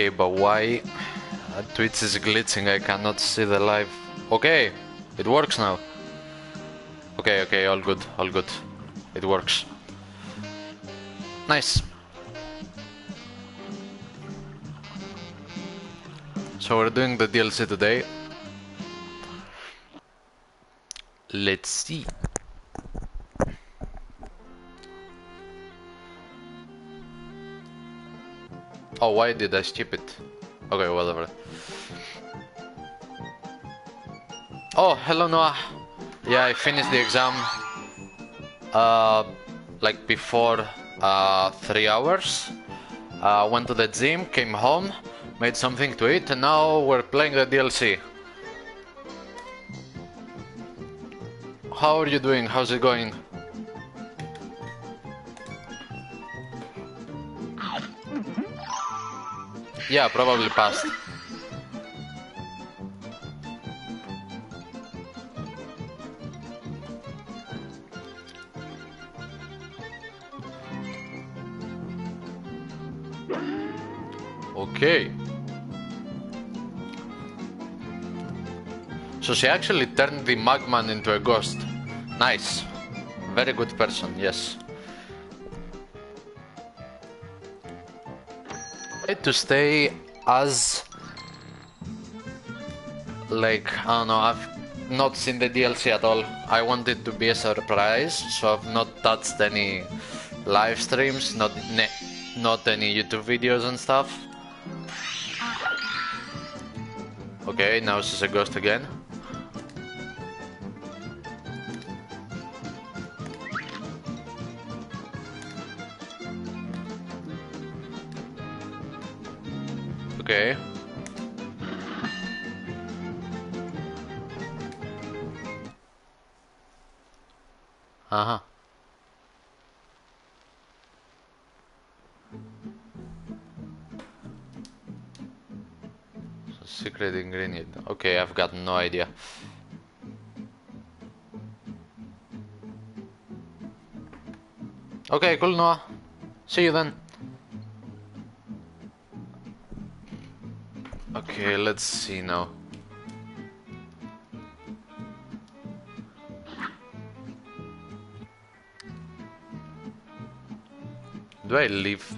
Okay, but why Twitch is glitching? I cannot see the live. Okay, it works now. Okay, okay, all good, all good. It works. Nice. So we're doing the DLC today. Let's see. Oh, why did I skip it? Okay, whatever. Oh, hello Noah. Yeah, I finished the exam. Uh, like before uh, three hours. Uh, went to the gym, came home, made something to eat, and now we're playing the DLC. How are you doing? How's it going? Yeah, probably passed. Okay. So she actually turned the Mugman into a ghost. Nice. Very good person, yes. To stay as like I don't know I've not seen the DLC at all. I want it to be a surprise so I've not touched any live streams not not any YouTube videos and stuff. Okay now she's a ghost again got no idea. Okay, cool, Noah. See you then. Okay, let's see now. Do I leave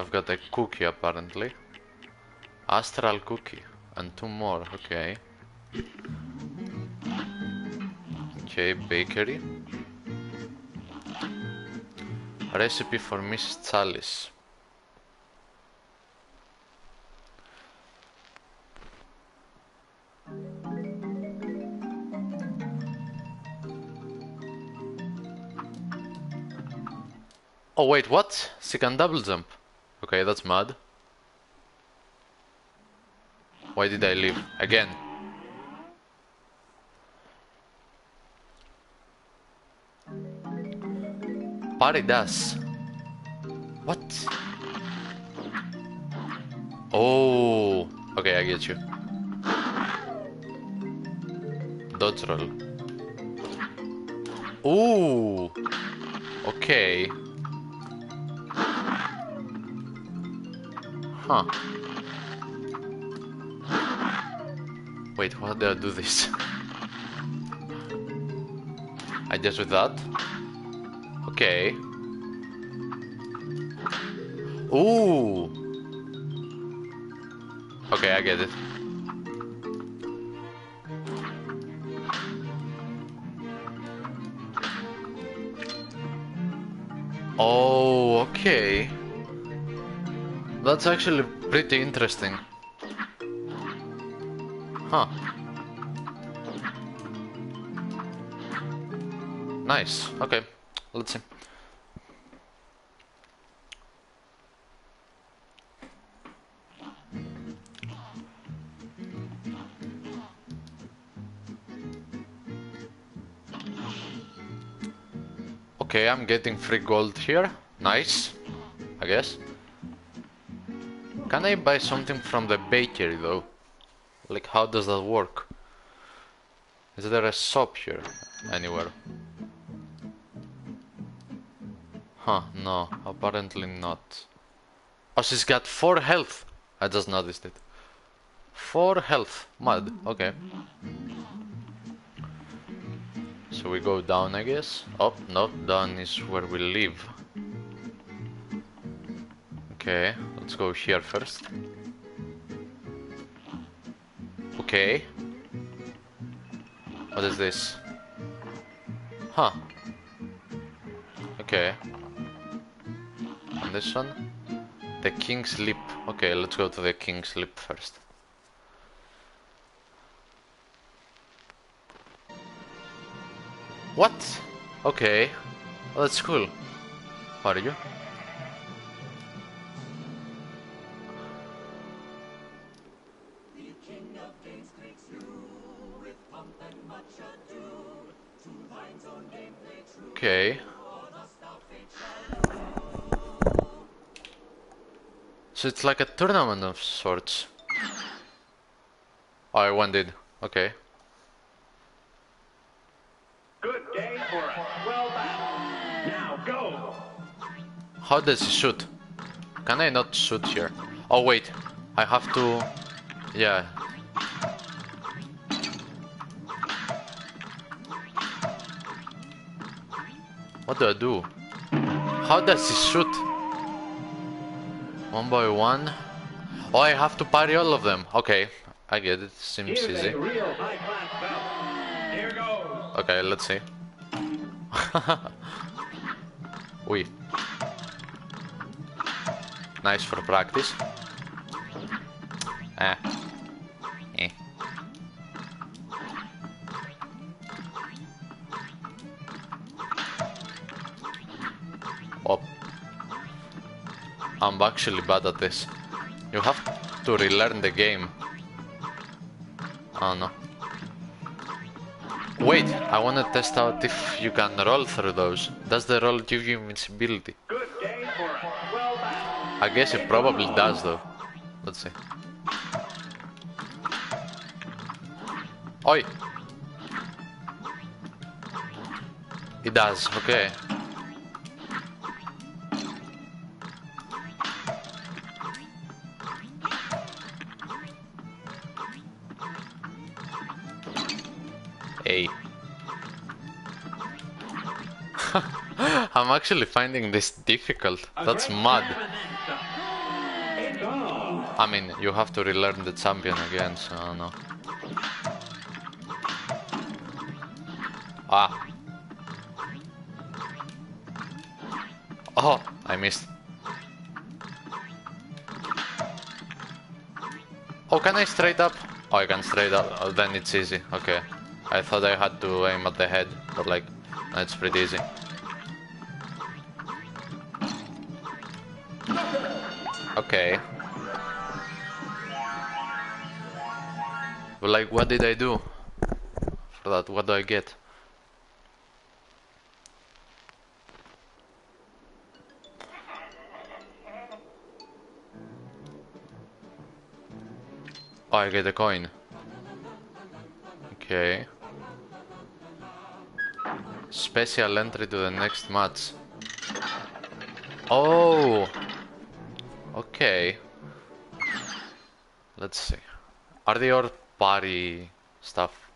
I've got a cookie apparently. Astral cookie. And two more, okay. Okay, bakery. Recipe for Miss Chalice. Oh wait, what? She can double jump. Okay, that's mad. Why did I leave? Again. Party does. What? Oh. Okay, I get you. Dodge roll. Ooh. Okay. Huh. Wait, how do I do this? I just with that? Okay. Ooh! Okay, I get it. That's actually pretty interesting. Huh. Nice. Okay. Let's see. Okay, I'm getting free gold here. Nice. I guess. Can I buy something from the bakery though? Like how does that work? Is there a shop here anywhere? Huh, no, apparently not. Oh, she's got 4 health. I just noticed it. 4 health. Mud, okay. So we go down, I guess. Oh, no, down is where we live. Okay, let's go here first. Okay. What is this? Huh. Okay. And this one? The King's Leap. Okay, let's go to the King's Leap first. What? Okay. That's cool. How are you? Okay. So it's like a tournament of sorts. Oh, I won did. Okay. Good day for us. well battle. Now go. How does he shoot? Can I not shoot here? Oh wait, I have to... Yeah. What do I do? How does he shoot? One by one? Oh, I have to parry all of them. Okay, I get it. Seems Here's easy. a real high-class battle. Here goes. Okay, let's see. Ui. Nice for practice. Eh. I'm actually bad at this. You have to relearn the game. Oh no. Wait, I wanna test out if you can roll through those. Does the roll give you invincibility? Good day for a well battle. I guess it probably does though. Let's see. Oi! It does, okay. Hey. I'm actually finding this difficult. That's mad. I mean, you have to relearn the champion again, so I don't know. Ah. Oh, I missed. Oh, can I straight up? Oh, I can straight up. Oh, then it's easy. Okay. I thought I had to aim at the head, but like, that's pretty easy. Okay. But like, what did I do? For that, what do I get? Oh, I get a coin. Okay. Special entry to the next match. Oh! Okay. Let's see. Are they all parry stuff?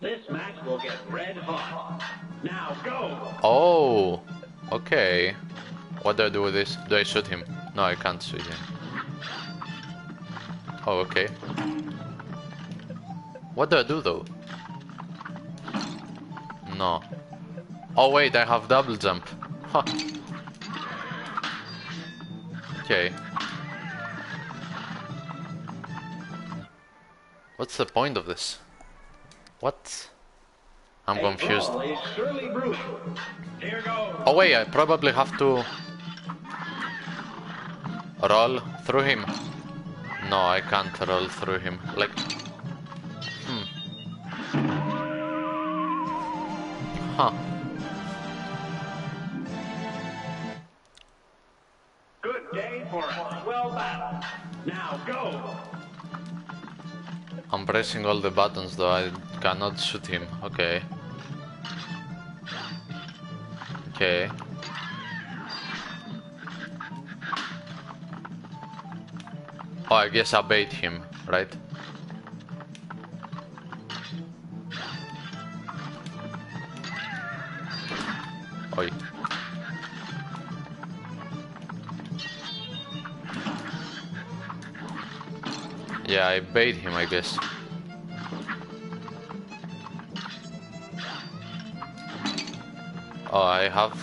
This match will get red hot. Now go. Oh! Okay. What do I do with this? Do I shoot him? No, I can't shoot him. Oh, okay. What do I do though? No. Oh wait, I have double jump. Huh. Okay. What's the point of this? What? I'm confused. Oh, Brawl is surely brewing. Here goes. Oh wait, I probably have to roll through him. No, I can't roll through him. Like, Huh. Good day for a I'm pressing all the buttons though, I cannot shoot him. Okay. Okay. Oh, I guess I bait him, right? Yeah, I bait him, I guess. Oh, I have...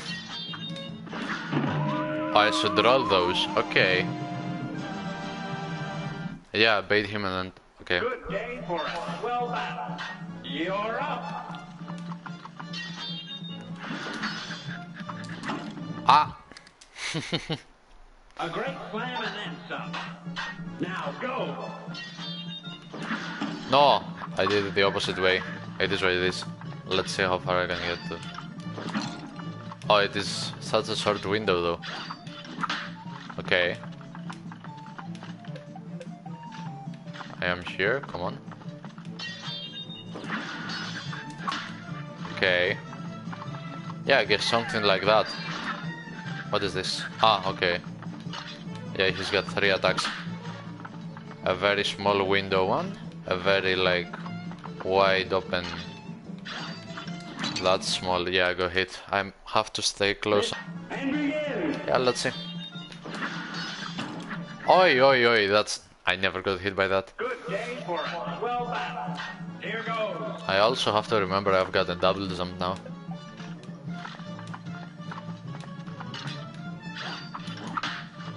I should roll those. Okay. Yeah, bait him and then... Okay. Good day for swell battle. You're up. Ah! A great slam and then some. Now go. No! I did it the opposite way. It is what it is. Let's see how far I can get to. Oh, it is such a short window though. Okay. I am here, come on. Okay. Yeah, I guess something like that. What is this? Ah, okay. Yeah, he's got three attacks. A very small window one, a very like wide open. That's small. Yeah, go hit. I have to stay close. Yeah, let's see. Oi, oi, oi. That's. I never got hit by that. Good day for a swell battle. Here goes. I also have to remember I've got a double jump now.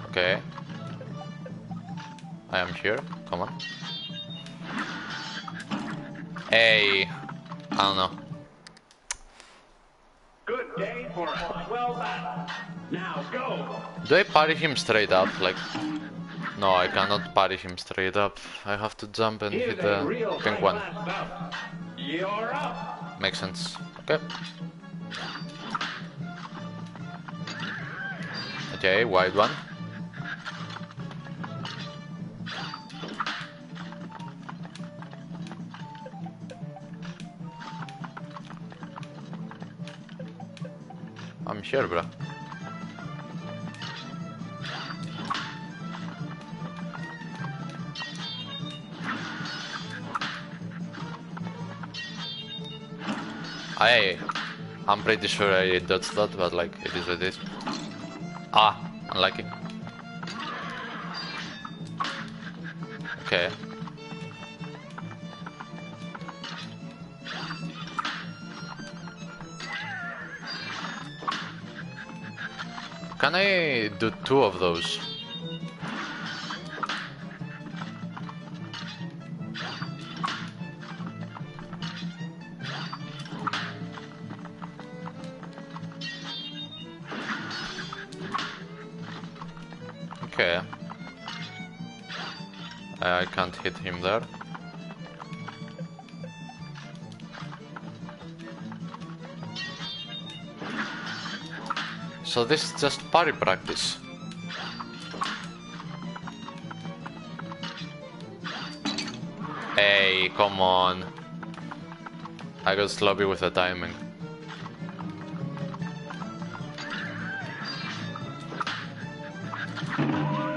Okay. I am here. Come on. Hey. I don't know. Good day for a battle. Now go. Do I parry him straight up? Like. No, I cannot parry him straight up. I have to jump and Here's hit the pink one. high-class. You're up. Makes sense. Okay. Okay, wide one. I'm sure, bro. I, I'm pretty sure I dodged that, but like it is what it is. Ah, unlucky. Okay. Can I do two of those? So this is just parry practice. Hey, come on. I got sloppy with the timing.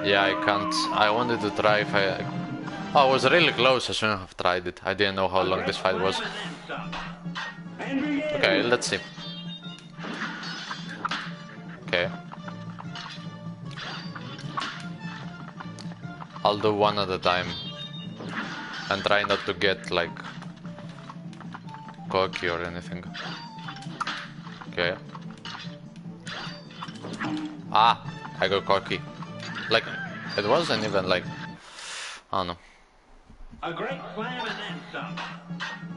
Yeah, I can't. I wanted to try if I. Oh, I was really close. I shouldn't have tried it. I didn't know how long this fight was. Okay, let's see. Okay. I'll do one at a time. And try not to get like cocky or anything. Okay. Ah, I got cocky. Like, it wasn't even like, I don't know, A great slam and then some.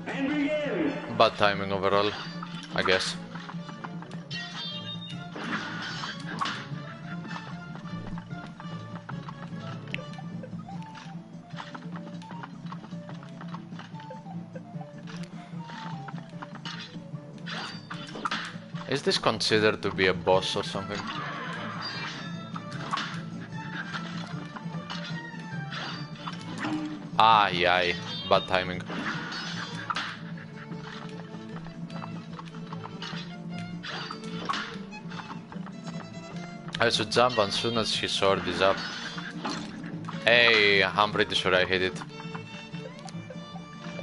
And begin. bad timing overall, I guess. Is this considered to be a boss or something? Ay, ay, bad timing. I should jump as soon as his sword is up. Hey, I'm pretty sure I hit it.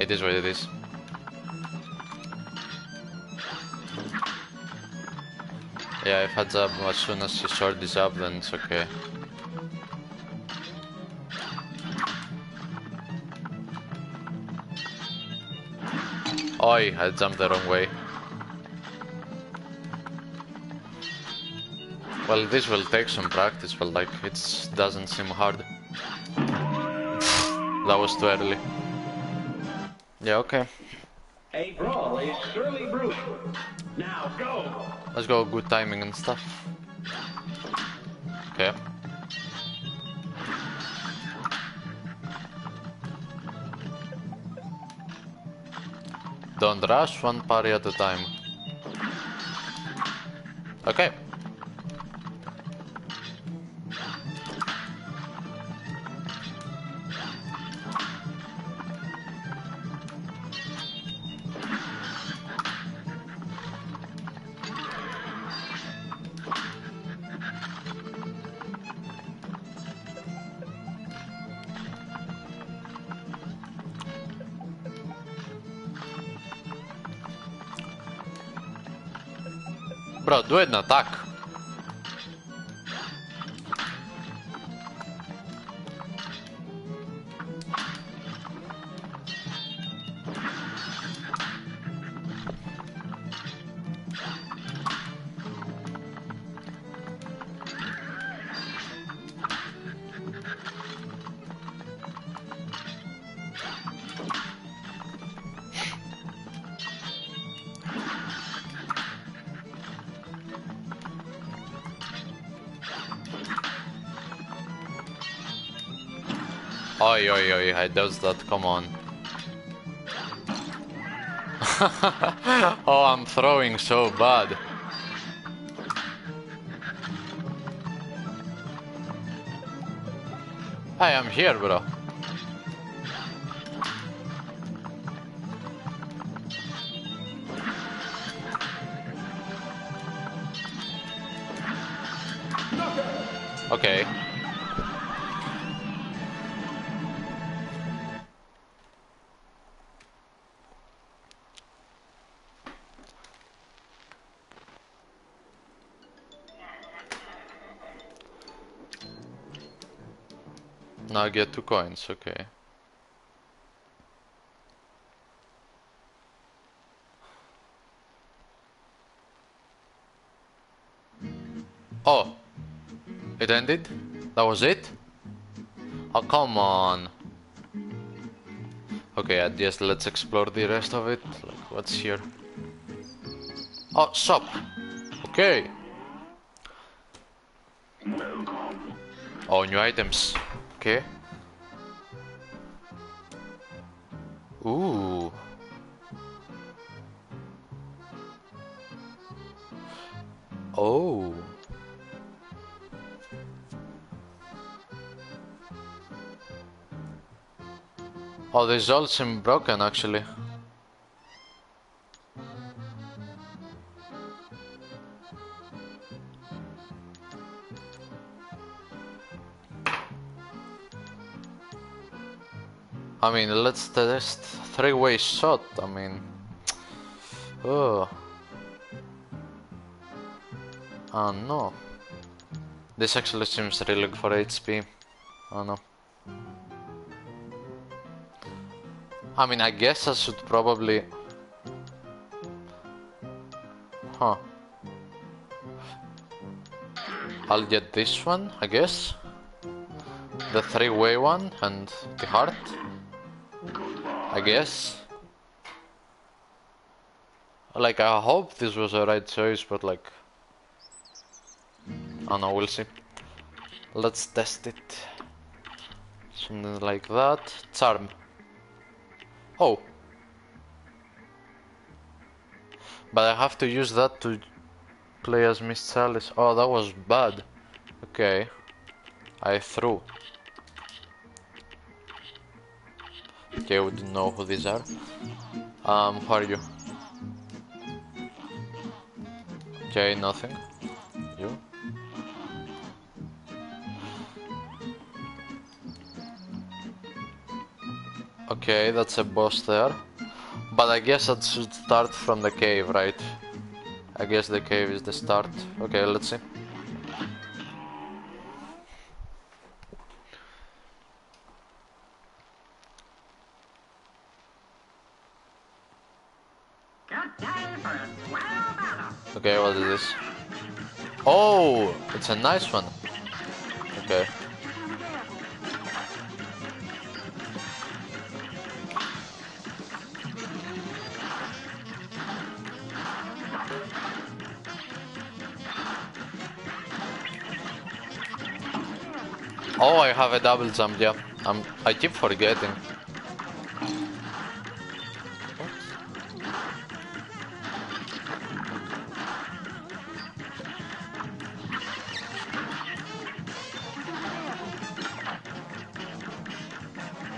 It is what it is. Yeah, if I jump as soon as his sword this up, then it's okay. Oi, I jumped the wrong way. Well, this will take some practice, but like, it doesn't seem hard. that was too early. Yeah, okay. A brawl is surely brewing. Now go. Let's go, good timing and stuff. Okay. Don't rush, one parry at a time. Okay. брат, до една, так. I does that, come on. oh, I'm throwing so bad. I am here, bro. Now I get two coins, okay. Oh, it ended? That was it? Oh, come on. Okay, I guess let's explore the rest of it. Like, what's here? Oh, shop. Okay. Oh, new items. Okay. These all seem broken actually. I mean, let's test three-way shot. I mean, oh, oh no, this actually seems really good for HP. Oh no. I mean, I guess I should probably, huh? I'll get this one, I guess. The three-way one and the heart. I guess. Like, I hope this was the right choice, but like... I don't know, we'll see. Let's test it. Something like that. Charm. Oh. But I have to use that to play as Miss Chalice. Oh, that was bad. Okay. I threw. Okay, we don't know who these are. Um, who are you? Okay, nothing. Okay, that's a boss there. But I guess that should start from the cave, right? I guess the cave is the start. Okay, let's see. Okay, what is this? Oh, it's a nice one. Okay. Have a double jump, yeah. I'm, I keep forgetting.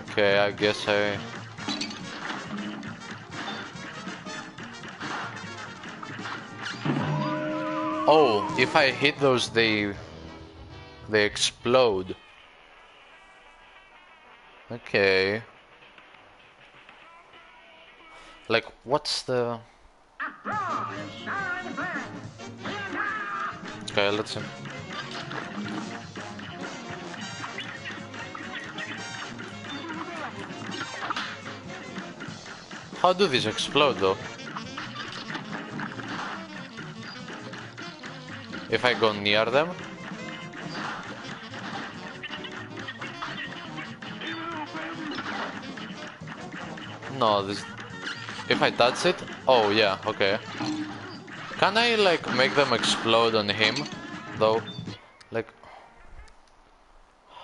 Okay, I guess I... Oh, if I hit those, they... They explode. Okay. Like, what's the... Okay, let's see. How do these explode though? If I go near them? No, this... If I touch it? Oh yeah, okay. Can I like make them explode on him? Though? Like...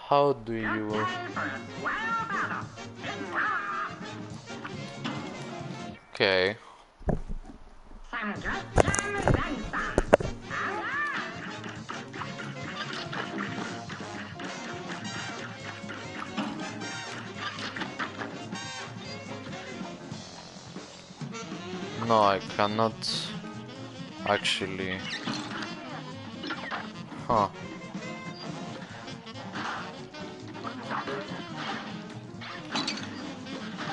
How do you... Okay. Cannot actually. Huh.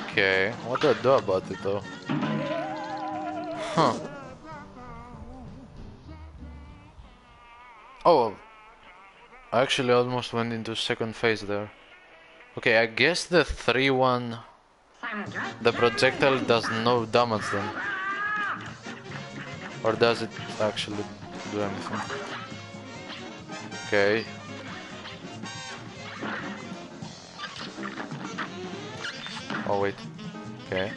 Okay, what do I do about it though? Huh. Oh, I actually almost went into second phase there. Okay, I guess the 3-1, the projectile does no damage then. Or does it actually do anything? Okay. Oh wait. Okay.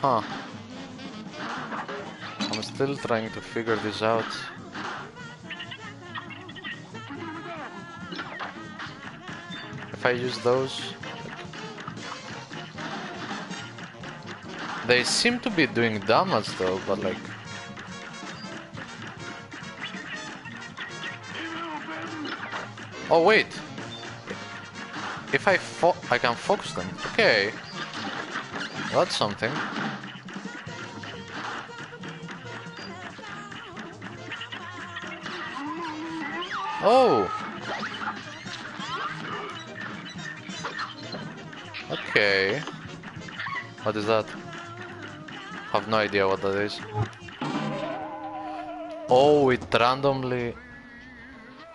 Huh. I'm still trying to figure this out. I use those... They seem to be doing damage though, but like... Oh wait! If I fo I can focus them. Okay. That's something. Oh! Okay. What is that? Have no idea what that is. Oh, it randomly...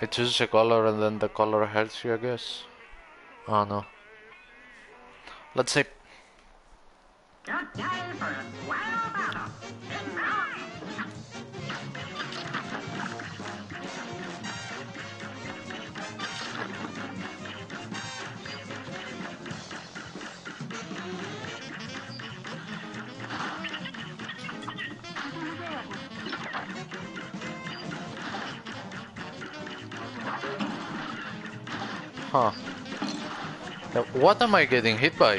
It chooses a color and then the color hurts you, I guess. Oh no. Let's say Am I getting hit by?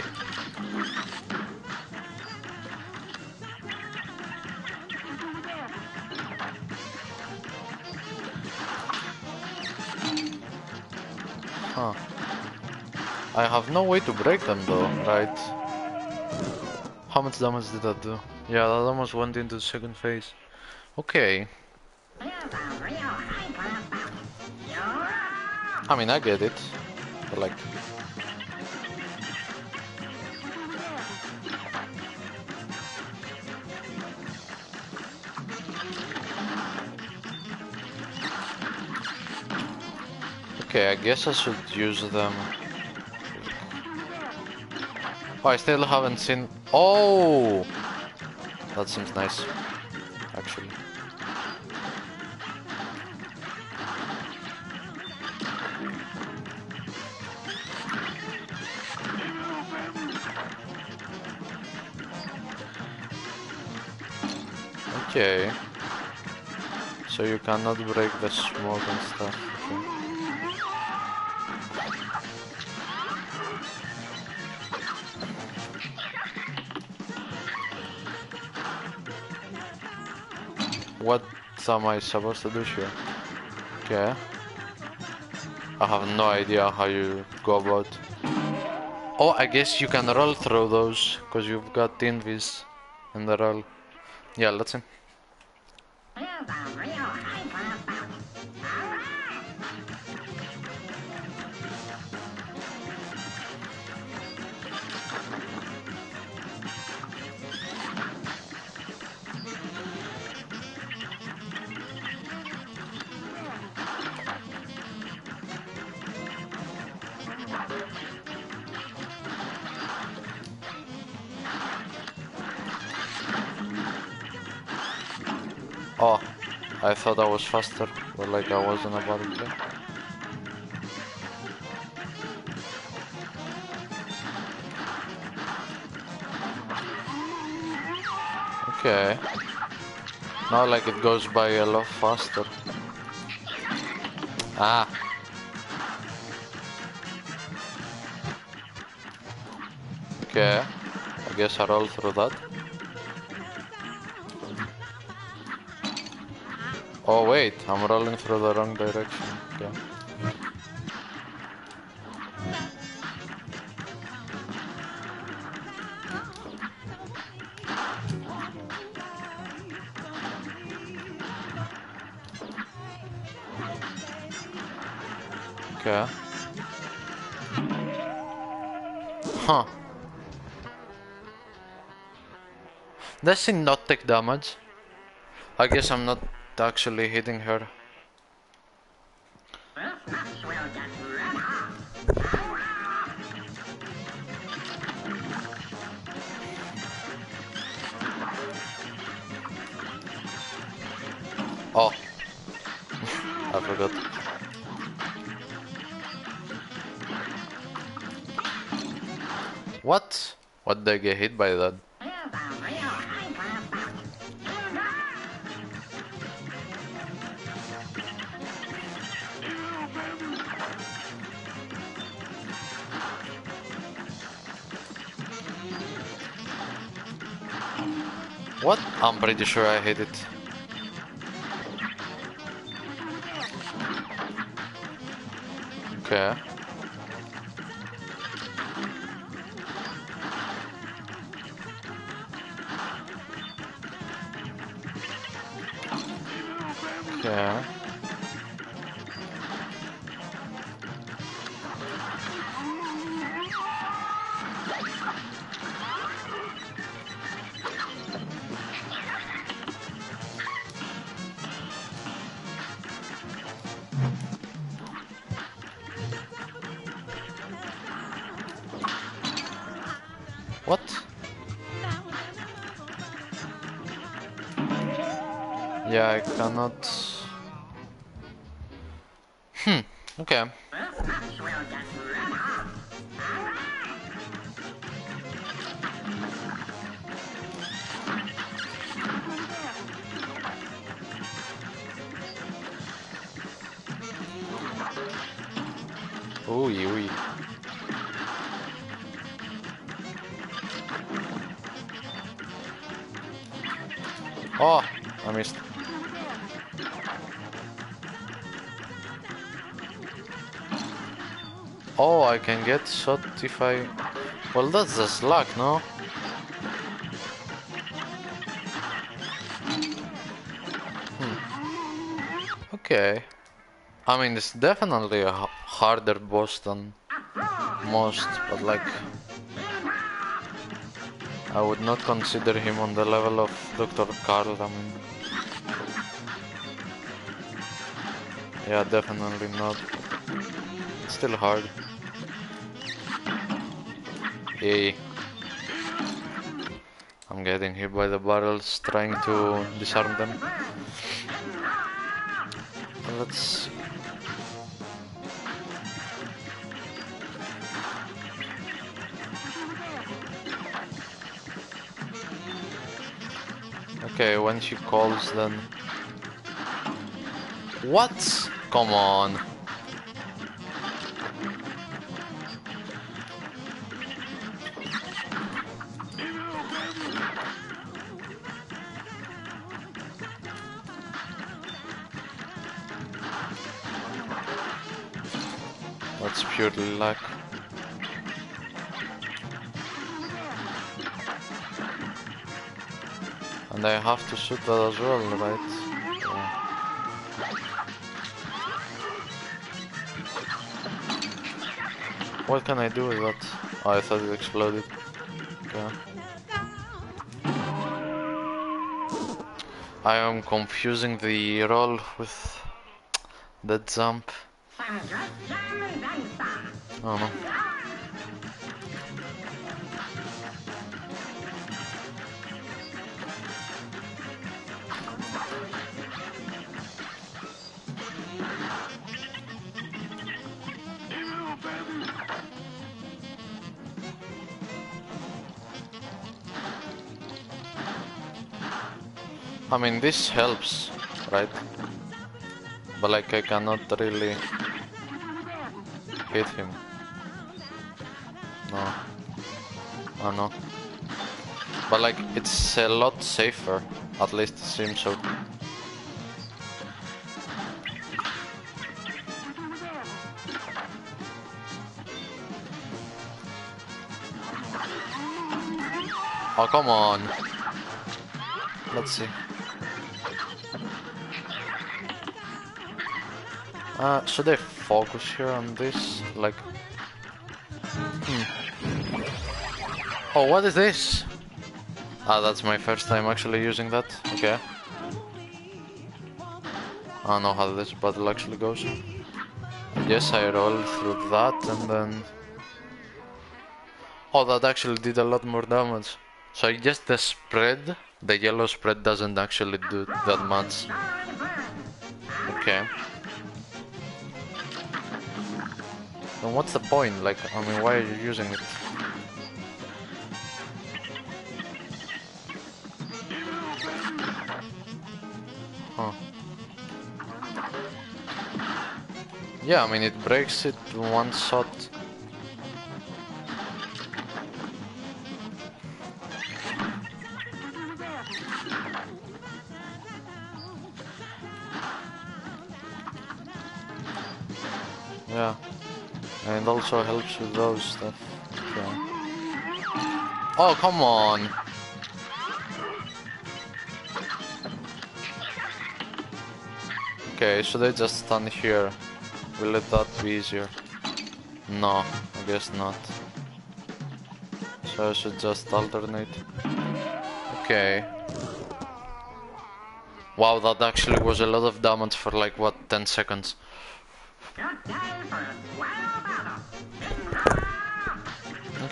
Huh. I have no way to break them though, right? How much damage did that do? Yeah, that almost went into the second phase. Okay. I mean, I get it. But like... Okay, I guess I should use them. Oh, I still haven't seen... Oh! That seems nice, actually. Okay. So you cannot break the smoke and stuff. What am I supposed to do here? Okay. I have no idea how you go about. Oh, I guess you can roll through those, because you've got invis in the roll. Yeah, let's see. Faster, but like I wasn't about yet. Okay. Now like it goes by a lot faster. Ah. Okay. I guess I roll through that. Oh wait, I'm rolling through the wrong direction. Okay. Okay. Huh. Does she not take damage? I guess I'm not actually hitting her. Oh. I forgot. What? What did I get hit by that? Pretty sure I hit it. Okay. Get shot if I... Well, that's just luck, no? Hmm. Okay. I mean, it's definitely a harder boss than most, but like... I would not consider him on the level of Dr. Kahl, I mean... Yeah, definitely not. Still hard. Yay. I'm getting hit by the barrels, trying to disarm them. Let's... Okay, when she calls then... What? Come on. Purely luck. And I have to shoot that as well, right? What can I do with that? Oh, I thought it exploded. Okay. I am confusing the roll with that jump. This helps, right? But like, I cannot really hit him. No. Oh no. But like, it's a lot safer. At least it seems so. Oh, come on. Let's see. Uh, should I focus here on this? Like... Hmm. Oh, what is this? Ah, that's my first time actually using that. Okay. I don't know how this battle actually goes. Yes, I roll through that and then... Oh, that actually did a lot more damage. So I guess the spread, the yellow spread doesn't actually do that much. Okay. Then what's the point? Like, I mean, why are you using it? Huh. Yeah, I mean, it breaks it one shot. And also helps with those stuff. Okay. Oh, come on! Okay, should I just stand here? Will it that be easier? No, I guess not. So I should just alternate. Okay. Wow, that actually was a lot of damage for like, what, 10 seconds.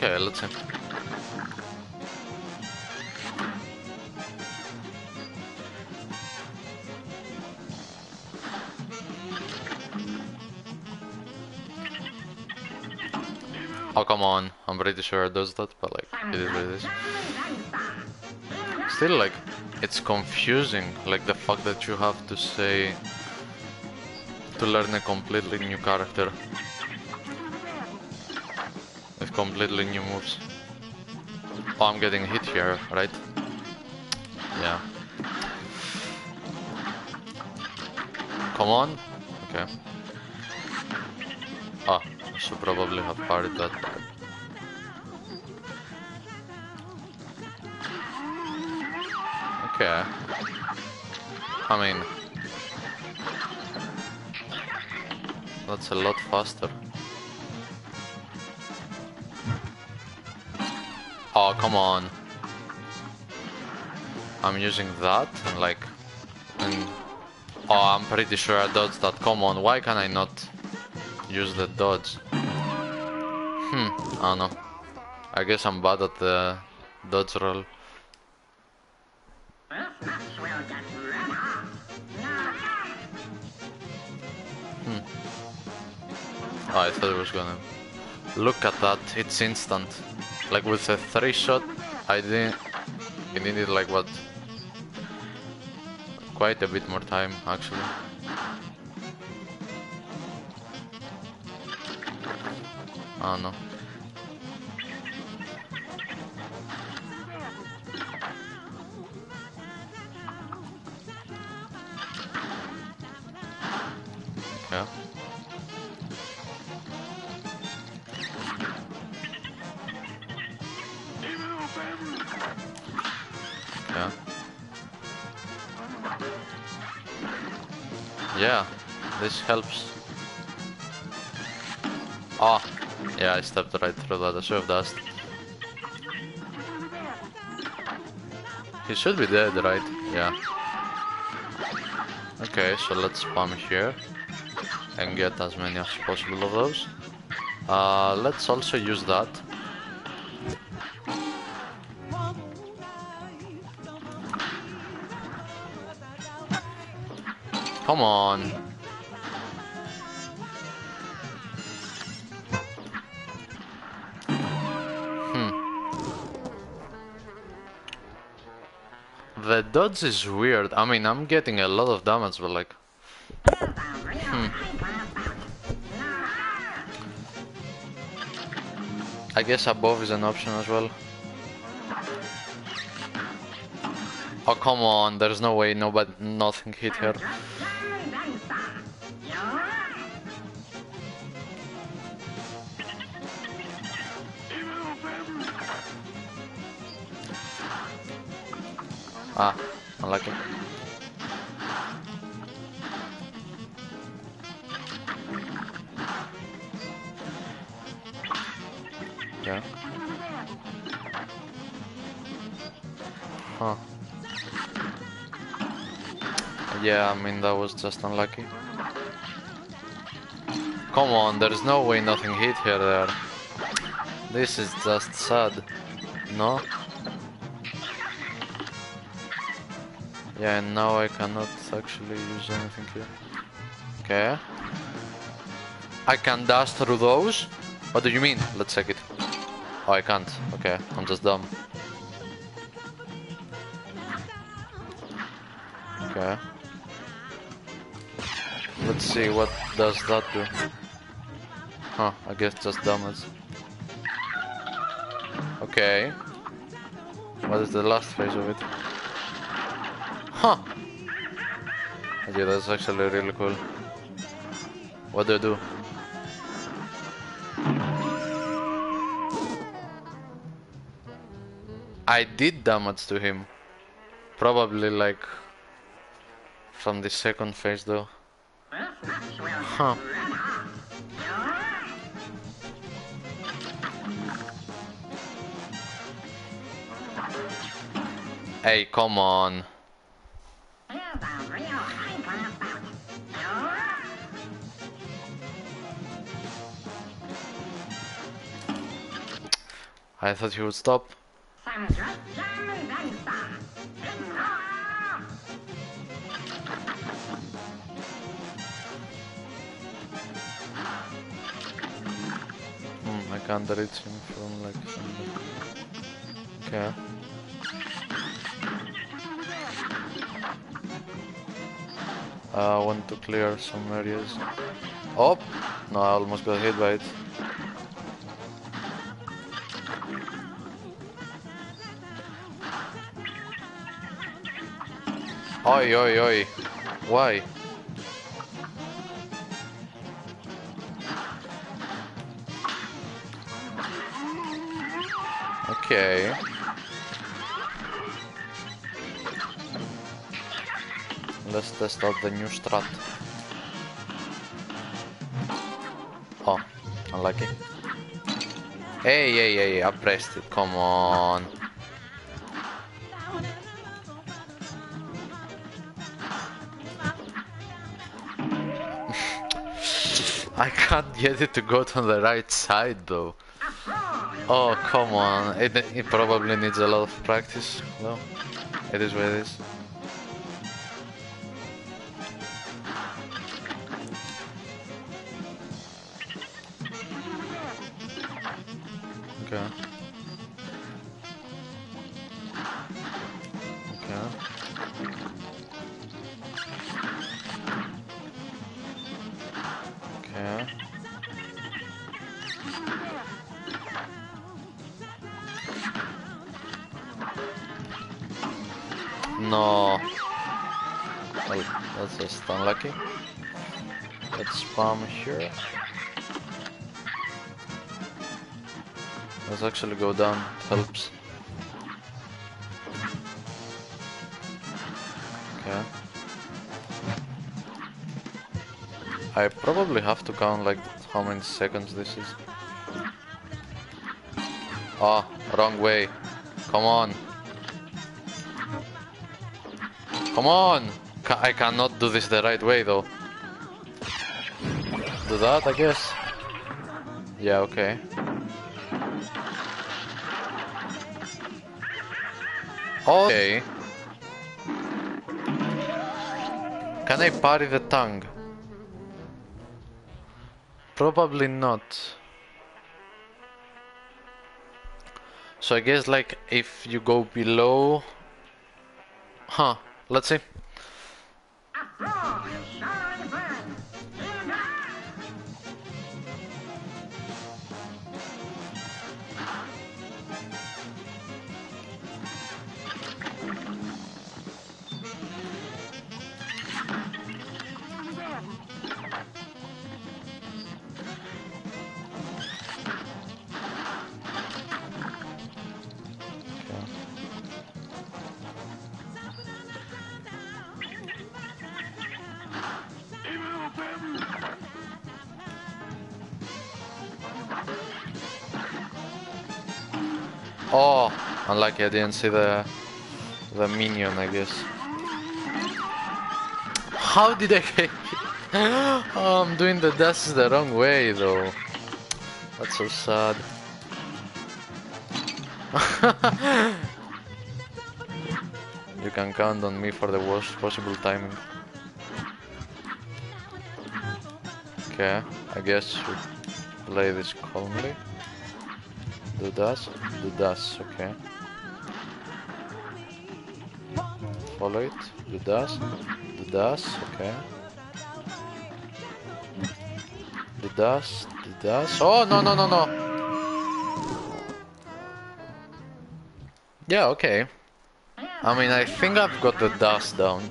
Okay, let's. Oh come on, I'm pretty sure it does that, but like, it is what it is. Still like, it's confusing, like the fact that you have to say, to learn a completely new character. With completely new moves. Oh, I'm getting hit here, right? Yeah. Come on. Okay. Ah, Should probably have parried that. Okay. I mean... That's a lot faster. Come on. I'm using that and like... And, oh, I'm pretty sure I dodged that. Come on, why can I not use the dodge? Hmm, I don't know. I guess I'm bad at the dodge roll. Oh, I thought it was gonna. Look at that, it's instant. Like with a three shot, I didn't. It needed like what? Quite a bit more time actually. I don't helps. Oh, yeah, I stepped right through that. I should have dashed. He should be dead, right? Yeah. Okay, so let's spam here and get as many as possible of those. Uh, let's also use that. Come on. Dodge is weird. I mean, I'm getting a lot of damage, but like... Hmm. I guess above is an option as well. Oh come on, there's no way nobody nothing hit her. Ah, unlucky. Yeah. Huh. Yeah, I mean that was just unlucky. Come on, there's no way nothing hit her there. This is just sad. No? Yeah, and now I cannot actually use anything here. Okay. I can dash through those? What do you mean? Let's check it. Oh, I can't. Okay, I'm just dumb. Okay. Let's see what does that do. Huh, I guess just damage. Okay. What is the last phase of it? Yeah, that's actually really cool. What do I do? I did damage to him. Probably like from the second phase though. Huh. Hey, come on. I thought he would stop. Hmm, I can't reach him from like. Okay. I want to clear some areas. Oh! No, I almost got hit by it. Oi, oi, oi. Why? Okay. Let's test out the new strat. Oh, unlucky. Hey, hey, hey, I pressed it, come on. Can't get it to go to the right side though. Oh, come on. It, it probably needs a lot of practice, though. It is what it is. Down, helps. Okay. I probably have to count like how many seconds this is. Oh, wrong way. Come on. Come on! Ca I cannot do this the right way though. Do that, I guess. Yeah, okay. Okay. Can I parry the tongue? Probably not. So I guess like if you go below... Huh, let's see. Oh, unlucky I didn't see the the minion, I guess. How did I Oh, I'm doing the dash the wrong way though. That's so sad. you can count on me for the worst possible timing. Okay, I guess we play this calmly. Do dust? do dust, okay. Follow it, do dust. do dust, okay. Do dust. do dash. Oh, no, no, no, no! Yeah, okay. I mean, I think I've got the dust down.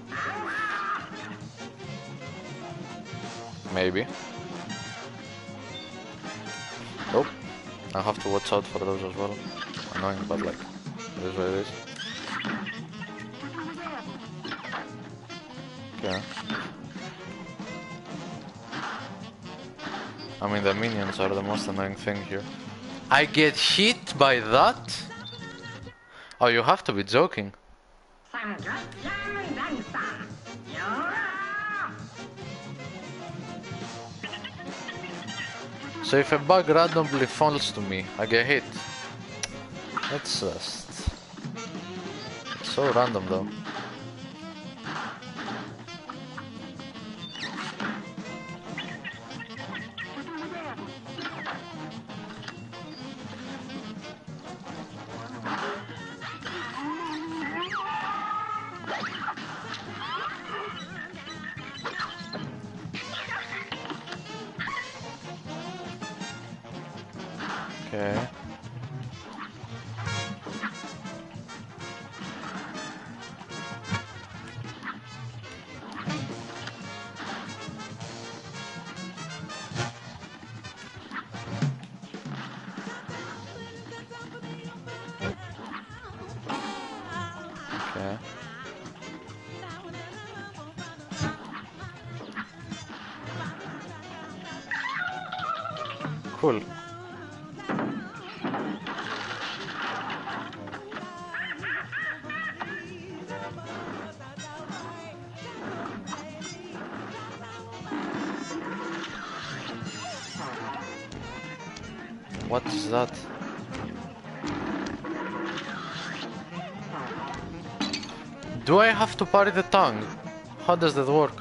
Maybe. I have to watch out for those as well. Annoying, but like, it is what it is. Yeah. I mean, the minions are the most annoying thing here. I get hit by that? Oh, you have to be joking. So if a bug randomly falls to me, I get hit. That's just... It's so random though. To parry the tongue? How does that work?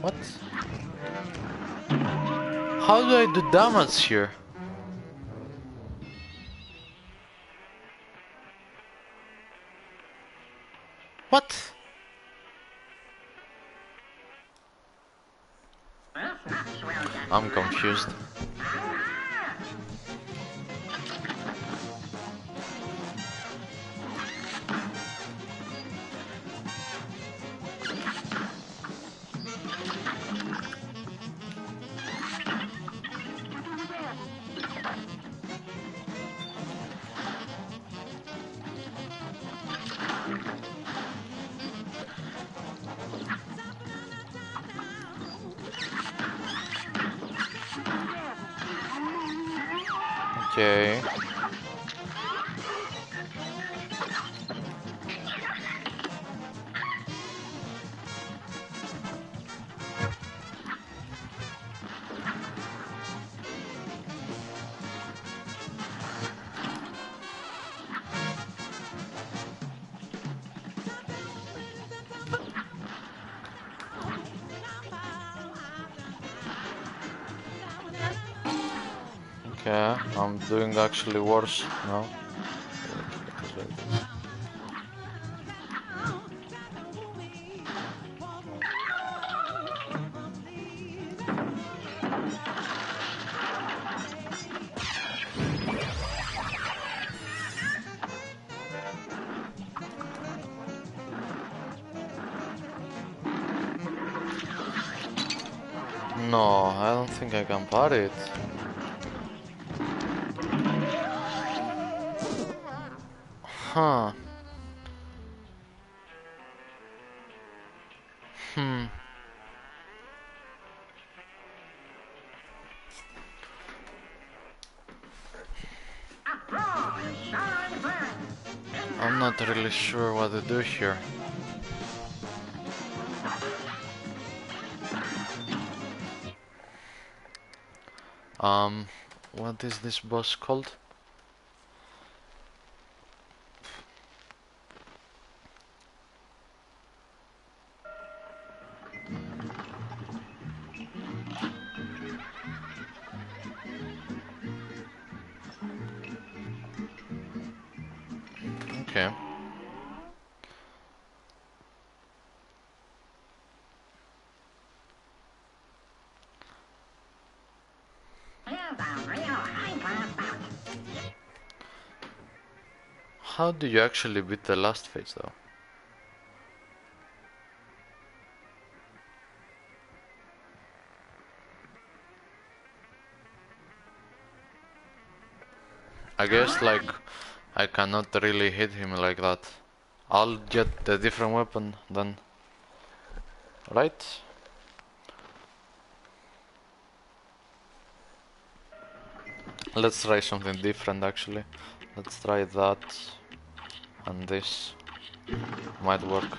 What? How do I do damage here? What? I'm confused. Doing actually worse now. No, I don't think I can parry it. Really sure what to do here. Um, what is this boss called? Do you actually beat the last phase though? I guess ah. like I cannot really hit him like that. I'll get a different weapon then. Right? Let's try something different actually. Let's try that and this might work.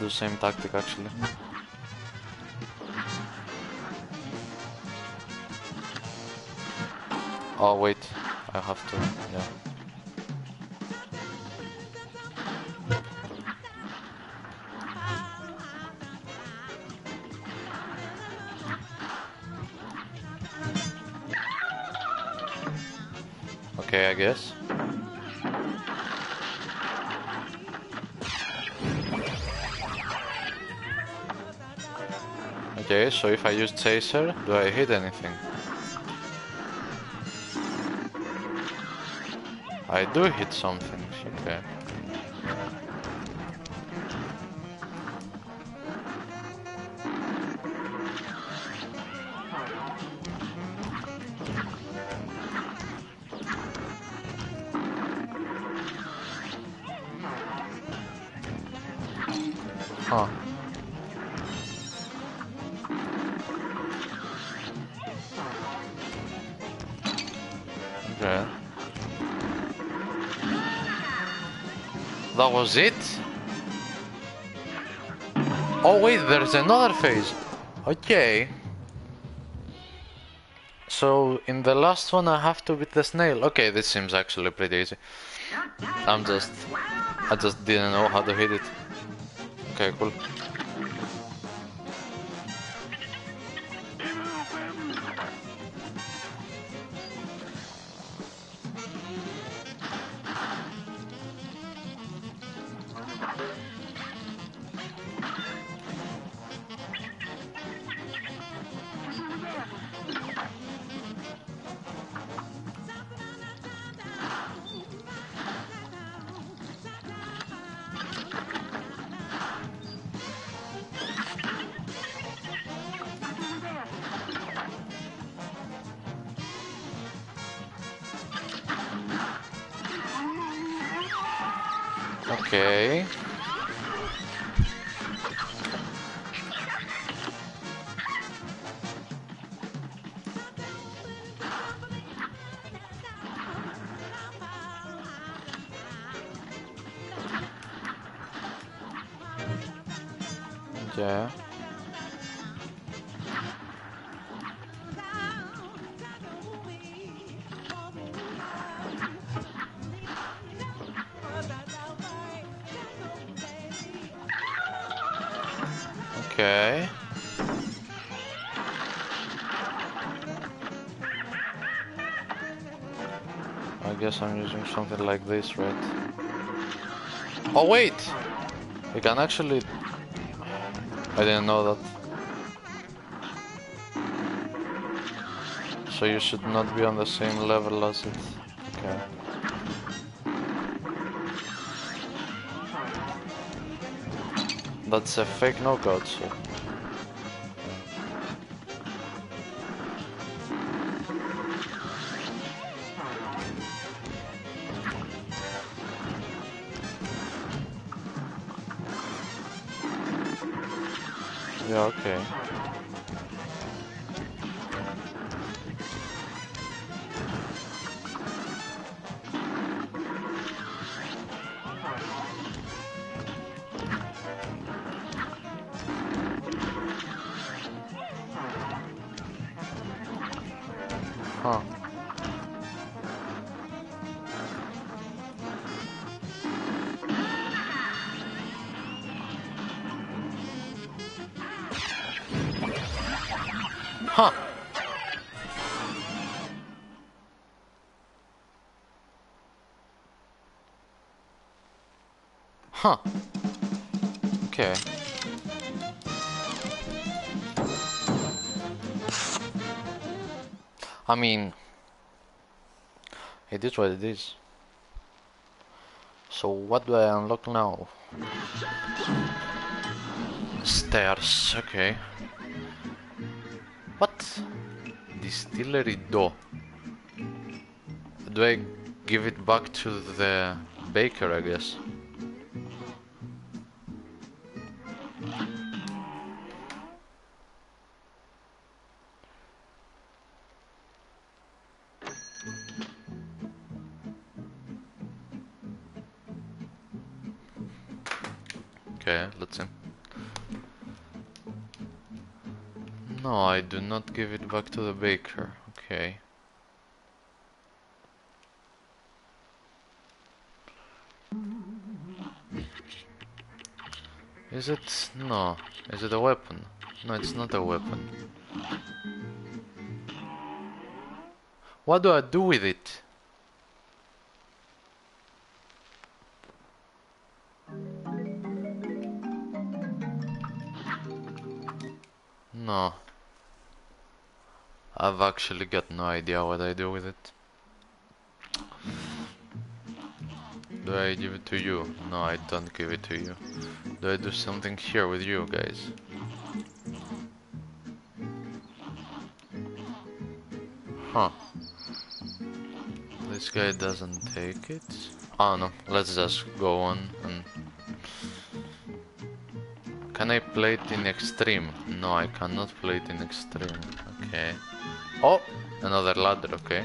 Let's same tactic actually. Oh wait, I have to. Yeah. Okay, I guess. So if I use Chaser, do I hit anything? I do hit something, okay. Was it? Oh wait, there's another phase. Okay. So in the last one I have to beat the snail. Okay, this seems actually pretty easy. I'm just I just didn't know how to hit it. Okay, cool. Something like this, right? Oh wait! We can actually... Um, I didn't know that. So you should not be on the same level as it. Okay. That's a fake knockout, so... mean, it is what it is. So what do I unlock now? Stairs, okay. What? Distillery dough. Do I give it back to the baker, I guess? give it back to the baker. Okay. Is it? No. Is it a weapon? No, it's not a weapon. What do I do with it? Actually got no idea what I do with it. Do I give it to you? No, I don't give it to you. Do I do something here with you guys? Huh. This guy doesn't take it. Oh no, let's just go on and... Can I play it in extreme? No, I cannot play it in extreme. Okay. Oh! Another ladder, okay.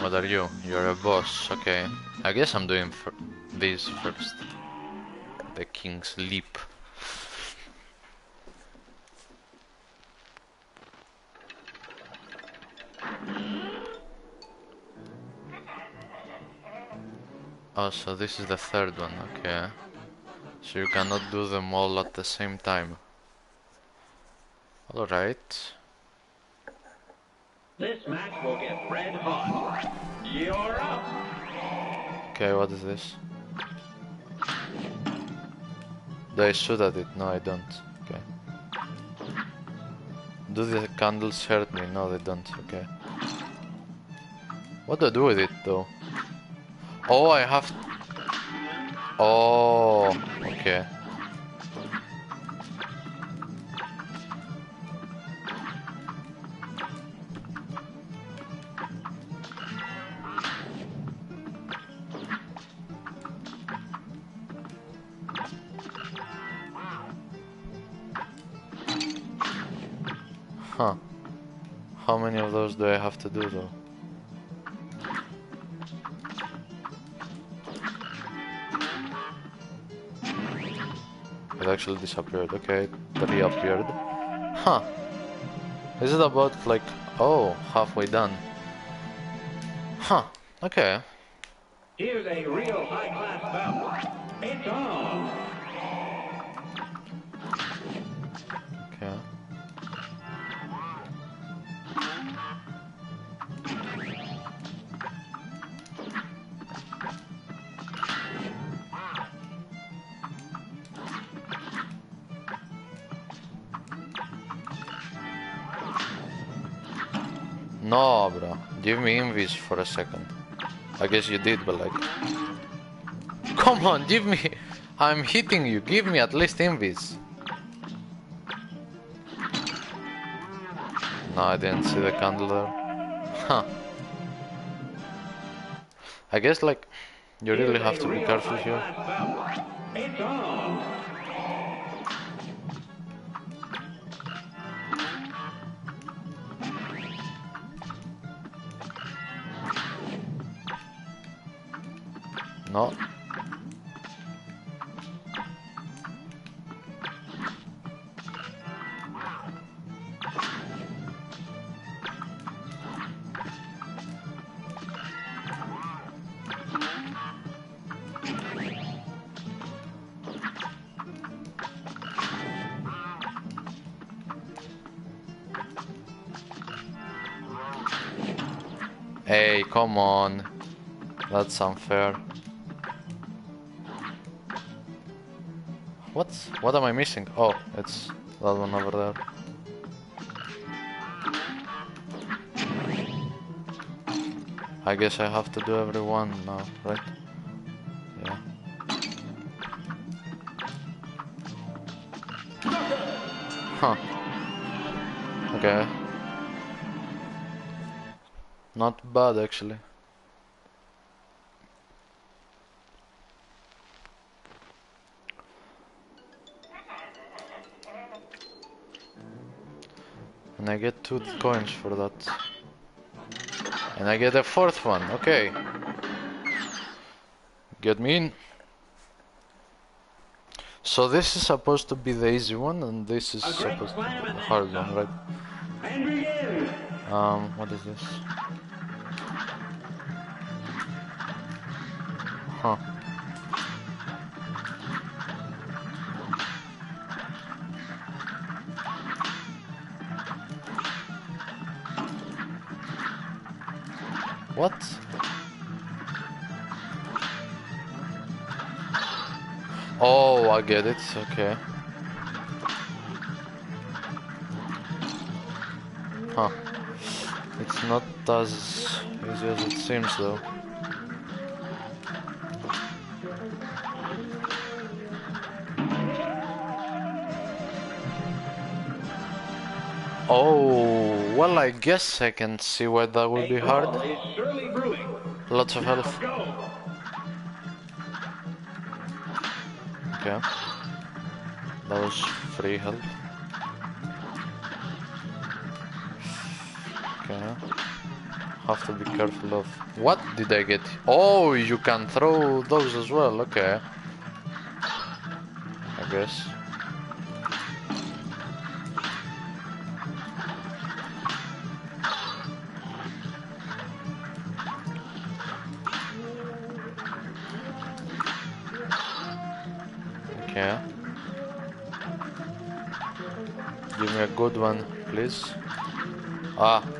What are you? You're a boss, okay. I guess I'm doing this first. The King's Leap. Oh, so this is the third one, okay. So you cannot do them all at the same time. Alright. This match will get red hot. You're up. Okay, what is this? Do I shoot at it? No, I don't. Okay. Do the candles hurt me? No, they don't. Okay. What do I do with it though? Oh, I have. Oh, okay. Huh. How many of those do I have to do though? Actually disappeared. Okay, reappeared. Huh. Is it about like, oh, halfway done? Huh. Okay. Here's a real high-class bout. It's on. Okay. No, bro. Give me invis for a second. I guess you did, but like... Come on, give me... I'm hitting you. Give me at least invis. No, I didn't see the candle there. Huh. I guess like you really have to be careful here. No. Hey, come on. That's unfair. What's what am I missing? Oh, it's that one over there. I guess I have to do every one now, right? Yeah. Huh. Okay. Not bad actually. And I get two coins for that. And I get a fourth one, okay. Get me in. So this is supposed to be the easy one, and this is supposed to be the hard one, right? Um, what is this? What? Oh, I get it. Okay. Huh. It's not as easy as it seems, though. Oh, well, I guess I can see why that would be hard. is surely brewing. Lots of health. Okay. That was free health. Okay. Have to be careful of. What did I get? Oh, you can throw those as well. Okay. I guess. One, please. Ah.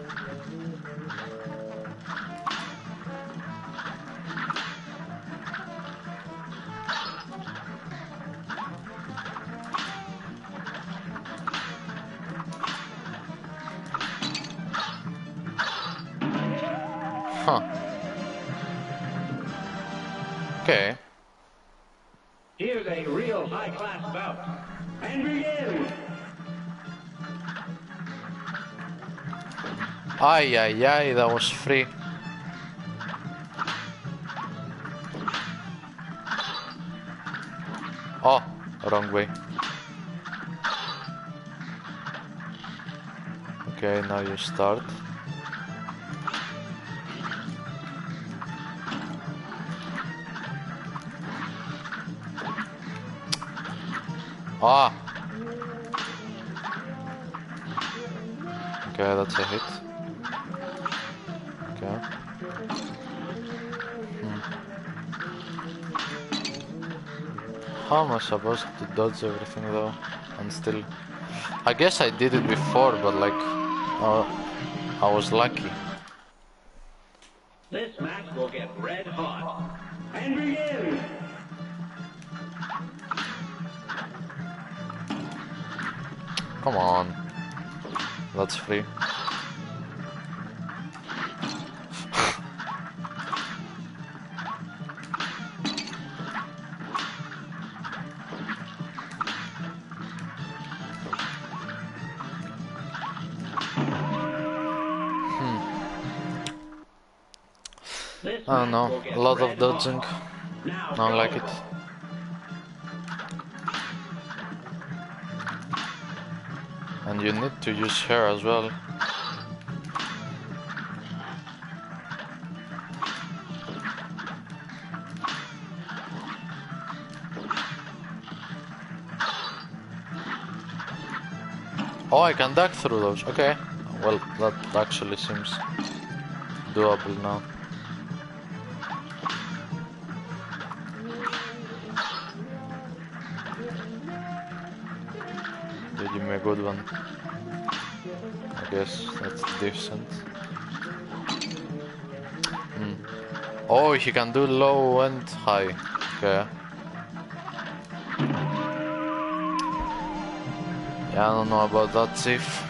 Ay, ay, ay, that was free. Oh, wrong way. Okay, now you start. Ah! Okay, that's a hit. How am I supposed to dodge everything though? And still... I guess I did it before, but like... Uh, I was lucky. This match will get red hot. And begin. Come on. That's free. Oh, I don't know. A lot of dodging. Now Don't like it. And you need to use hair as well. Oh, I can duck through those. Okay. Well, that actually seems doable now. Good one. I guess that's decent. Hmm. Oh, he can do low and high. Okay. Yeah, I don't know about that, Chief.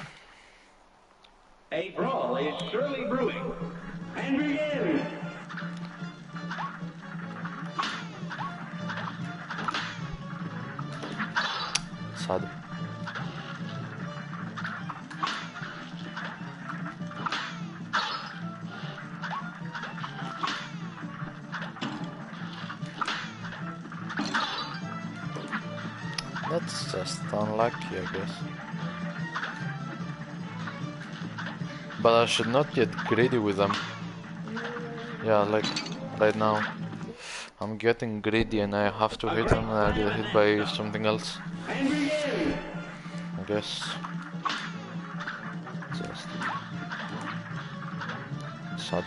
Should not get greedy with them. Yeah, like right now. I'm getting greedy and I have to hit them and I get hit by something else. I guess. Just sad.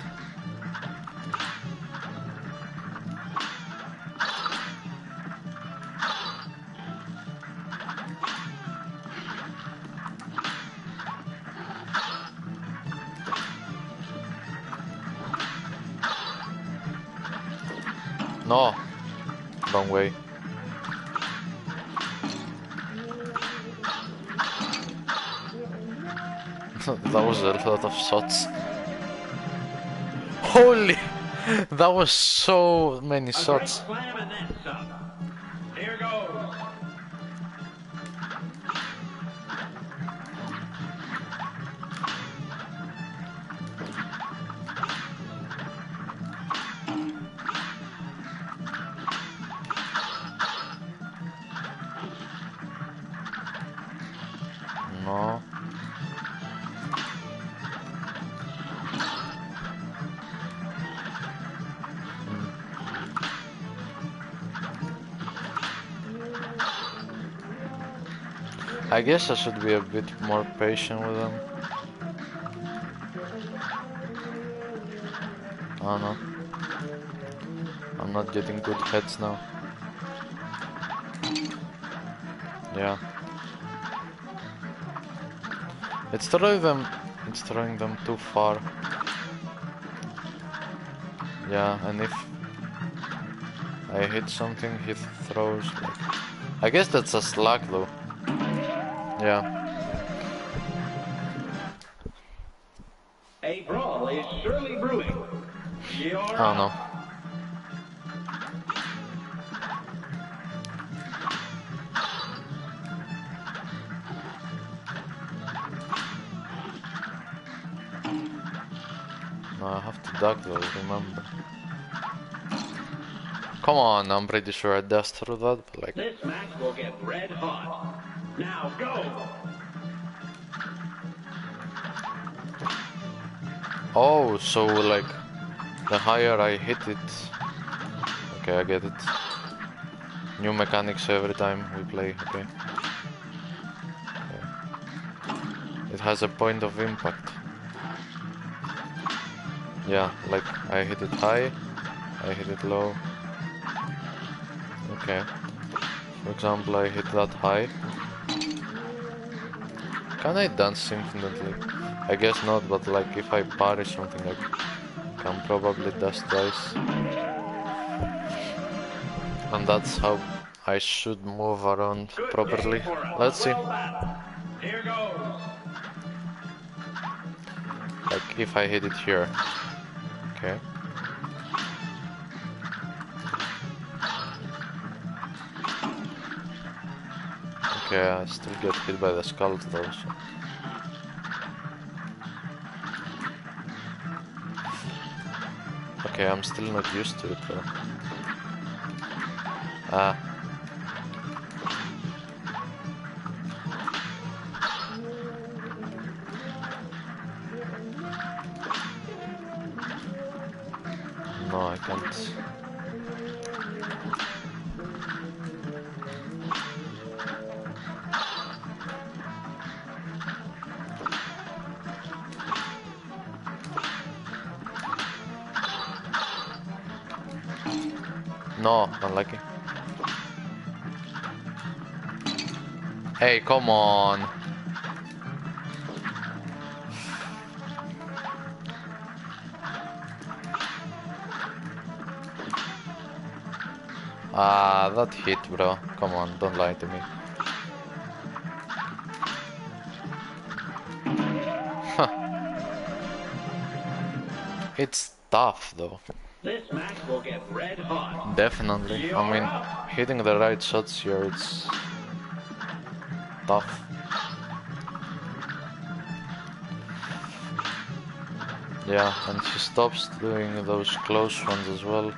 Of shots. Holy! That was so many shots. Guess I should be a bit more patient with them. Oh no. I'm not getting good heads now. Yeah. It's throwing them it's throwing them too far. Yeah, and if I hit something he throws like I guess that's a slack though. Yeah. A brawl is surely brewing. You're I don't know. No, I have to duck though, remember. Come on, I'm pretty sure I dashed through that, but like, This match will get red hot. Now go. oh, so like, the higher I hit it, okay, I get it. New mechanics every time we play, okay. It has a point of impact. Yeah, like I hit it high, I hit it low. Okay. For example, I hit that high. Can I dance infinitely? I guess not, but like if I parry something, I can probably dash twice. And that's how I should move around properly. day for a Let's see. Like if I hit it here. Okay. I still get hit by the skulls though. So. Okay, I'm still not used to it though. Ah. No, unlucky. Hey, come on. Ah, that hit, bro. Come on, don't lie to me. It's tough, though. Definitely. I mean, hitting the right shots here, it's tough. Yeah, and he stops doing those close ones as well.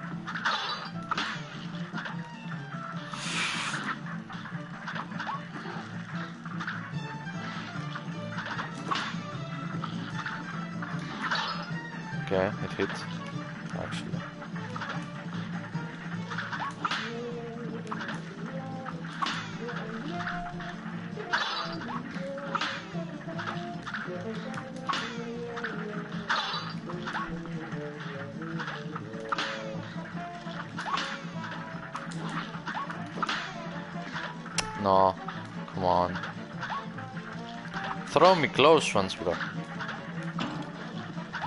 ones.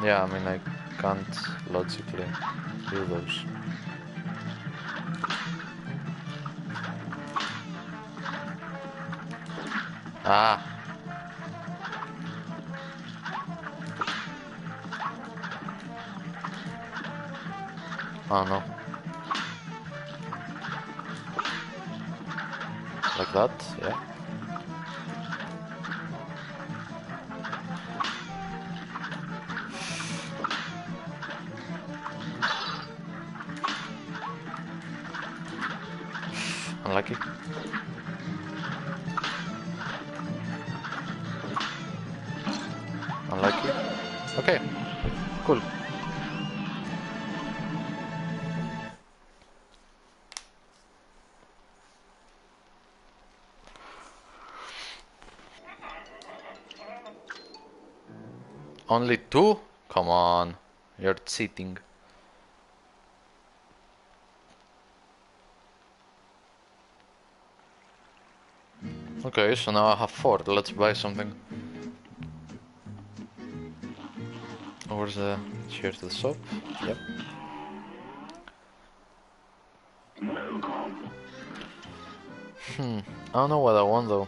Yeah, I mean, I can't logically do those. Ah. Oh no. Like that, yeah. Only two? Come on. You're cheating. Okay, so now I have four. Let's buy something. Where's the here to the shop? Yep. Hmm. I don't know what I want though.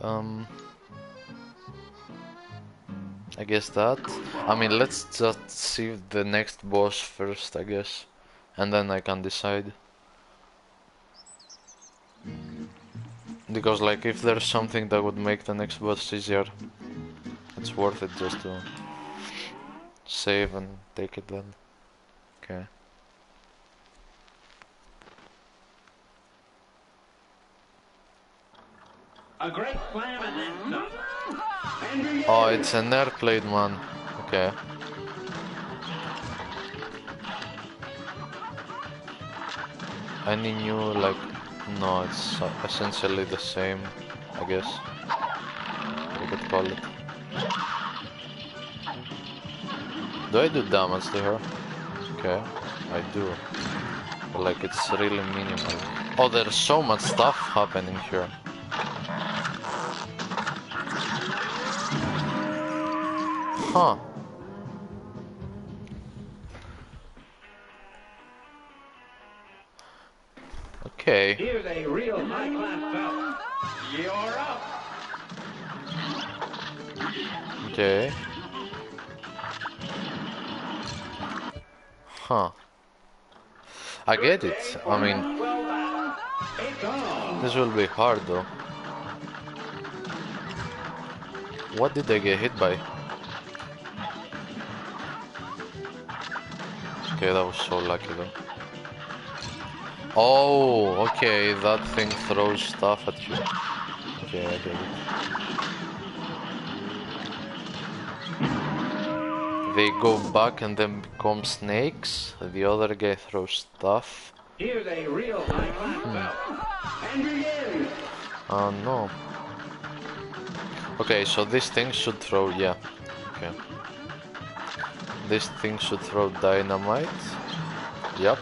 Um. I guess that. I mean, let's just see the next boss first, I guess. And then I can decide. Because, like, if there's something that would make the next boss easier, it's worth it just to save and take it then. Okay. A great slam and then some. Andrew Oh, it's an airplane one. Okay. Any new, like, no, it's uh, essentially the same, I guess. You could call it. Do I do damage to her? Okay, I do. But, like, it's really minimal. Oh, there's so much stuff happening here. Huh. Okay. Here's a real high-class belt. You're up. Okay. Huh. I get it. I mean, Well done. It's on. this will be hard though. What did I get hit by? Okay, that was so lucky though. Oh, okay, that thing throws stuff at you. Okay, I get it. They go back and then become snakes. The other guy throws stuff. Here's a real hmm. belt. Andrew Yang. Oh no. Okay, so this thing should throw, yeah. Okay. This thing should throw dynamite. Yep.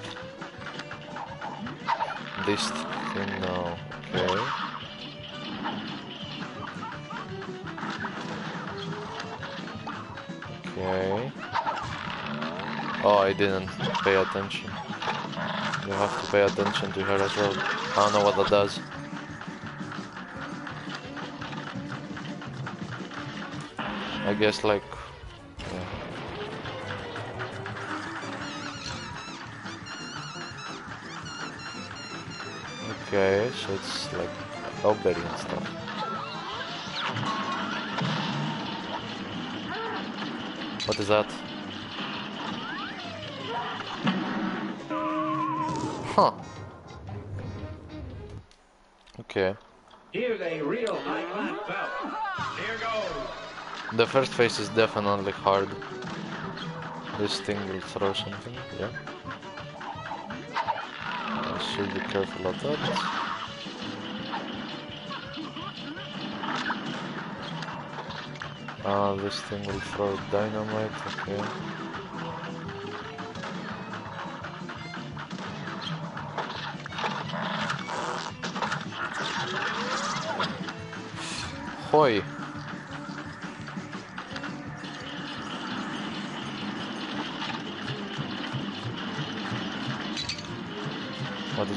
This thing, no. Okay. Okay. Oh, I didn't pay attention. You have to pay attention to her as well. I don't know what that does. I guess like Okay, so it's like strawberry and stuff. What is that? Huh. Okay. Here's a real high-class belt. Here goes. The first phase is definitely hard. This thing will throw something, yeah. Should be careful of that. Ah, this thing will throw dynamite, okay. Hoi!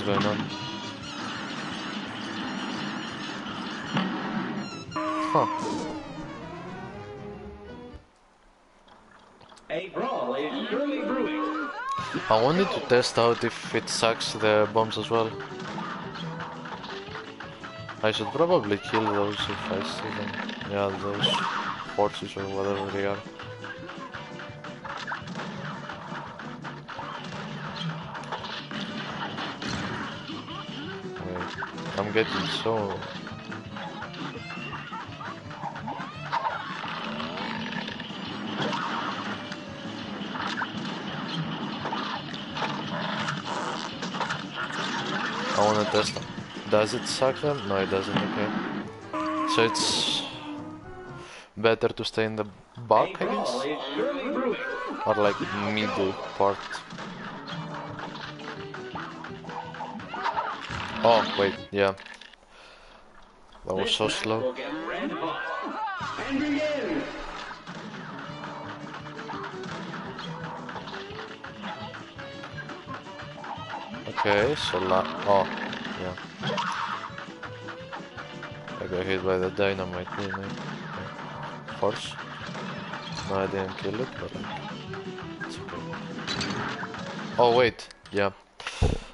Going on? Huh. A brawl is surely brewing. I wanted to test out if it sucks the bombs as well. I should probably kill those if I see them. Yeah, those horses or whatever they are. I'm getting so... I wanna test them. Does it suck them? No, it doesn't, okay. So it's better to stay in the back, I guess? Or like middle part. Oh, wait, yeah. That was so slow. will get red hot. And begin. Okay, so la- oh, yeah. I got hit by the dynamite, didn't I? Yeah. Of course. No, I didn't kill it, but it's okay. Oh wait, yeah.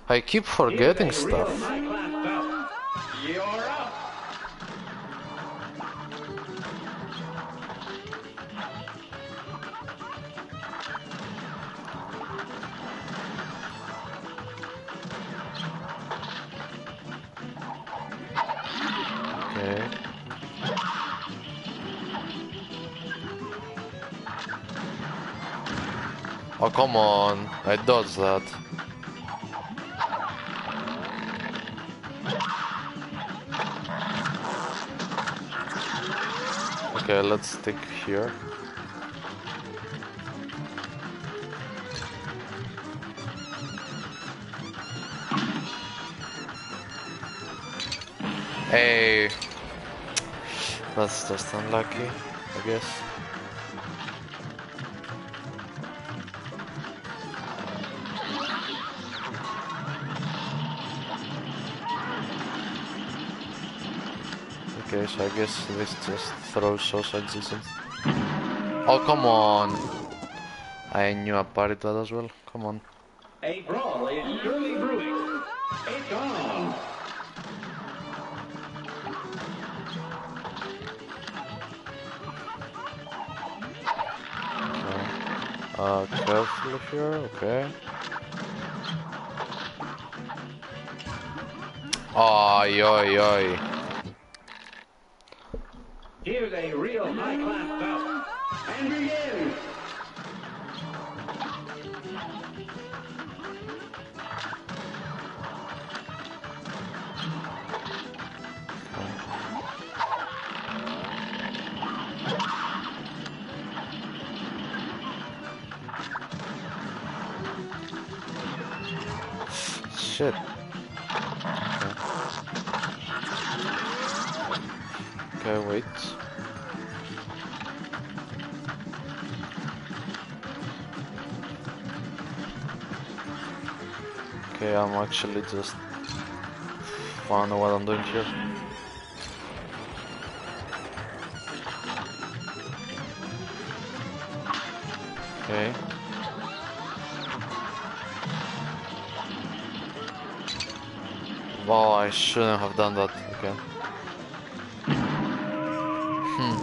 I keep forgetting Here's a real stuff. high-class bout. You're up. Okay. Oh come on, I dodged that. Okay, let's stick here. Hey, that's just unlucky, I guess. So I guess this just throws sausages in. Oh, come on! I knew I parried that as well. Come on. A brawl is surely brewing. It's on. Uh, careful here, okay. Oi, oi, oi. Actually just... I don't know what I'm doing here. Okay. Wow, I shouldn't have done that. Okay. Hmm.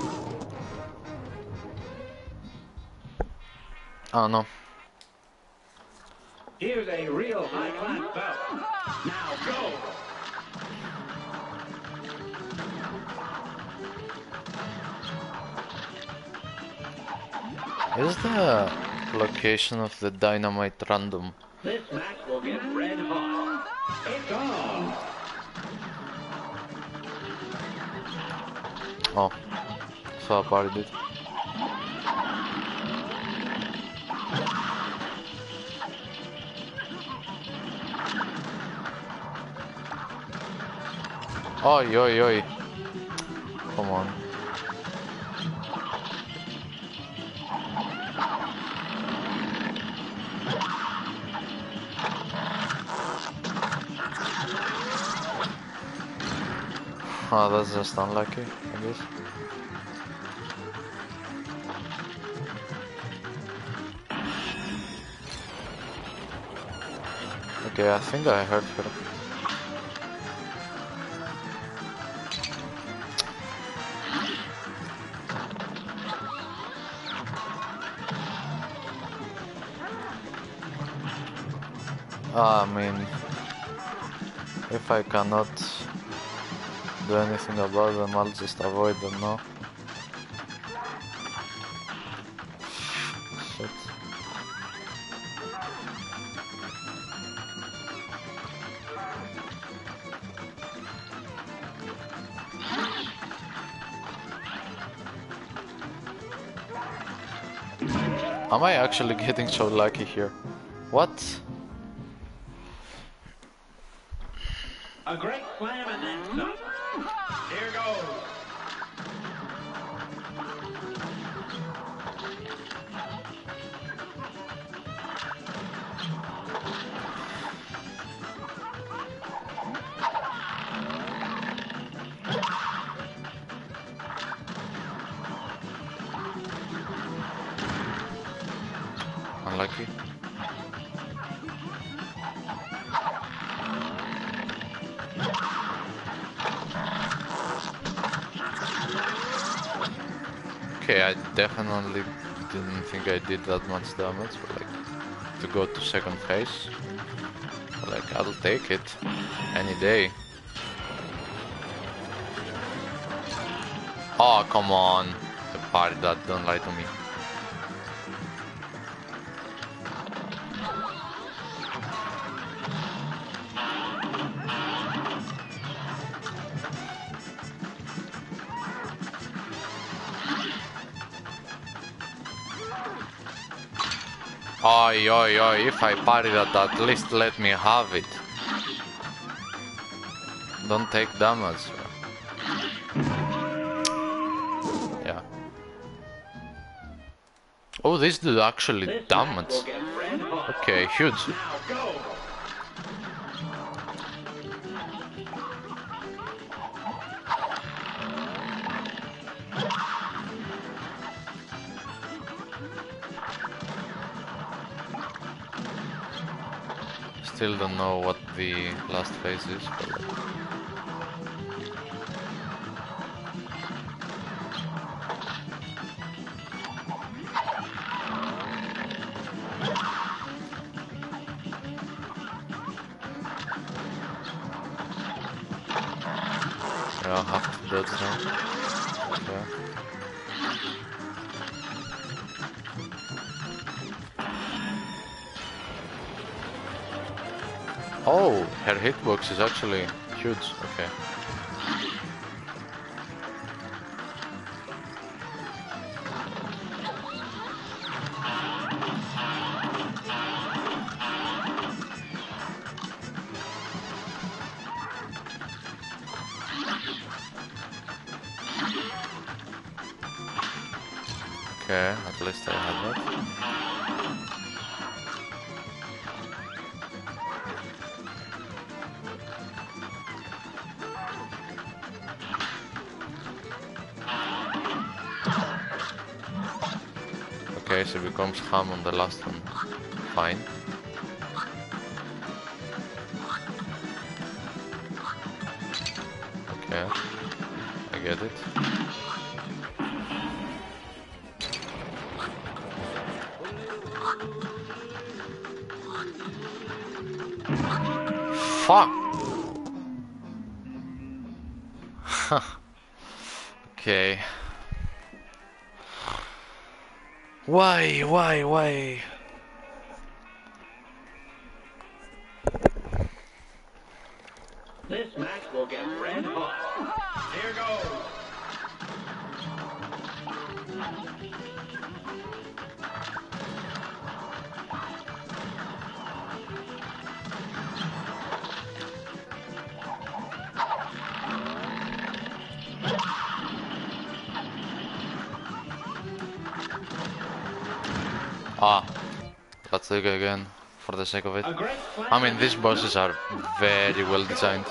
Oh no. Here's location of the dynamite random? This match will get red hot. It's on. Oh. So I parried it. Oi, oi, oi. Oh, that's just unlucky, I guess. Okay, I think I heard her. Ah, I mean, if I cannot do anything about them, I'll just avoid them now. Shit. Am I actually getting so lucky here? What? Definitely didn't think I did that much damage, but like to go to second phase. like I'll take it any day. Oh come on. The party that don't lie to me. Oi, oi, oi, if I parry that, at least let me have it. Don't take damage. Yeah. Oh, this did actually damage. Okay, huge. Know what the last phase is, but hitbox is actually huge. Okay, Why, why, for the sake of it. A great slam I mean, these bosses are very well designed.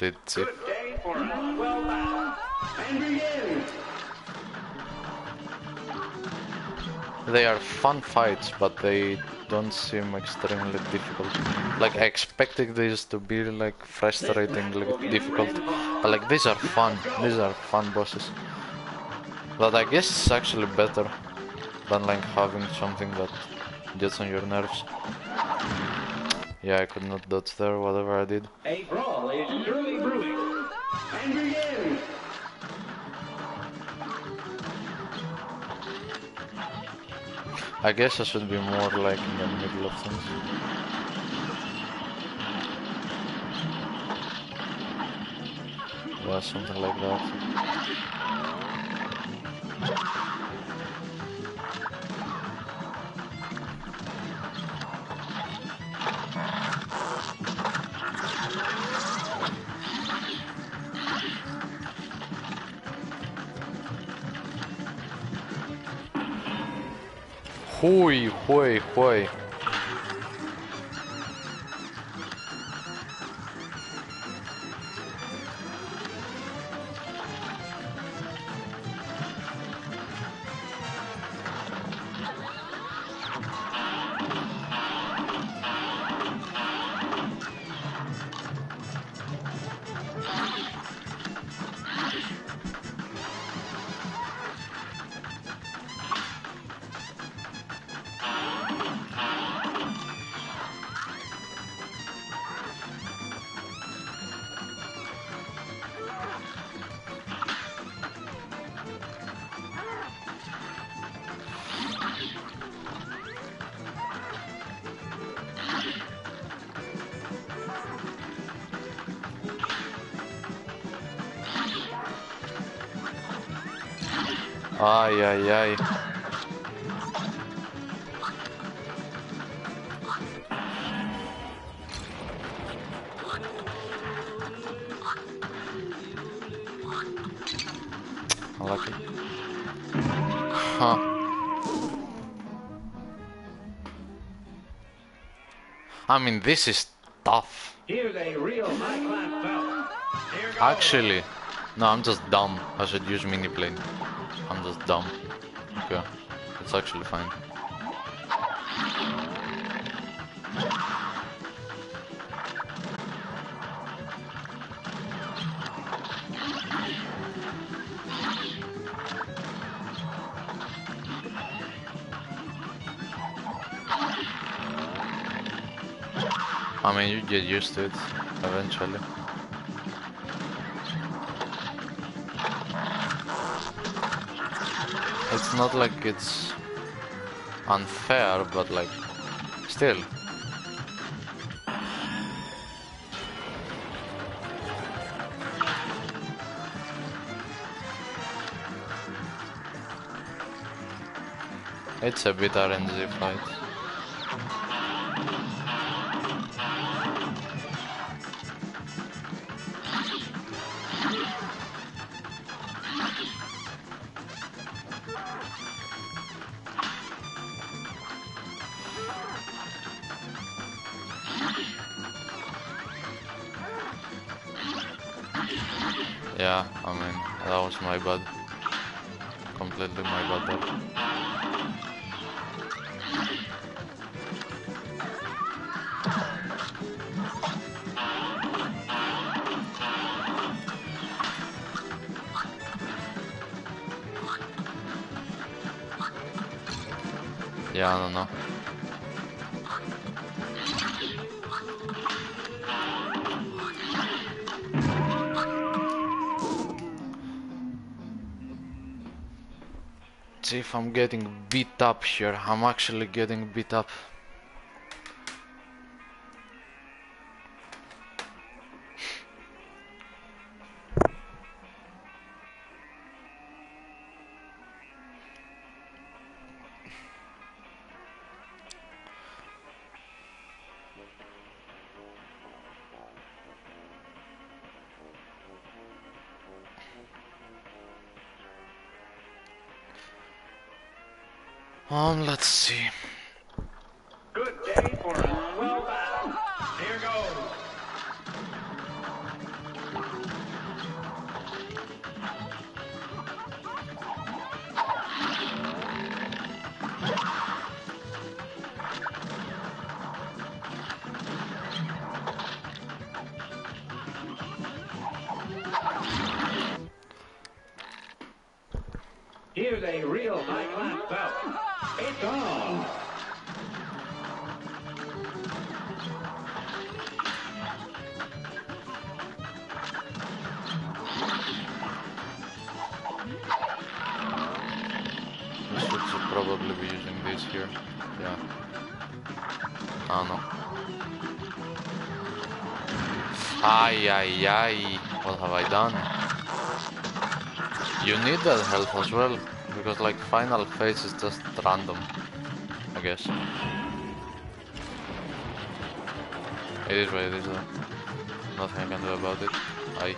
And uh, begin. They are fun fights, but they don't seem extremely difficult. Like I expected these to be like frustratingly difficult, but like these are fun. These are fun bosses. But I guess it's actually better than like having something that gets on your nerves. Yeah, I could not dodge there, whatever I did. A brawl is surely brewing. And begin. I guess I should be more like in the middle of things. Yeah, something like that. Rui, Rui, Rui. Ay, ay, ay. Unlucky. Huh. I mean, this is tough. Here's a real high-class bout. Here goes. Actually, no, I'm just dumb. I should use mini plane. Dumb. Okay, it's actually fine. I mean, you get used to it eventually. Not like it's unfair, but like, still. It's a bit RNG fight. I'm getting beat up here. I'm actually getting beat up. Um, let's see. Ay, ay. What have I done? You need that health as well. Because, like, final phase is just random. I guess. It is what it is. Nothing I can do about it. I.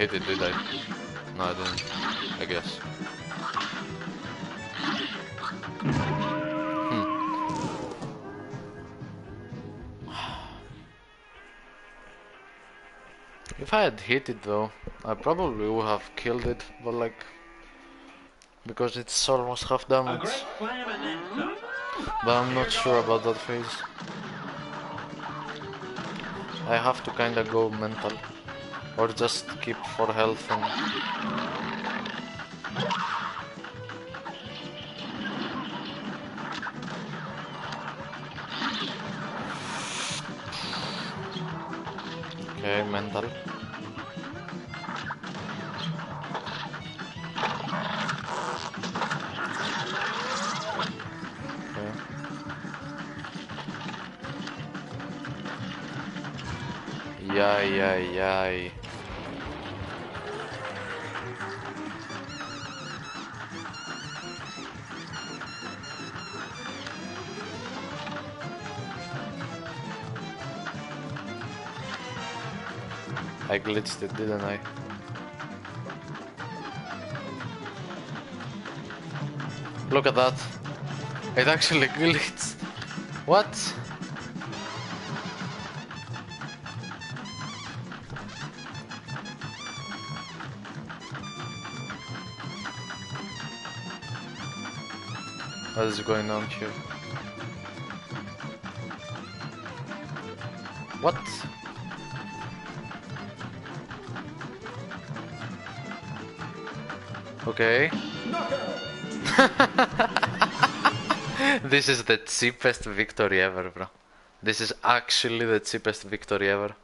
hit it, did I? No, I didn't. I guess. Hmm. If I had hit it though, I probably would have killed it, but like... Because it's almost half damage. great slam and then some. But I'm not sure about that phase. I have to kinda go mental. Or just keep for health and... Okay, mental. Okay. Yay, yay, glitched it, didn't I? Look at that. It actually glitched. What? What is going on here? Okay. this is the cheapest victory ever, bro. This is actually the cheapest victory ever.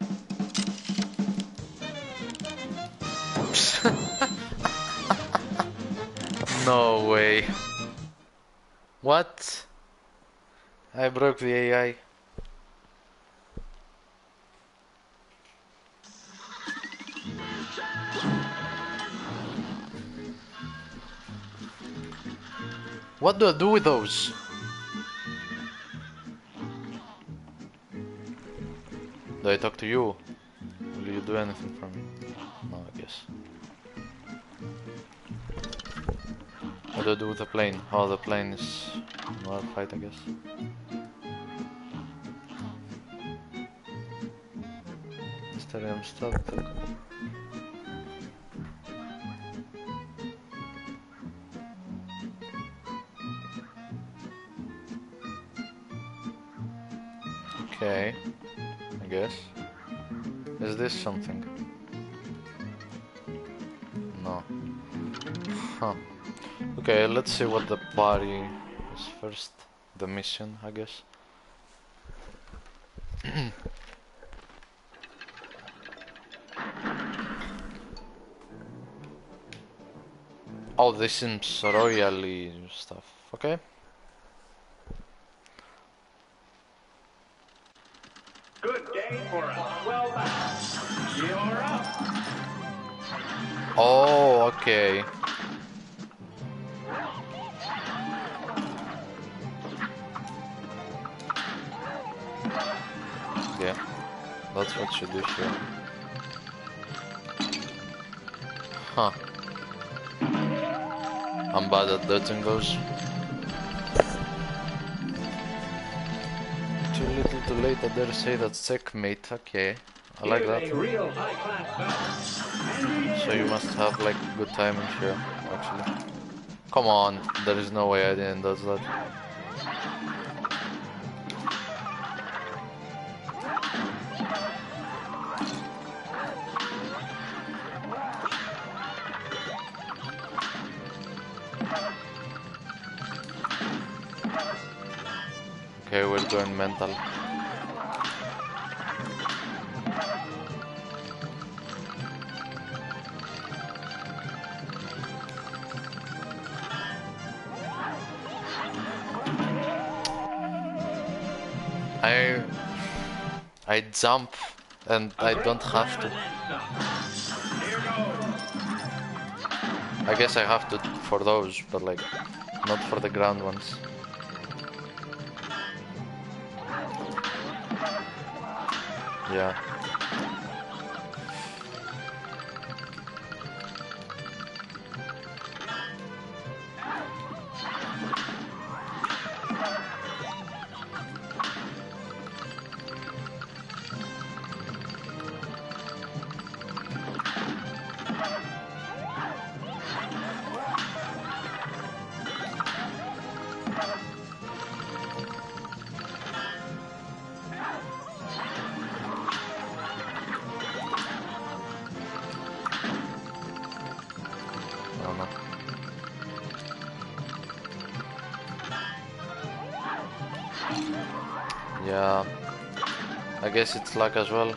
no way. What? I broke the AI. What do I do with those? Do I talk to you? Will you do anything for me? No, I guess. What do I do with the plane? Oh, the plane is another fight, I guess. Stadium started. Okay, I guess. Is this something? No. Huh. Okay, let's see what the party is first. The mission, I guess. oh, this seems royally stuff. Okay. Oh, okay. Yeah, that's what you do here. Huh. I'm bad at dodging those. Too little too late, I dare say that's checkmate. Okay, I like that. So you must have like good time timing here, actually. Come on, there is no way I didn't dodge that. Okay, we're going mental. Jump and I don't have to. I guess I have to for those, but like not for the ground ones. Yeah. Luck as well.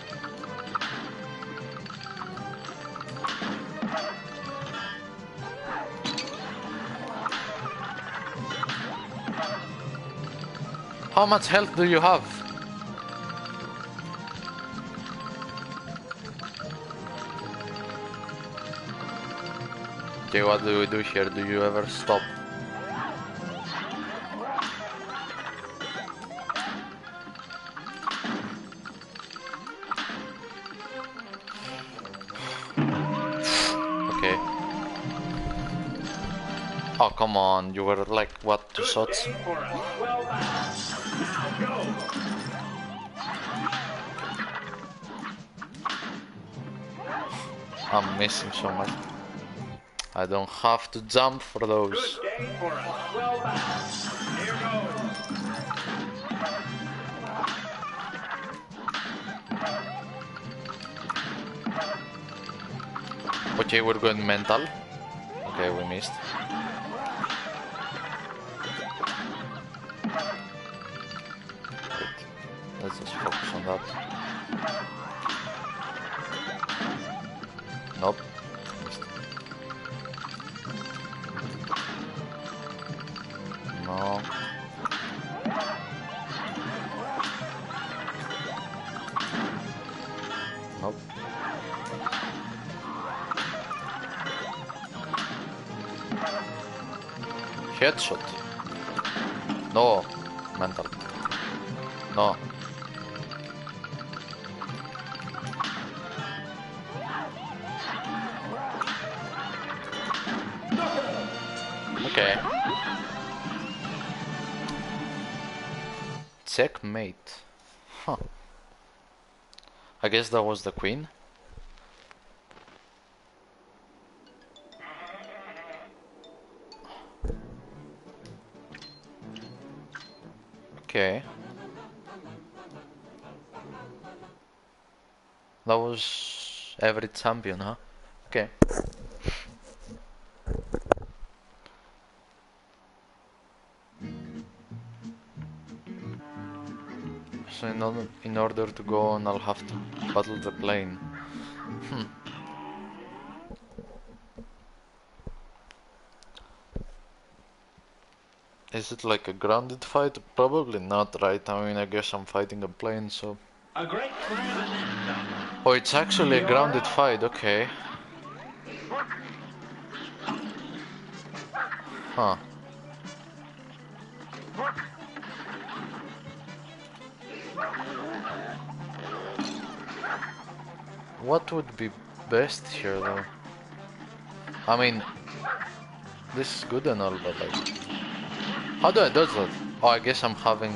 How much health do you have? Okay, what do we do here? Do you ever stop? You were like, what, two Good shots? day for a well battle. Now go. I'm missing so much. I don't have to jump for those. For well battle. Here goes. Okay, we're going mental. Okay, we missed. guess that was the queen. Okay. That was every champion, huh? Okay. So in order, in order to go on, I'll have to battle the plane. Hmm. Is it like a grounded fight? Probably not, right? I mean, I guess I'm fighting a plane, so... A great. Oh, it's actually a grounded fight, okay. Huh. What would be best here though? I mean, this is good and all, but like, how do I dodge that? Oh, I guess I'm having.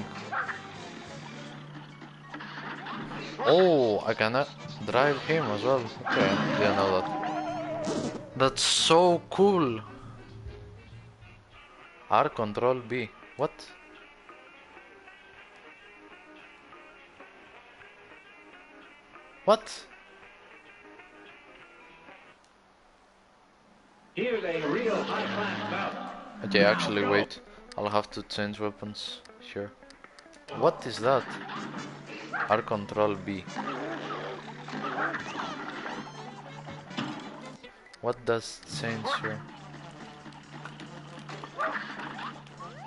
Oh, I cannot drive him as well. Okay, didn't know that. That's so cool. R control B. What? What? Okay, actually, wait. I'll have to change weapons. Sure. What is that? R control B. What does change here?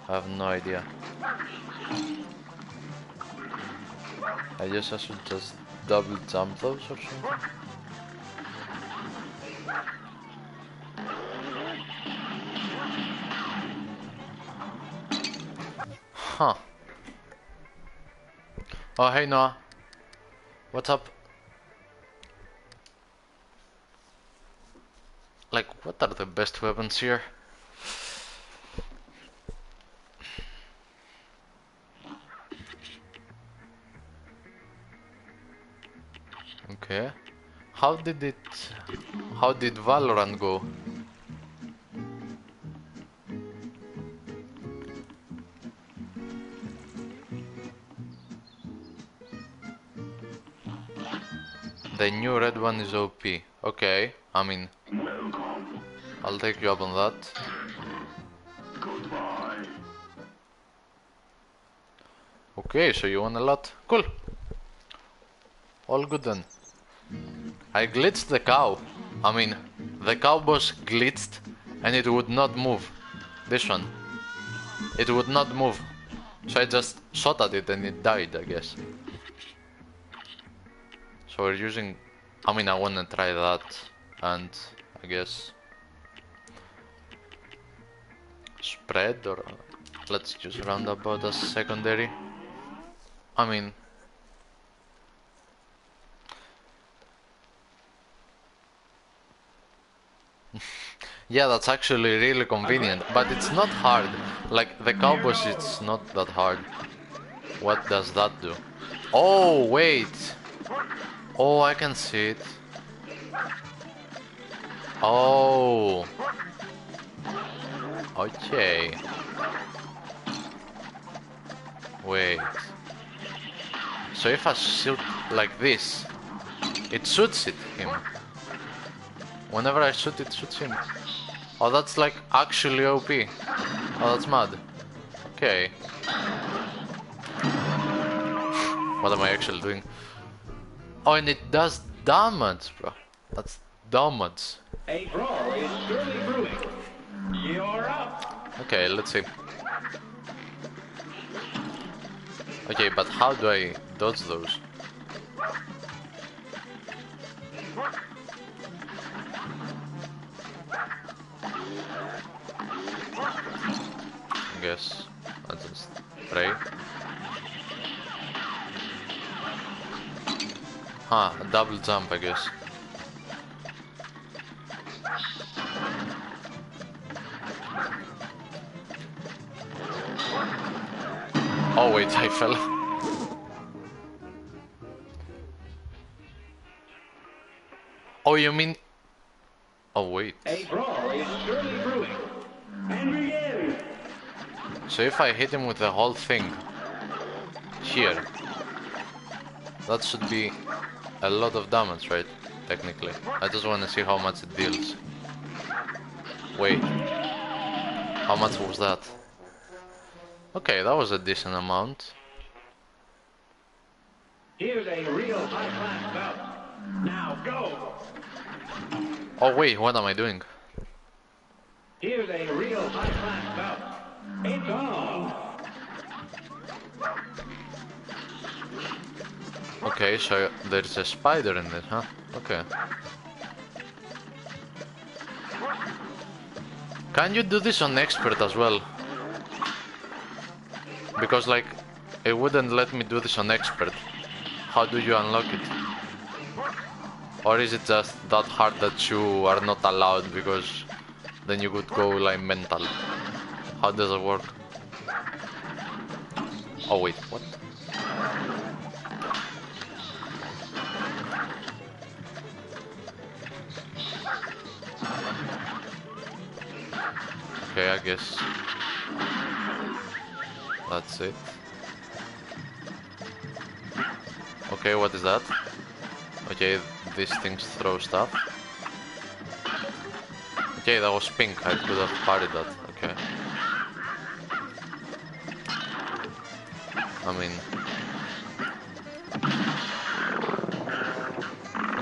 I have no idea. I guess I should just double jump those or something. Oh, hey Noah. What's up? Like, what are the best weapons here? Okay. How did it... How did Valorant go? One is OP. Okay, I mean... I'll take you up on that. Goodbye. Okay, so you won a lot. Cool. All good then. I glitched the cow. I mean, the cow was glitched and it would not move. This one. It would not move. So I just shot at it and it died, I guess. So we're using... I mean, I wanna try that and I guess... Spread or... Let's just roundabout as secondary. I mean, Yeah, that's actually really convenient, but it's not hard. Like the cowboys, it's not that hard. What does that do? Oh, wait. Oh, I can see it. Oh. Okay. Wait. So if I shoot like this, it shoots it him. Whenever I shoot, it shoots him. Oh, that's like actually OP. Oh, that's mad. Okay. What am I actually doing? Oh, and it does damage, bro. That's damage. A brawl is surely brewing. You're up. Okay, let's see. Okay, but how do I dodge those? I guess I'll just pray. Huh, a double jump, I guess. Oh wait, I fell. Oh, you mean... Oh wait. A brawl is surely brewing. And begin. So if I hit him with the whole thing here, that should be a lot of damage, right? Technically. I just want to see how much it deals. Wait. How much was that? Okay, that was a decent amount. Here's a real high-class belt. Now go. Oh wait, what am I doing? Here's a real high-class belt. It's on. Okay, so there's a spider in it, huh? Okay. Can you do this on expert as well? Because like, it wouldn't let me do this on expert. How do you unlock it? Or is it just that hard that you are not allowed because then you could go like mental? How does it work? Oh wait, what? Okay, I guess that's it. Okay, what is that? Okay, these things throw stuff. Okay, that was pink. I could have parried that. Okay. I mean...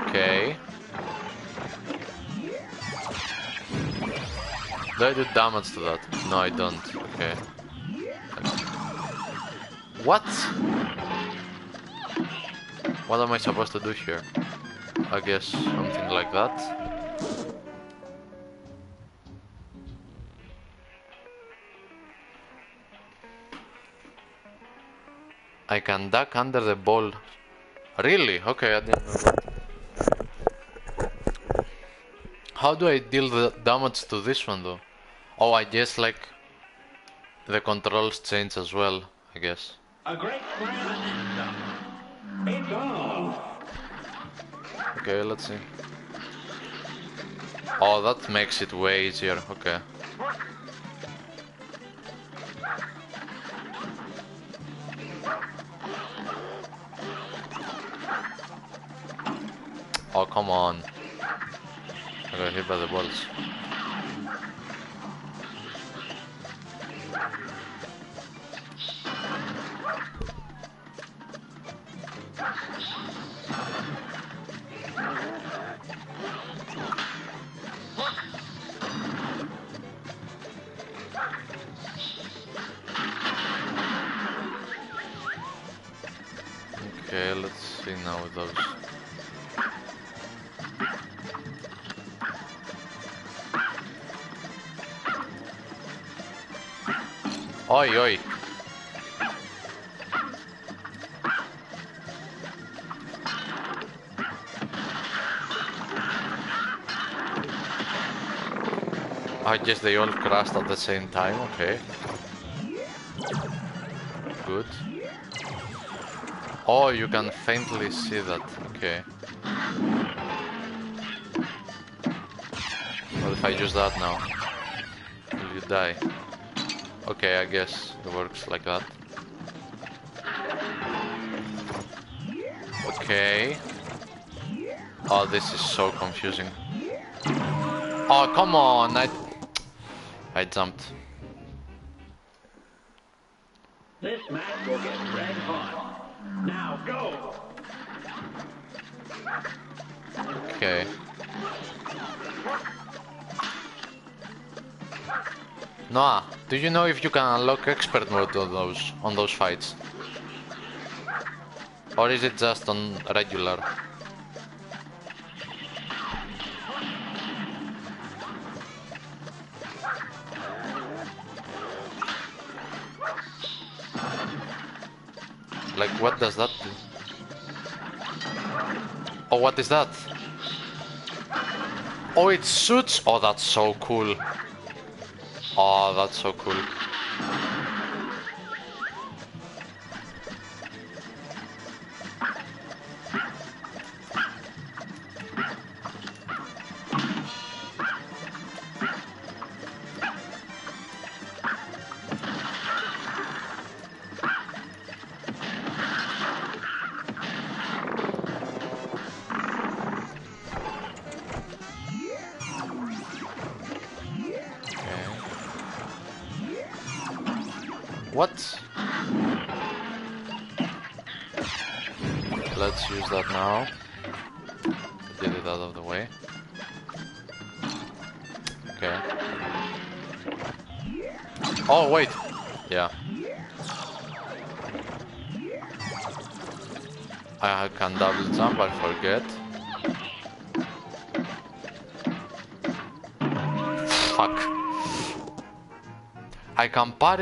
Okay. I do damage to that? No, I don't. Okay. What? What am I supposed to do here? I guess something like that. I can duck under the ball. Really? Okay, I didn't know that. How do I deal the damage to this one though? Oh, I guess like the controls change as well, I guess. A great slam and then some. It's on. Okay, let's see. Oh, that makes it way easier. Okay. Oh, come on. I got hit by the balls. Now with those. Oi, oi. I guess they all crashed at the same time, okay. Good. Oh, you can faintly see that, okay. What if I use that now? Will you die? Okay, I guess it works like that. Okay. Oh, this is so confusing. Oh, come on! I, I jumped. This match will get. Go. Okay. Noah, do you know if you can unlock expert mode on those on those fights? Or is it just on regular? Like what does that do? Oh, what is that? Oh, it shoots! Oh, that's so cool. Oh, that's so cool.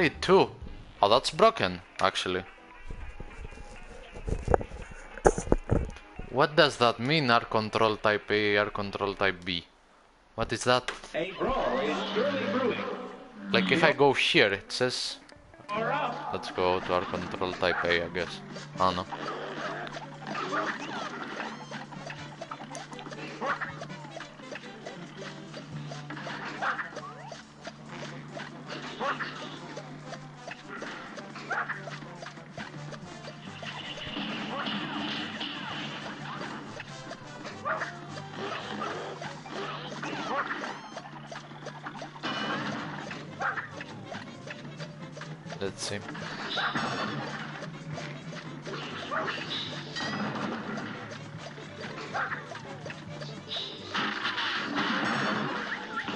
Parry too. Oh, that's broken, actually. What does that mean, R control type A, R control type B? What is that? A brawl is surely brewing. Like if I go here, it says... Let's go to R control type A, I guess. I don't know.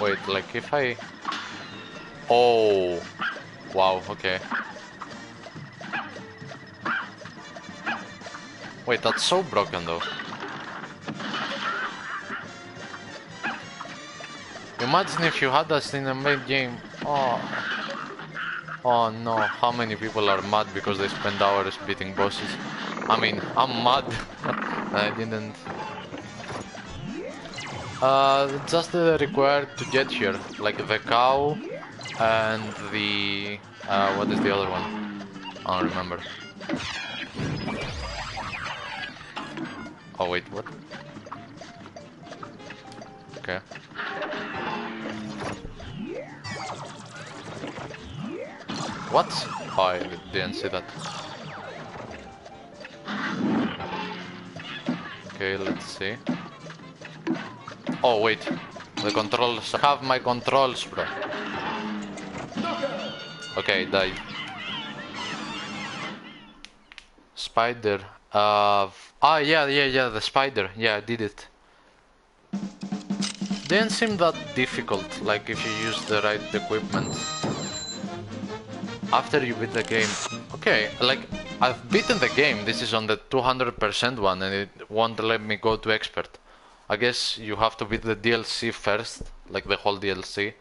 Wait, like if I... Oh! Wow, okay. Wait, that's so broken though. Imagine if you had us in a main game. Oh. Oh no, how many people are mad because they spend hours beating bosses? I mean, I'm mad. I didn't. Uh, just uh, required to get here, like the cow and the. Uh, what is the other one? I don't remember. Oh wait, what? What? I didn't see that. Okay, let's see. Oh wait, the controls. Have my controls, bro. Okay, die. Spider. Uh. Ah, yeah, yeah, yeah. The spider. Yeah, I did it. Didn't seem that difficult. Like if you use the right equipment after you beat the game. Okay, like I've beaten the game. This is on the 200% one and it won't let me go to expert. I guess you have to beat the DLC first, like the whole DLC.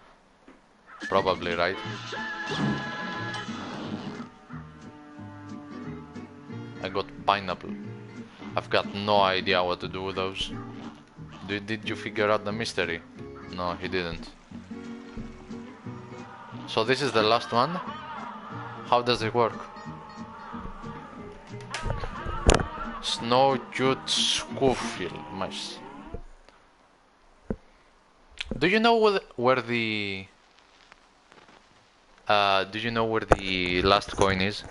Probably, right? I got pineapple. I've got no idea what to do with those. Did, did you figure out the mystery? No, he didn't. So this is the last one? How does it work? Snow Jute Schofield. Do you know where, where the... Uh, do you know where the last coin is?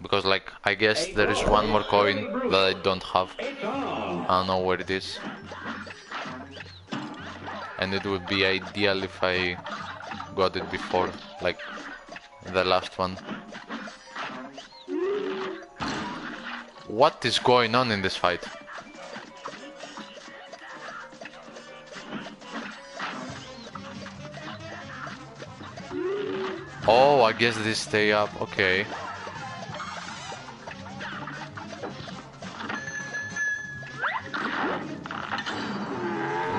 Because like, I guess there is one more coin that I don't have. I don't know where it is. And it would be ideal if I got it before, like the last one. What is going on in this fight? Oh, I guess they stay up. Okay.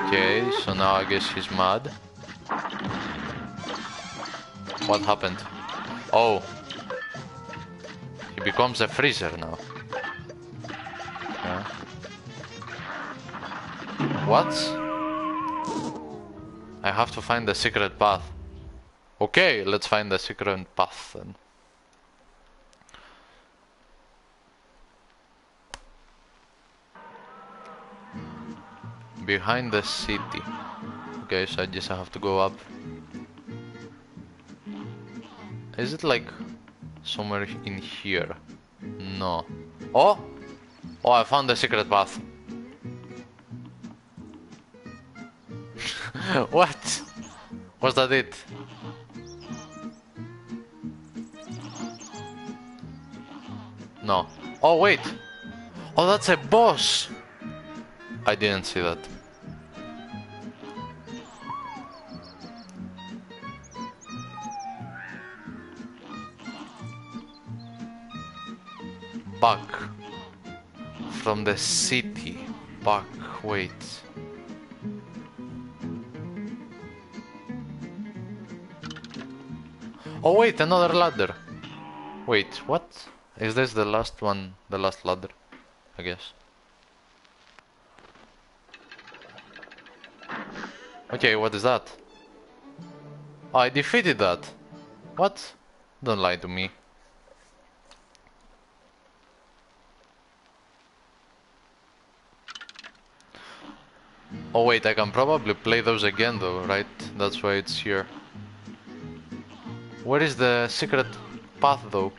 Okay, so now I guess he's mad. What happened? Oh. He becomes a freezer now. What? I have to find the secret path. Okay, let's find the secret path then. Behind the city. Okay, so I just have to go up. Is it like somewhere in here? No. Oh! Oh, I found the secret path. what? Was that it? No. Oh, wait. Oh, that's a boss! I didn't see that. Back. From the city. Back. Wait. Oh wait, another ladder. Wait, what? Is this the last one? The last ladder? I guess. Okay, what is that? I defeated that. What? Don't lie to me. Oh wait, I can probably play those again though, right? That's why it's here. Where is the secret path though?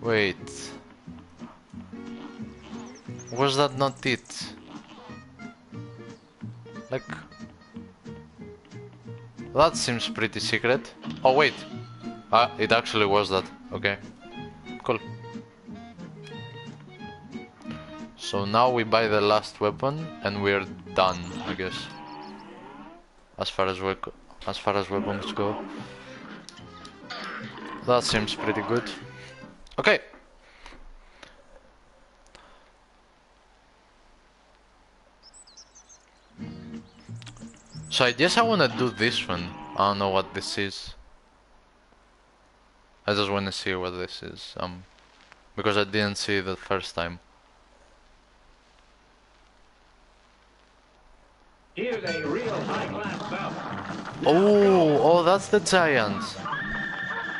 Wait. Was that not it? Like... That seems pretty secret. Oh wait. Ah, it actually was that. Okay. Cool. So now we buy the last weapon and we're done, I guess. As far as we as far as weapons go. That seems pretty good. Okay. So I guess I wanna do this one. I don't know what this is. I just wanna see what this is. Um because I didn't see it the first time. Here's a real high-class. Oh, oh, that's the giant.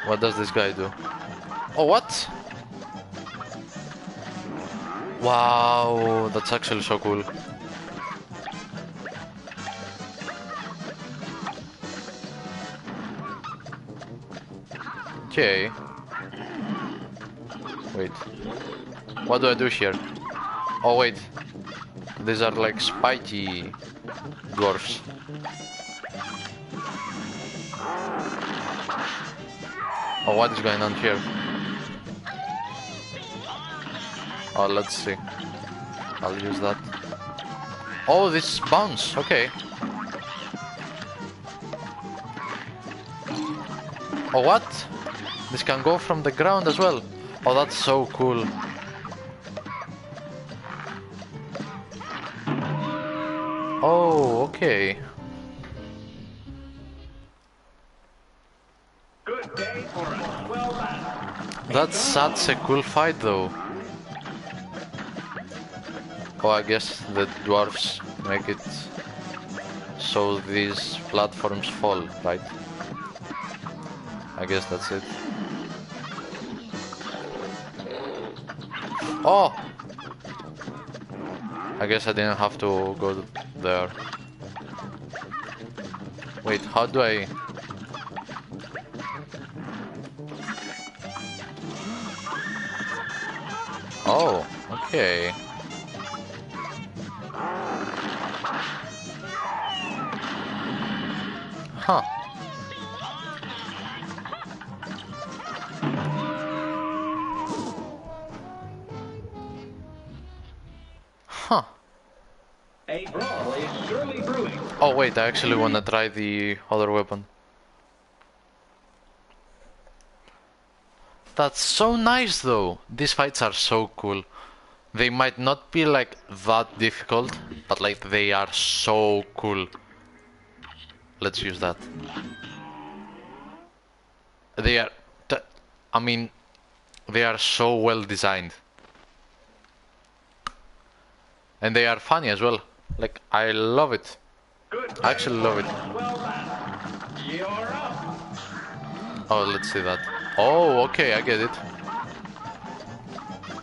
What does this guy do? Oh, what? Wow, that's actually so cool. Okay. Wait. What do I do here? Oh, wait. These are like spiky dwarfs. Oh, what is going on here? Oh, let's see. I'll use that. Oh, this bounce. Okay. Oh, what? This can go from the ground as well. Oh, that's so cool. Oh, okay. That's such a cool fight though. Oh, I guess the dwarfs make it so these platforms fall, right? I guess that's it. Oh! I guess I didn't have to go there. Wait, how do I... Oh, okay. Huh. Oh wait, I actually wanna try the other weapon. That's so nice though. These fights are so cool. They might not be like that difficult, but like they are so cool. Let's use that. They are, I mean, they are so well designed. And they are funny as well. Like, I love it. Good I actually love it. swell battle. You're up. Oh, let's see that. Oh, okay, I get it.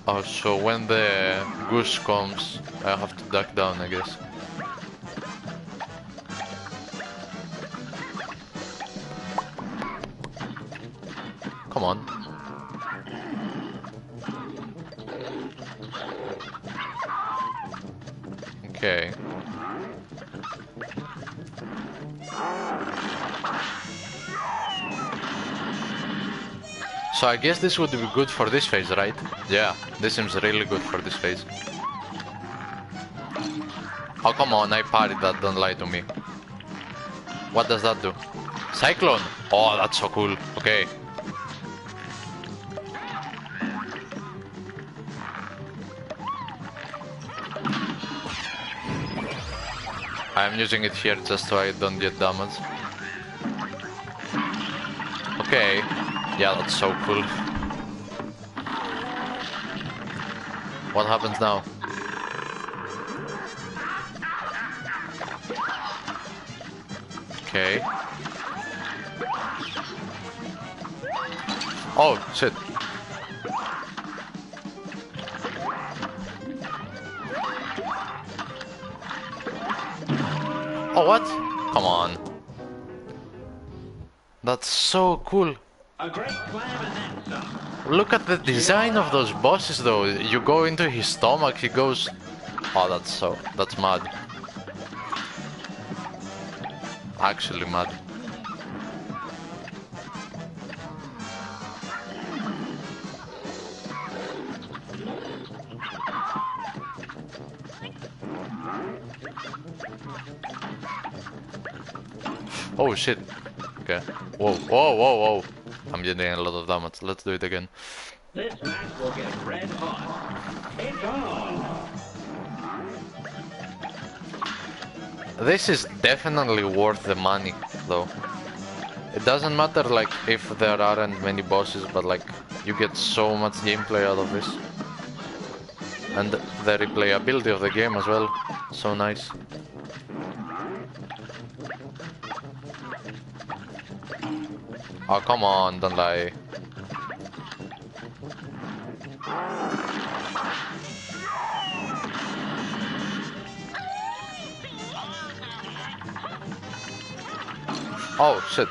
Oh, so when the goose comes, I have to duck down, I guess. Come on. Okay. So I guess this would be good for this phase, right? Yeah, this seems really good for this phase. Oh, come on, I parried that, don't lie to me. What does that do? Cyclone! Oh, that's so cool. Okay. I'm using it here just so I don't get damaged. Okay. Yeah, that's so cool. What happens now? Okay. Oh, shit. That's so cool. Look at the design of those bosses though. You go into his stomach, he goes... Oh, that's so... That's mad. Actually mad. Oh shit. Whoa, whoa, whoa, whoa. I'm getting a lot of damage. Let's do it again. This match will get red hot. It's on. This is definitely worth the money, though. It doesn't matter, like, if there aren't many bosses, but, like, you get so much gameplay out of this. And the replayability of the game as well. So nice. Oh, come on, don't lie. Oh, shit.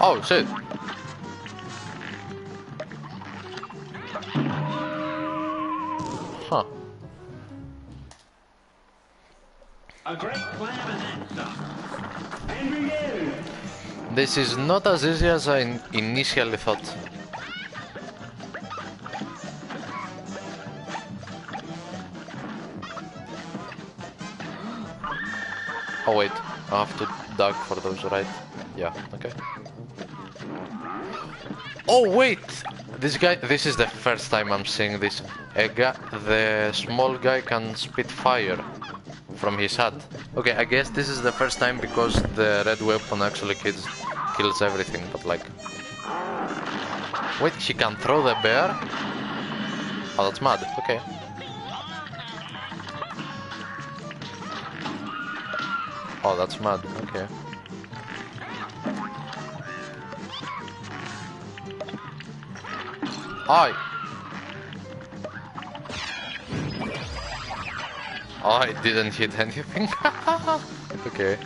Oh, shit. This is not as easy as I initially thought. Oh wait, I have to duck for those, right? Yeah, okay. Oh wait! This guy, this is the first time I'm seeing this. A guy, the small guy can spit fire from his hat. Okay, I guess this is the first time because the red weapon actually kills, kills everything, but like... Wait, she can throw the bear? Oh, that's mad, okay. Oh, that's mad, okay. Aye! Oh, I didn't hit anything. okay.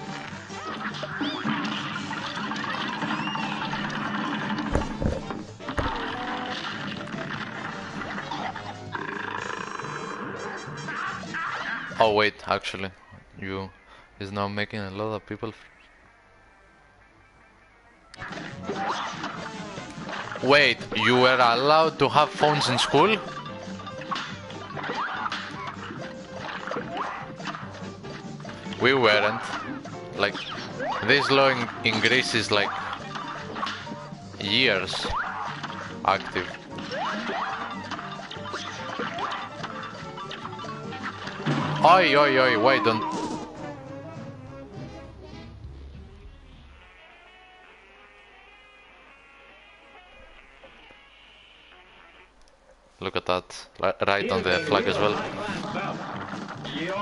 Oh wait, actually, you is now making a lot of people. Wait, you were allowed to have phones in school? We weren't. Like, this law in, in Greece is like years active. Oi, oi, oi, wait, don't. Look at that, right on the flag as well. You're.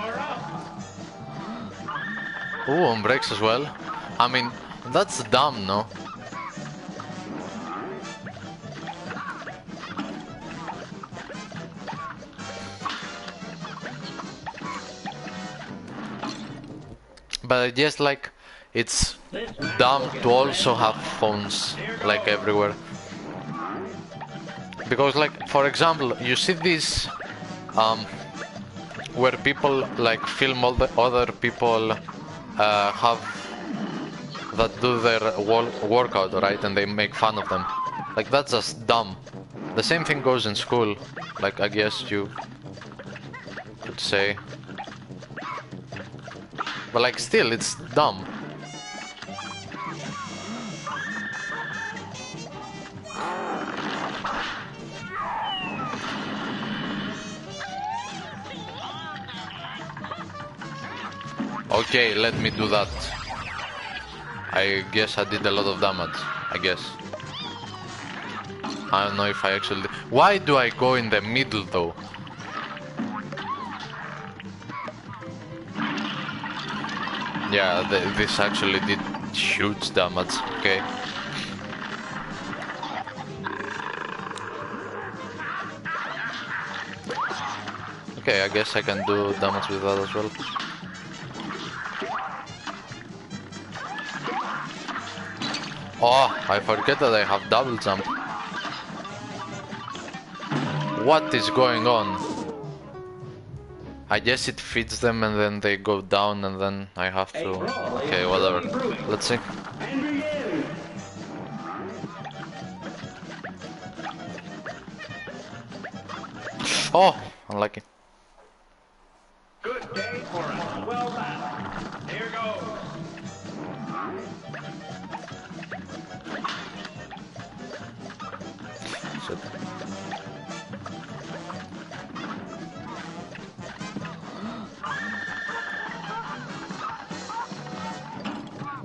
Ooh, on brakes as well. I mean, that's dumb, no? But I guess like it's dumb to also have phones like everywhere. Because like for example, you see these um where people like film all the other people uh, have that do their wor- workout, right? And they make fun of them. Like that's just dumb. The same thing goes in school. Like I guess you could say. But like still, it's dumb. Okay, let me do that. I guess I did a lot of damage. I guess. I don't know if I actually... Why do I go in the middle though? Yeah, th this actually did huge damage. Okay. Okay, I guess I can do damage with that as well. Oh, I forget that I have double jump. What is going on? I guess it feeds them and then they go down and then I have to... Okay, whatever. Let's see. Oh, unlucky. Good day for a swell battle. Here goes.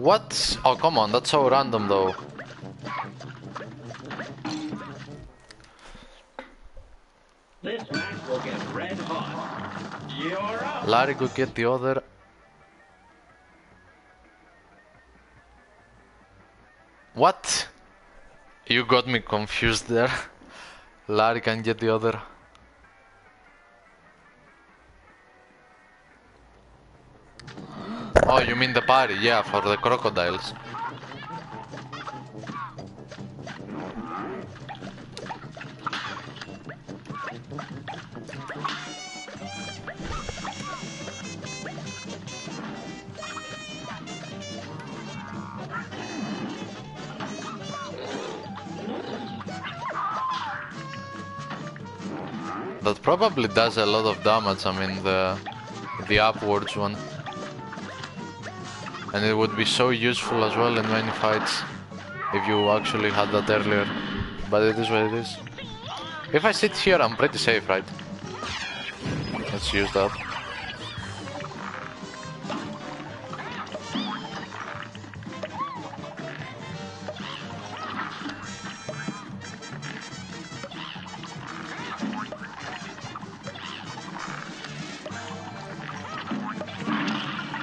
What? Oh, come on, that's so random though. This match will get red hot. You're up. Larry could get the other. What? You got me confused there. Larry can get the other. Oh, you mean the parry? Yeah, for the crocodiles. That probably does a lot of damage, I mean the the upwards one. And it would be so useful as well in many fights if you actually had that earlier. But it is what it is. If I sit here I'm pretty safe, right? Let's use that.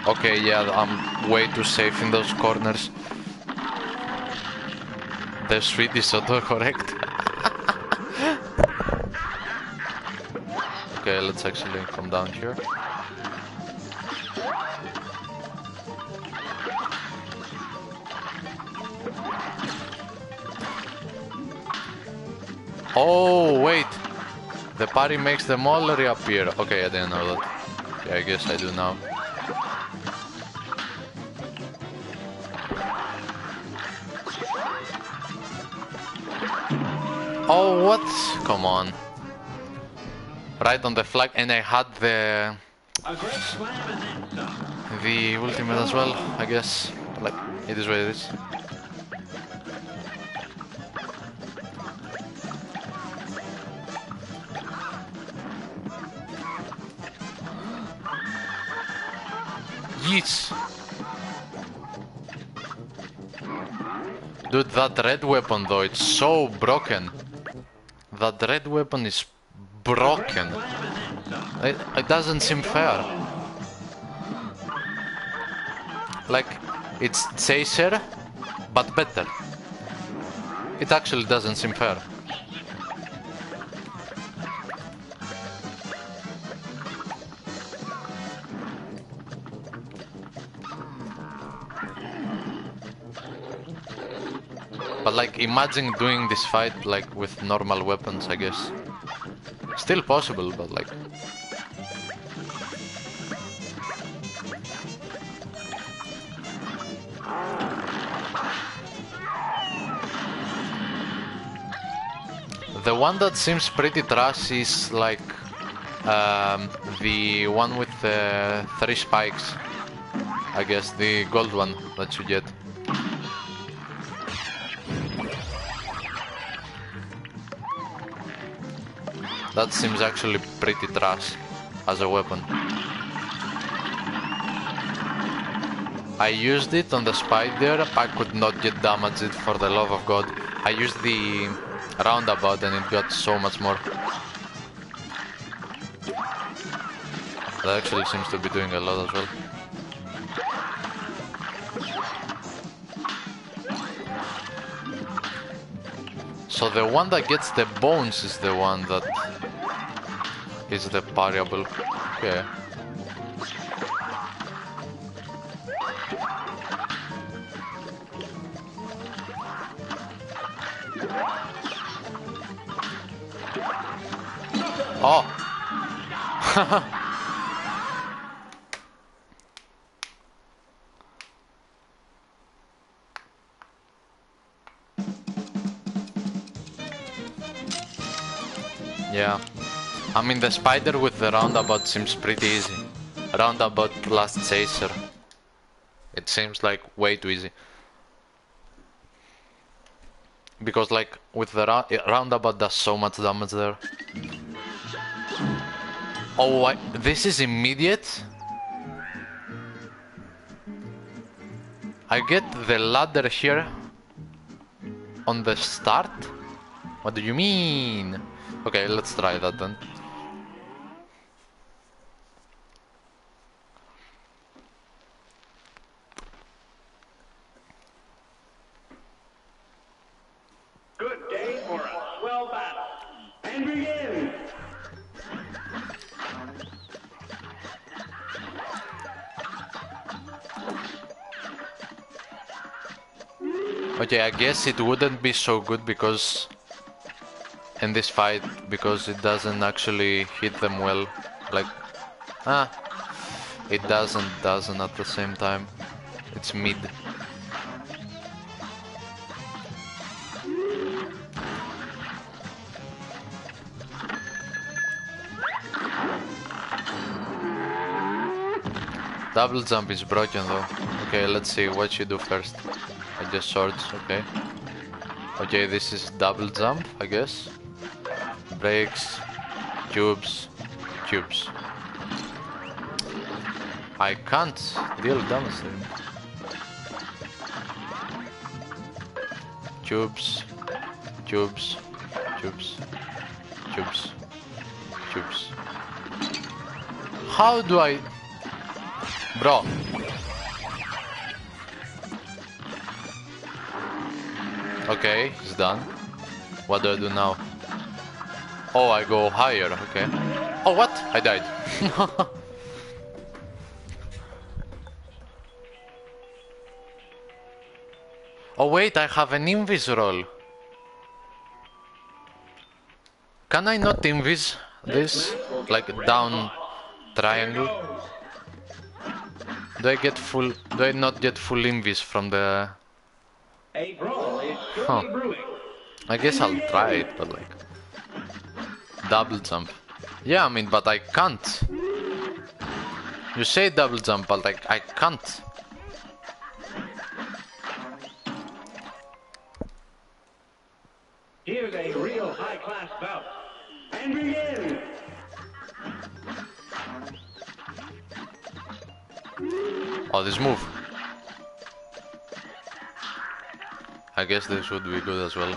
Okay, yeah, I'm way too safe in those corners. The street is autocorrect. okay, let's actually come down here. Oh, wait! The parry makes them all reappear. Okay, I didn't know that. Okay, I guess I do now. Oh, what? Come on. Right on the flag, and I had the the ultimate as well, I guess. Like, it is what it is. Yes. Dude, that red weapon though, it's so broken. That red weapon is broken. It, it doesn't seem fair. Like, it's chaser, but better. It actually doesn't seem fair. But like, imagine doing this fight like with normal weapons, I guess. Still possible, but like... The one that seems pretty trash is like um, the one with the three spikes. I guess the gold one that you get. That seems actually pretty trash as a weapon. I used it on the spider, I could not get damage it for the love of god. I used the roundabout and it got so much more. That actually seems to be doing a lot as well. So the one that gets the bones is the one that is the variable. Okay. Oh. yeah. I mean, the spider with the roundabout seems pretty easy. Roundabout plus chaser. It seems like way too easy. Because like with the ra eh, roundabout does so much damage there. Oh, I, this is immediate? I get the ladder here on the start? What do you mean? Okay, let's try that then. Okay, I guess it wouldn't be so good because in this fight because it doesn't actually hit them well. Like, ah, it doesn't, doesn't at the same time. It's mid. Double jump is broken though. Okay, let's see what you do first. I just swords, okay. Okay, this is double jump, I guess. Breaks, cubes, cubes. I can't deal damage to him. Cubes, cubes, cubes, cubes, cubes. How do I... Bro. Okay, it's done. What do I do now? Oh, I go higher, okay. Oh, what? I died. oh, wait, I have an invis roll. Can I not invis this? Like down triangle? Do I get full... Do I not get full invis from the... A brawl is surely Huh. I guess I'll try it, but like... Double jump. Yeah, I mean, but I can't. You say double jump, but like, I can't. Here's a real high-class bout. And begin. Oh, this move. I guess this would be good as well.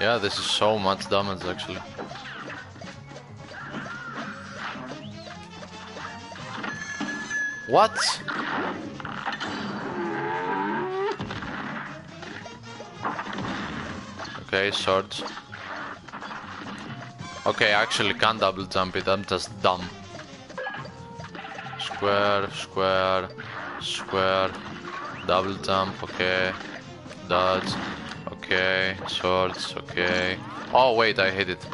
Yeah, this is so much damage actually. What? Okay, swords. Okay, actually can't double jump it, I'm just dumb. Square, square, square, double jump, okay. Dodge, okay. Swords, okay. Oh, wait, I hit it.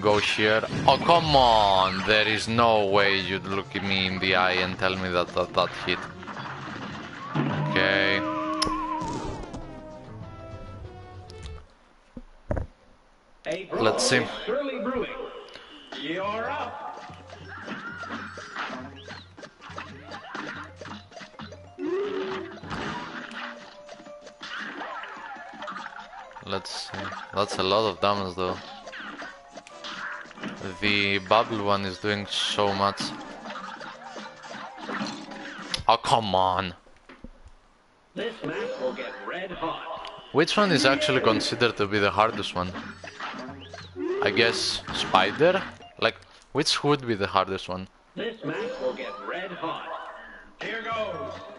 Go here. Oh, come on! There is no way you'd look at me in the eye and tell me that that, that hit. Okay. Let's see. is surely brewing. You're up. Let's see. That's a lot of damage though. The bubble one is doing so much. Oh, come on. This match will get red hot. Which one is actually considered to be the hardest one? I guess Spider? Like, which would be the hardest one? This match will get red hot. Here goes.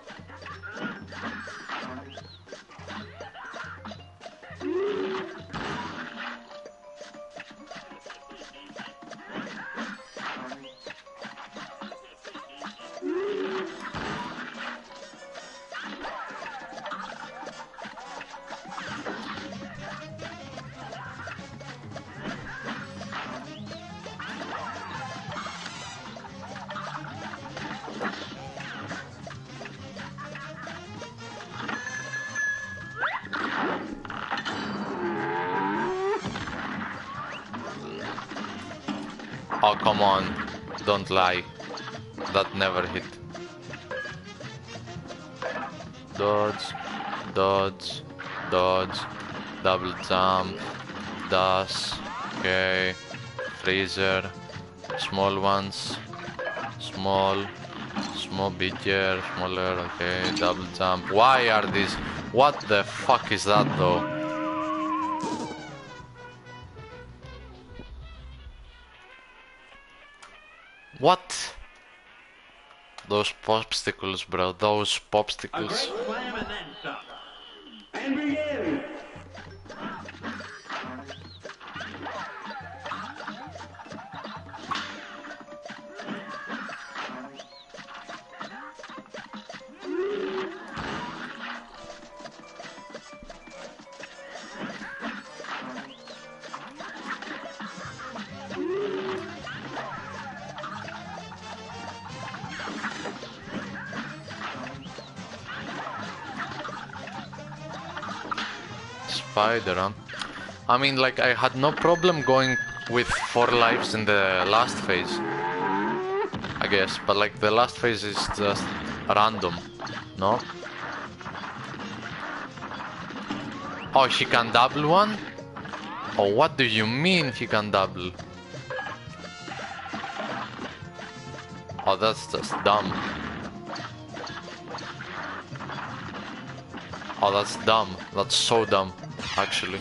Don't lie. That never hit. Dodge, dodge, dodge, double jump, dash, okay, freezer, small ones, small, small bigger, smaller, okay, double jump. Why are these? What the fuck is that though? What? Those popsicles, bro. Those popsicles. Spider, huh? I mean, like, I had no problem going with four lives in the last phase. I guess, but like, the last phase is just random, no? Oh, he can double one? Oh, what do you mean he can double? Oh, that's just dumb. Oh, that's dumb. That's so dumb, actually.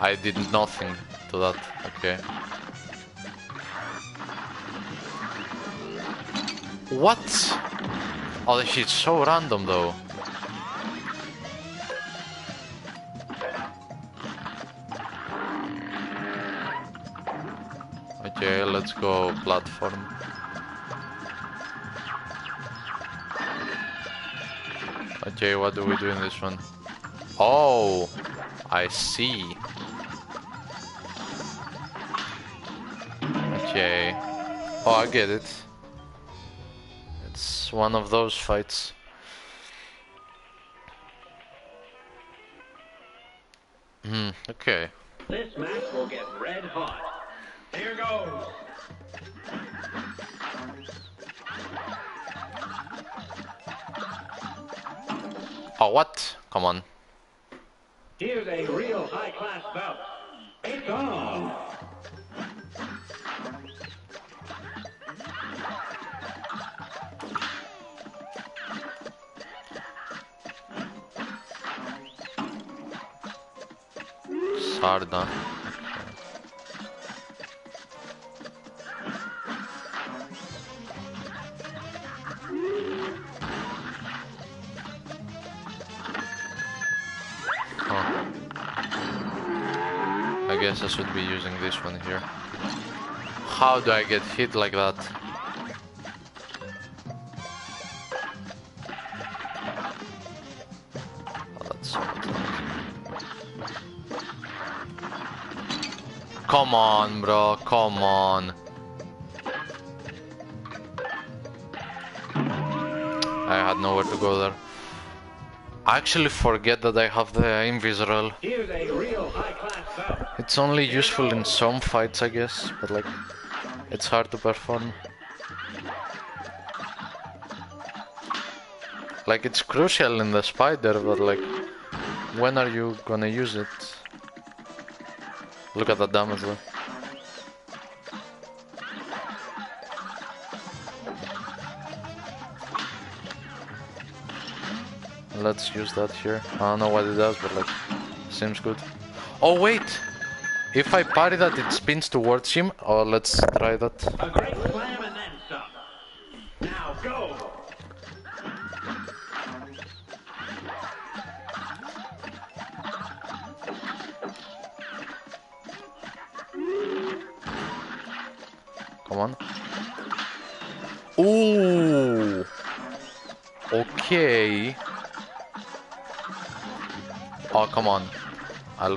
I did nothing to that. Okay. What? Oh, this shit's so random, though. Okay, let's go platform. Okay, what do we do in this one? Oh, I see. Okay. Oh, I get it. It's one of those fights. Hmm, okay. This match will get red hot. Here goes. Oh, what? Come on. Here's a real high-class bout. It's on. Sarda. I should be using this one here. How do I get hit like that? Oh, that's Come on, bro. Come on. I had nowhere to go there. I actually forget that I have the invis roll. Here's a real high-class bout. It's only useful in some fights, I guess, but like, it's hard to perform. Like, it's crucial in the spider, but like, when are you gonna use it? Look at the damage though. Let's use that here. I don't know what it does, but like, seems good. Oh wait! If I parry that, it spins towards him. Oh, let's try that.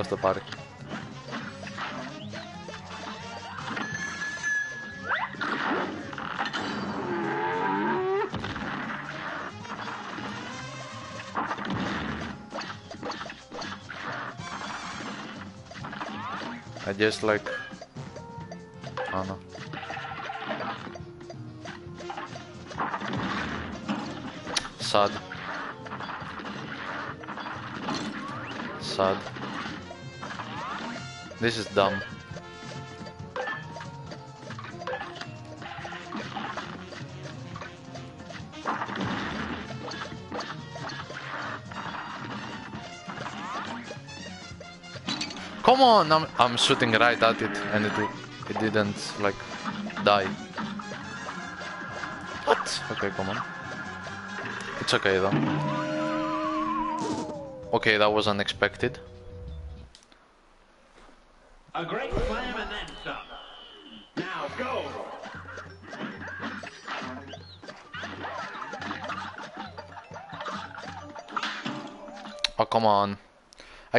The parry. I just like... Oh, Don't know. Sad. Sad. This is dumb. Come on, I'm, I'm shooting right at it and it, it didn't like die. What? Okay, come on. It's okay though. Okay, that was unexpected.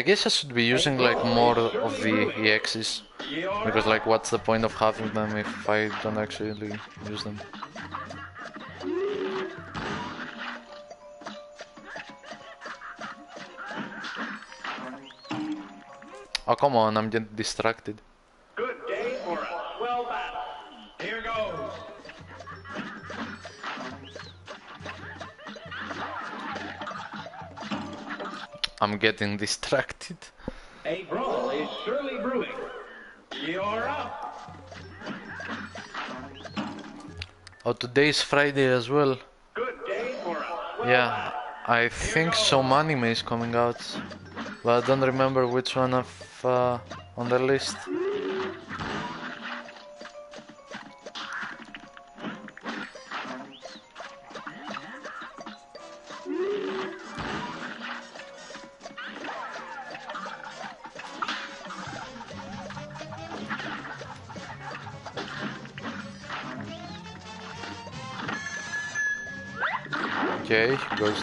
Guess I should be using like more of the EXs. Because like what's the point of having them if I don't actually use them? Oh come on, I'm getting distracted. good day for a swell battle. Here goes. I'm getting distracted. A brawl is surely brewing. You're up. Oh, today's Friday as well. Good day for a swell Yeah. I think some anime is coming out, but I don't remember which one of uh, on the list.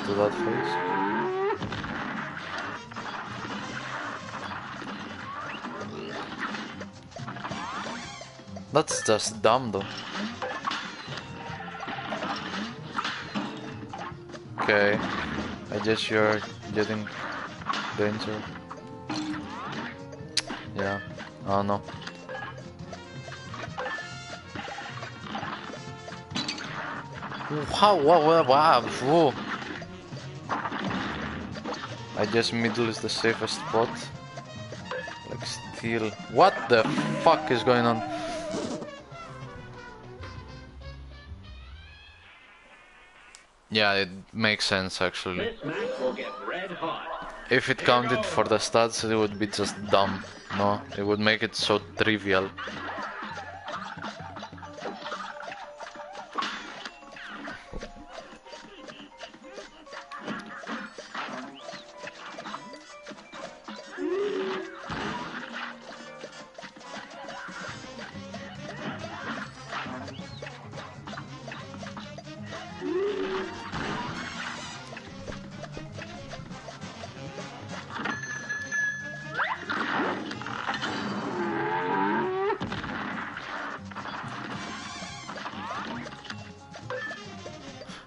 To that phase. That's just dumb though. Okay, I guess you're getting danger. Yeah, I don't know. Wow, wow, wow, wow. I guess middle is the safest spot. Like steel. What the fuck is going on? Yeah, it makes sense actually. This match will get red hot. If it counted for the stats, it would be just dumb. No, it would make it so trivial.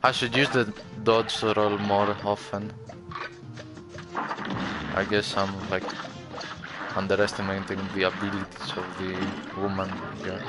I should use the dodge roll more often. I guess I'm like underestimating the abilities of the woman here.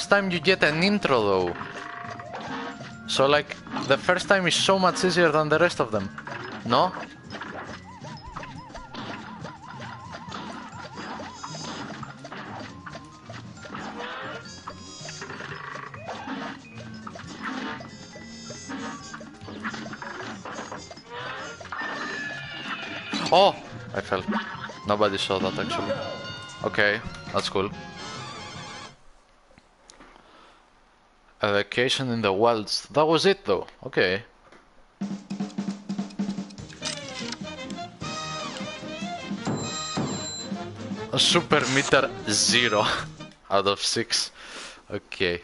First time you get an intro though. So like, the first time is so much easier than the rest of them. No? Oh! I fell. Nobody saw that actually. Okay, that's cool. Vacation in the wilds. That was it though. Okay. A super meter zero out of six. Okay.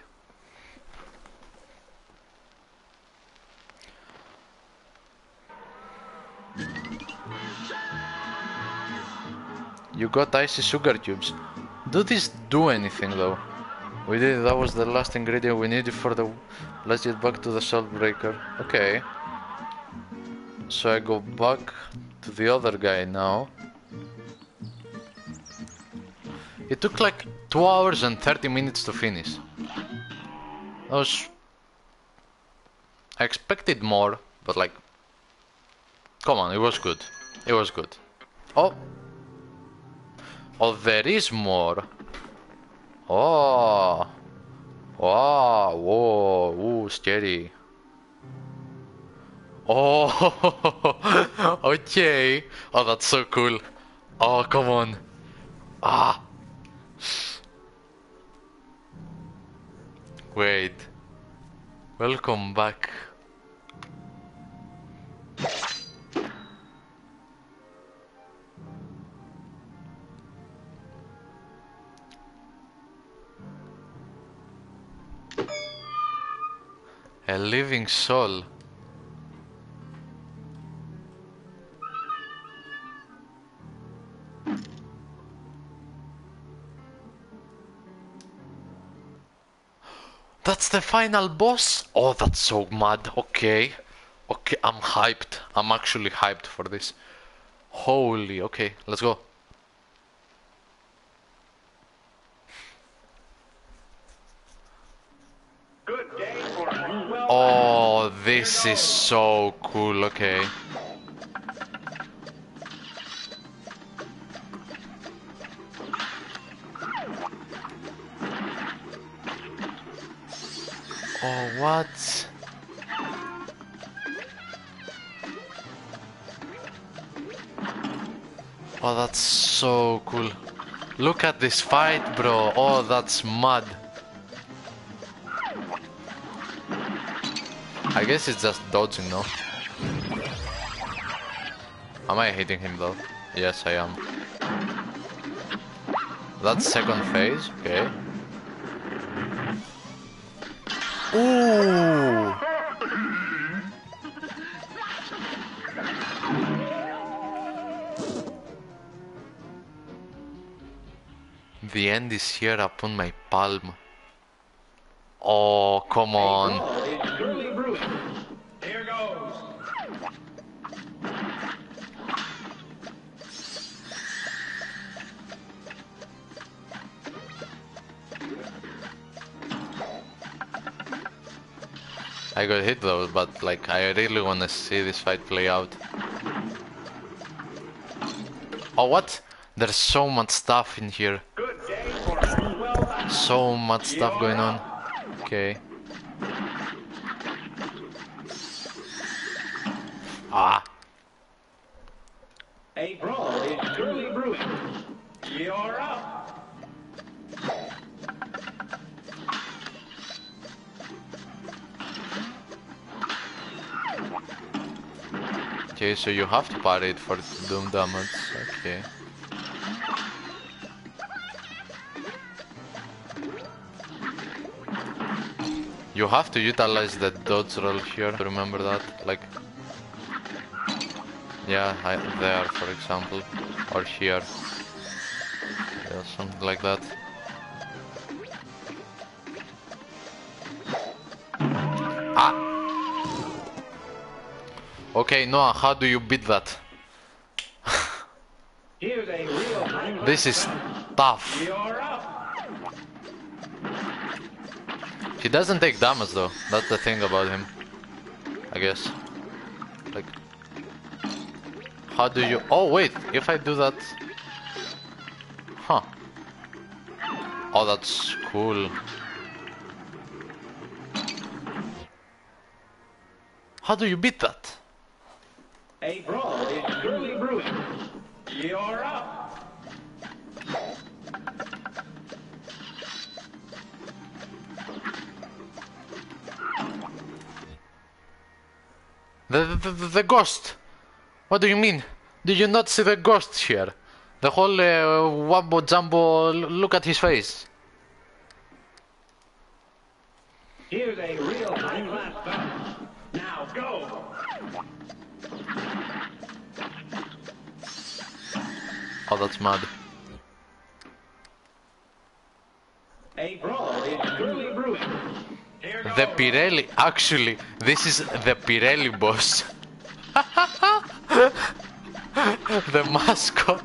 You got icy sugar cubes. Do these do anything though? We did, that was the last ingredient we needed for the... Let's get back to the Saltbaker. Okay. So I go back to the other guy now. It took like 2 hours and 30 minutes to finish. That was... I expected more, but like... Come on, it was good. It was good. Oh! Oh, there is more. Oh. Wow. Whoa. Ooh, scary. Oh. okay. Oh, that's so cool. Oh, come on. Ah. Wait. Welcome back. A living soul. That's the final boss? Oh, that's so mad. Okay. Okay, I'm hyped. I'm actually hyped for this. Holy, okay, let's go. Good day for a well Oh, this is so cool. Okay. Oh, what? Oh, that's so cool. Look at this fight, bro. Oh, that's mud. I guess it's just dodging, no? Am I hitting him though? Yes, I am. That's second phase, okay. Ooh! The end is here upon my palm. Oh, come on. It's Curly Brewing. Here goes. I got hit though, but like I really wanna see this fight play out. Oh what? There's so much stuff in here. Good day for a well done. So much stuff going on. Okay. So you have to parry it for doom damage. Okay. You have to utilize the dodge roll here. Remember that, like, yeah, I, there, for example, or here, yeah, something like that. Okay, Noah, how do you beat that? Here's a real time This is tough. He doesn't take damage though. That's the thing about him. I guess. Like. How do you. Oh, wait. If I do that. Huh. Oh, that's cool. How do you beat that? The, the, ghost! What do you mean? Did you not see the ghost here? The whole uh, wambo jumbo, look at his face. Here's a real start. Now go. Oh, that's mad. A brawl is surely brewing. The Pirelli, actually, this is the Pirelli boss. the mascot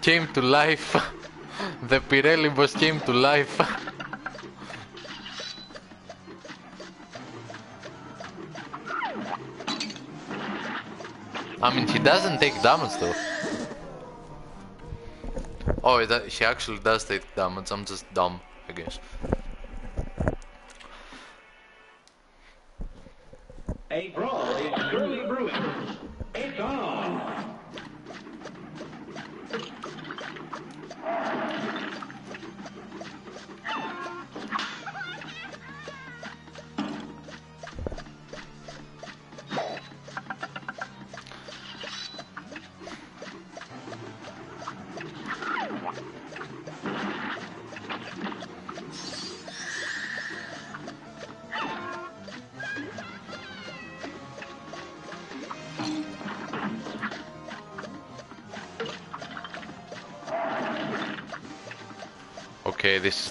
came to life. The Pirelli boss came to life. I mean, he doesn't take damage though. Oh, it, do- he actually does take damage. I'm just dumb, I guess. A brawl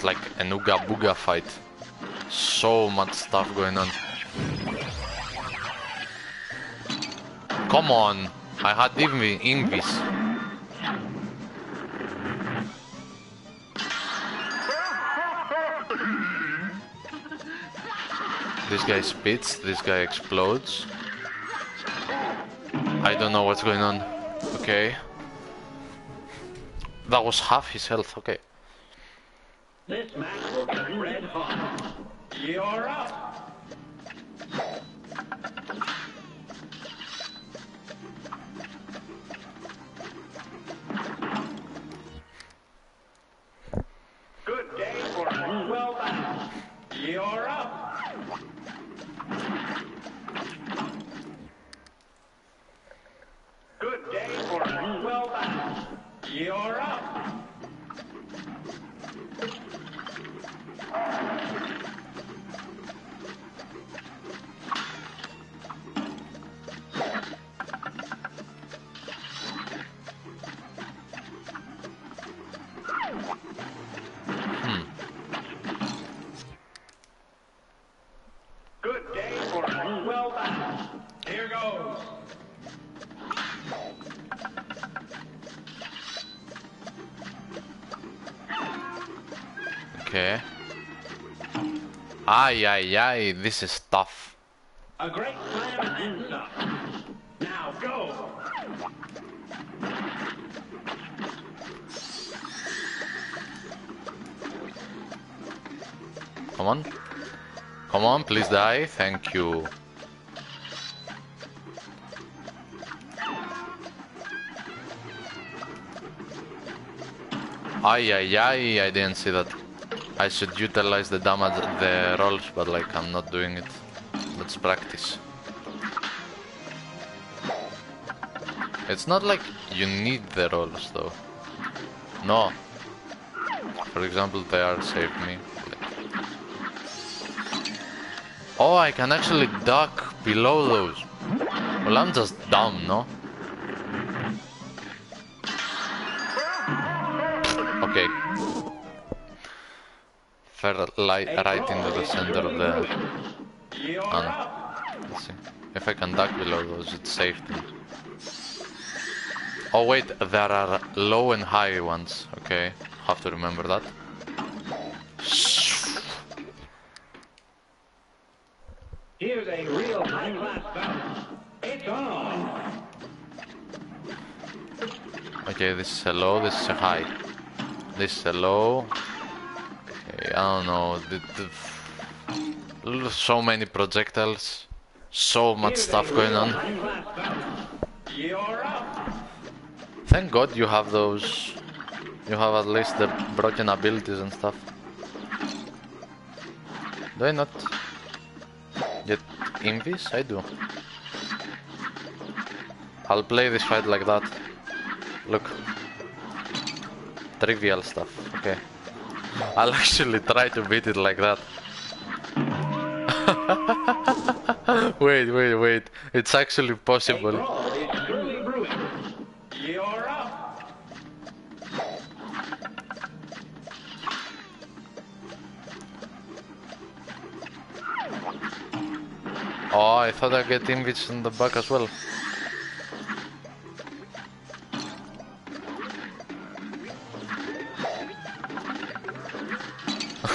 Like an Ooga Booga fight. So much stuff going on. Come on, I had even Invis. This guy spits, this guy explodes. I don't know what's going on. Okay. That was half his health, okay. This match will get red hot. You're up. Ay, ay, ay, this is tough. A great some. Now go. Come on. Come on, please die. Thank you. Ay, ay, ay, I didn't see that. I should utilize the damage, the rolls, but like I'm not doing it. Let's practice. It's not like you need the rolls though. No. For example, they are saved me. Oh, I can actually duck below those. Well, I'm just dumb, no? Light right into the center of the... Let's see. If I can duck below those, it's safe. Oh wait, there are low and high ones. Okay, have to remember that. Here's a real high-class bout. It's on. Okay, this is a low, this is a high. This is a low. I don't know. The, the, so many projectiles. So much stuff going on. Thank God you have those. You have at least the broken abilities and stuff. Do I not get invis? I do. I'll play this fight like that. Look. Trivial stuff, okay. I'll actually try to beat it like that. wait, wait, wait. It's actually possible. Oh, I thought I'd get invis in the back as well.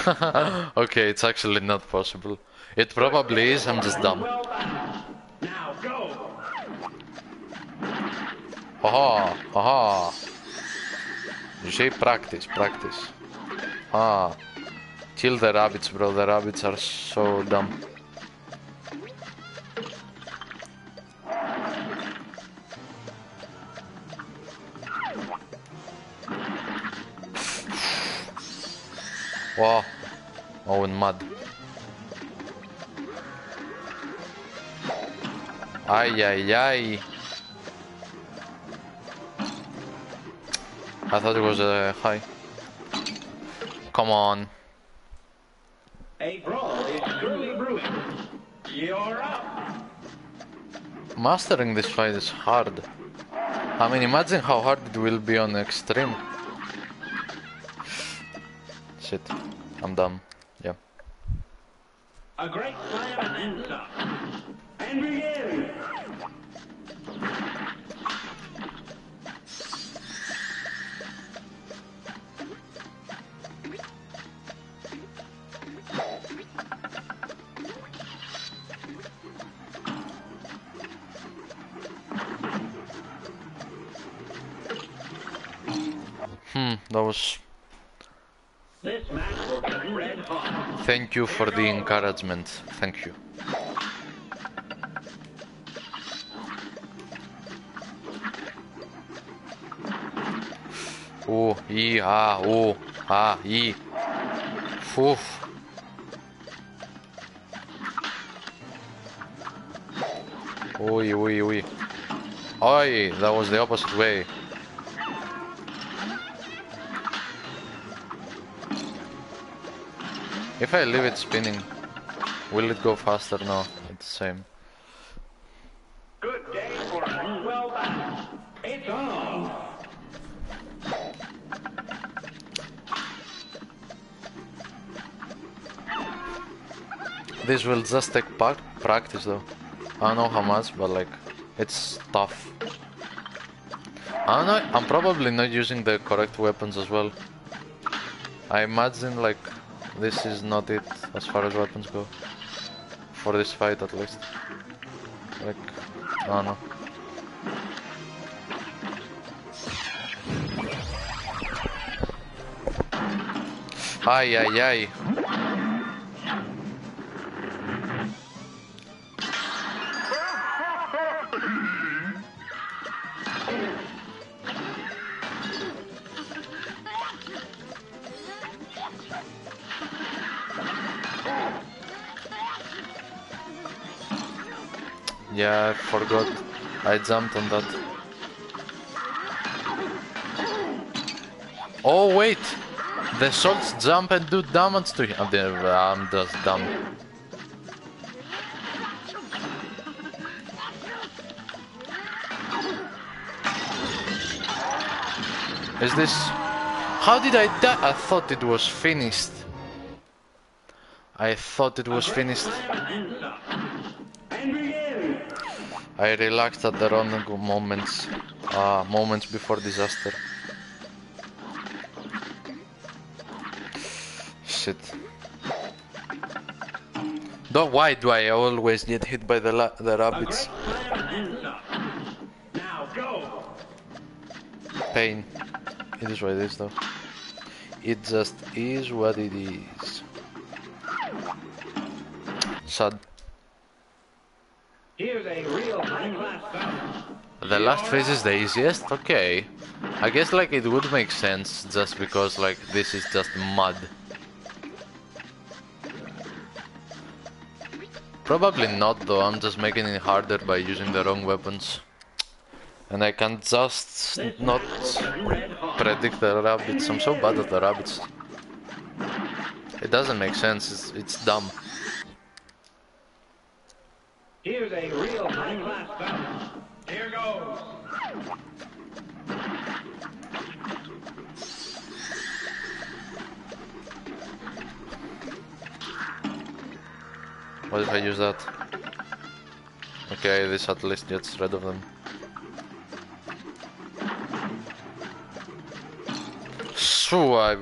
okay, it's actually not possible. It probably is, I'm just dumb. Haha, haha. You say practice, practice. Ah. Kill the rabbits, bro. The rabbits are so dumb. Wow. In mud. Ay, ay, ay. I thought it was a high. Come on. A brawl is truly brewing. You're up. Mastering this fight is hard. I mean, imagine how hard it will be on extreme. Shit. I'm dumb. A great slam and then some. And begin. Hmm, that was. This match will get red hot. Thank you for the encouragement. Thank you. Oh, e, ah, oh, ah, e. Oof. Oi, oi, oi. Oi, that was the opposite way. If I leave it spinning, will it go faster? No, it's the same. Good day for. Well done. It's on. This will just take practice though. I don't know how much, but like, it's tough. I don't know, I'm probably not using the correct weapons as well. I imagine like, this is not it as far as weapons go. For this fight at least. Like, don't know. Ay, ay, ay. I jumped on that. Oh wait! The salts jump and do damage to him. I'm just dumb. Is this... How did I die? I thought it was finished. I thought it was finished. I relaxed at the wrong moments. Uh, moments before disaster. Shit. Though why do I always get hit by the the rabbits? Pain. It is what it is though. It just is what it is. Sad. Here's a real high-class battle. The last phase is the easiest? Okay. I guess like it would make sense just because like this is just mud. Probably not though, I'm just making it harder by using the wrong weapons. And I can just not predict the rabbits. I'm so bad at the rabbits. It doesn't make sense, it's, it's dumb. Here's a real high-class battle. Here goes. What if I use that? Okay, this at least gets rid of them. So I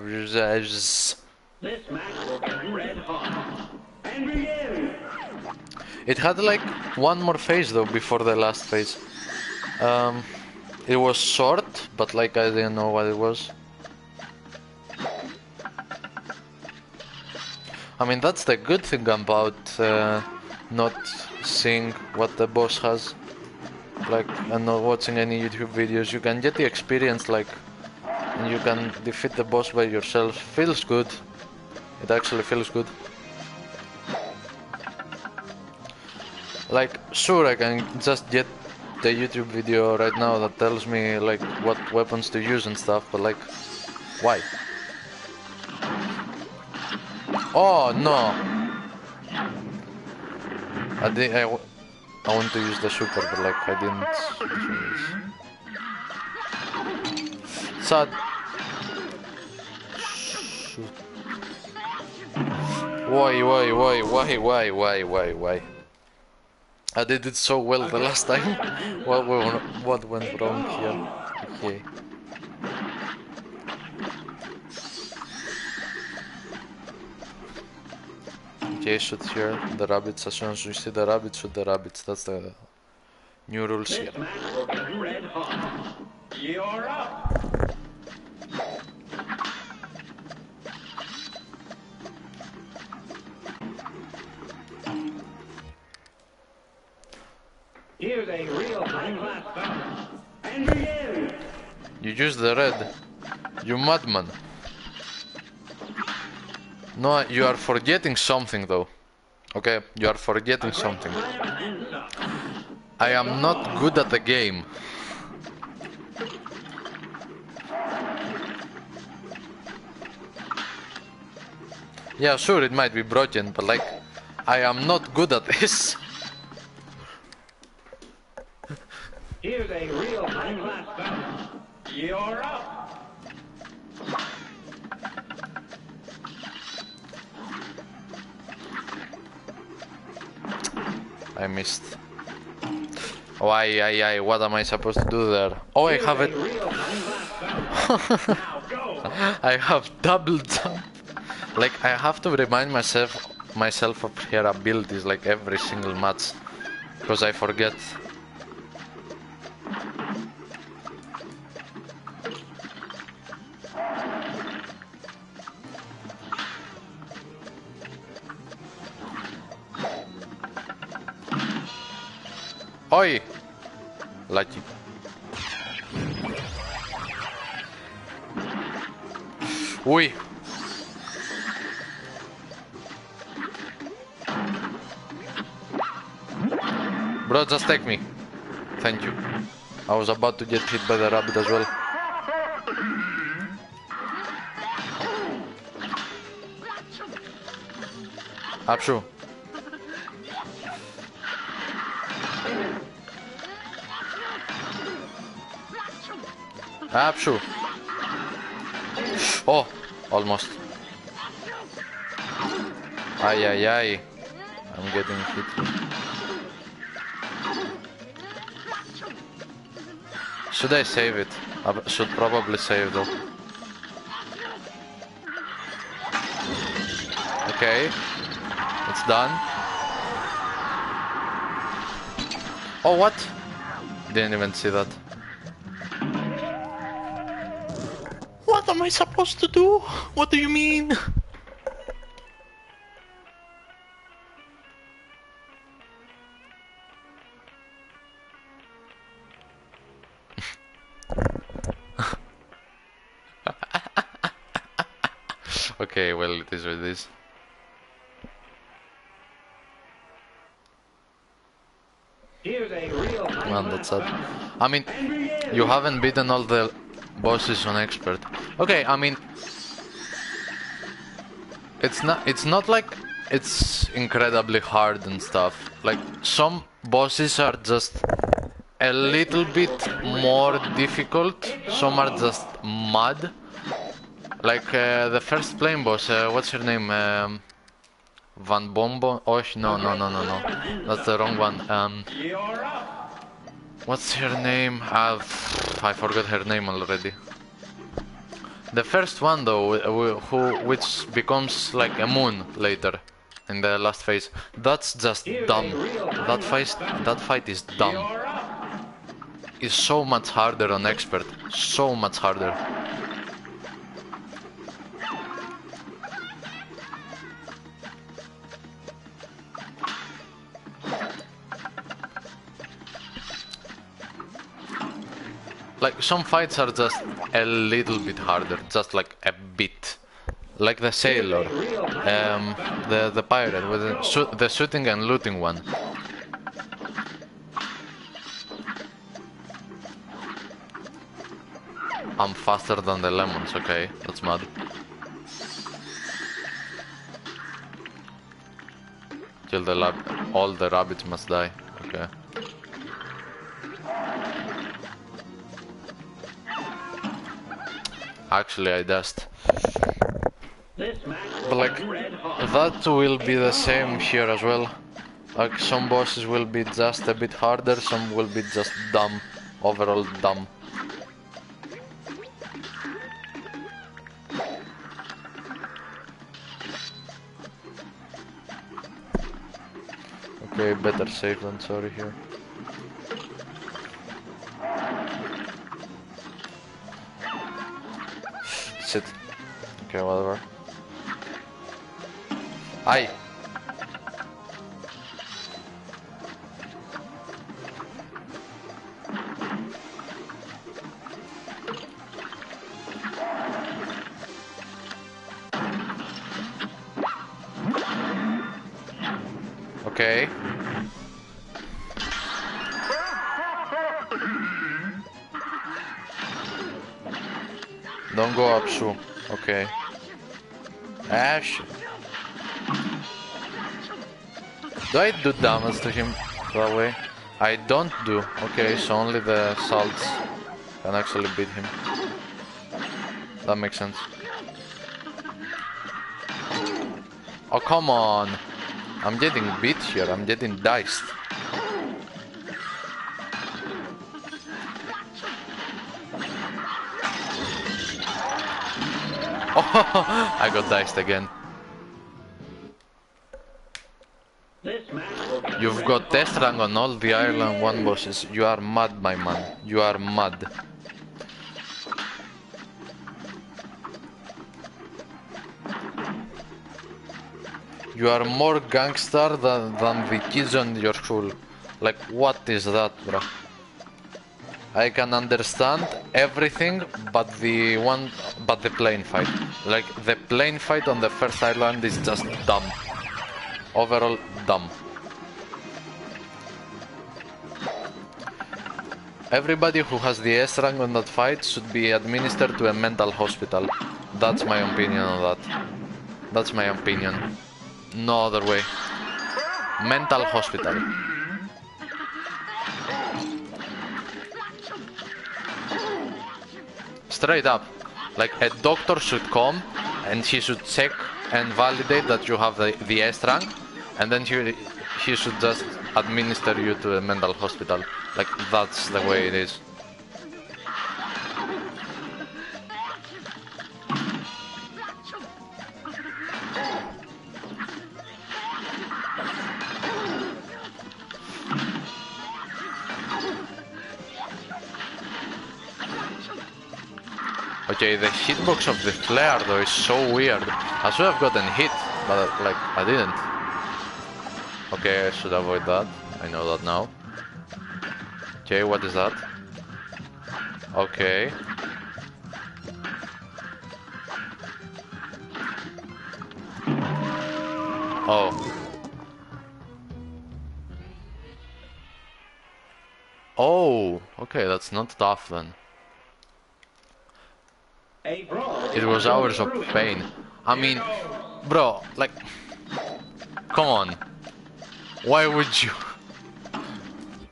just... This match will get red hot. And begin. It had like one more phase though before the last phase. Um, it was short, but like I didn't know what it was. I mean that's the good thing about uh, not seeing what the boss has, like and not watching any YouTube videos. You can get the experience like, and you can defeat the boss by yourself. Feels good. It actually feels good. Like, sure, I can just get the YouTube video right now that tells me like what weapons to use and stuff, but like, why? Oh no! I did. I, I want to use the super, but like I didn't. Sad. Shoot. Why? Why? Why? Why? Why? Why? Why? Ah, I did it so well the last time. What went, what went wrong here? Okay. Okay, shoot here the rabbits. As soon as you see the rabbits, shoot the rabbits. That's the new rules here. This match will get red hot. You're up. Here's a real high-class battle. And begin. You use the red. You madman. No, you are forgetting something though. Okay, you are forgetting something. Slam and stop. I am not good at the game. Yeah, sure, it might be broken, but like, I am not good at this. Here's a real high-class battle. You're up. I missed. Oh, I, I, I, what am I supposed to do there? Oh, I have it. Here's a real high-class battle. now go. I have double jump. Like I have to remind myself myself of her abilities like every single match because I forget. was about to get hit by the rabbit as well. Apshu. Apshu. Oh, almost. Ay, ay, ay. I'm getting hit. Should I save it? I should probably save though. Okay. It's done. Oh, what? Didn't even see that. What am I supposed to do? What do you mean? Sad. I mean, you haven't beaten all the bosses on expert. Okay, I mean, it's not. It's not like it's incredibly hard and stuff. Like some bosses are just a little bit more difficult. Some are just mud. Like uh, the first plane boss. Uh, what's her name? Um, Van Bombo? Oh no, no, no, no, no. That's the wrong one. Um. What's her name? Uh, I forgot her name already. The first one though, who which becomes like a moon later in the last phase. That's just dumb. That fight, that fight is dumb. It's so much harder on expert. So much harder. Like some fights are just a little bit harder, just like a bit. Like the sailor, um, the the pirate with the, the shooting and looting one. I'm faster than the lemons, okay? That's mad. Kill the lab. All the rabbits must die. Okay. Actually, I match But like, that will be the same here as well. Like, some bosses will be just a bit harder, some will be just dumb. Overall dumb. Okay, better safe than sorry here. Shit. Okay, whatever. Ay. Okay. Go up, Shu. Okay. Ash. Do I do damage to him that way? I don't do. Okay, so only the salts can actually beat him. That makes sense. Oh, come on. I'm getting beat here. I'm getting diced. I got diced again. You've got test rank on all the Ireland 1 bosses. You are mad, my man. You are mad. You are more gangster than, than the kids on your school. Like, what is that, bro? I can understand everything but the one, but the plane fight. Like, the plane fight on the first island is just dumb. Overall, dumb. Everybody who has the S rank on that fight should be administered to a mental hospital. That's my opinion on that. That's my opinion. No other way. Mental hospital. Straight up. Like a doctor should come and he should check and validate that you have the, the S rank and then he, he should just administer you to a mental hospital. Like that's the way it is. Okay, the hitbox of the flare though is so weird. I should have gotten hit, but like I didn't. Okay, I should avoid that. I know that now. Okay, what is that? Okay. Oh. Oh, okay, that's not tough then. It was hours of pain. I mean, bro, like, come on. Why would you?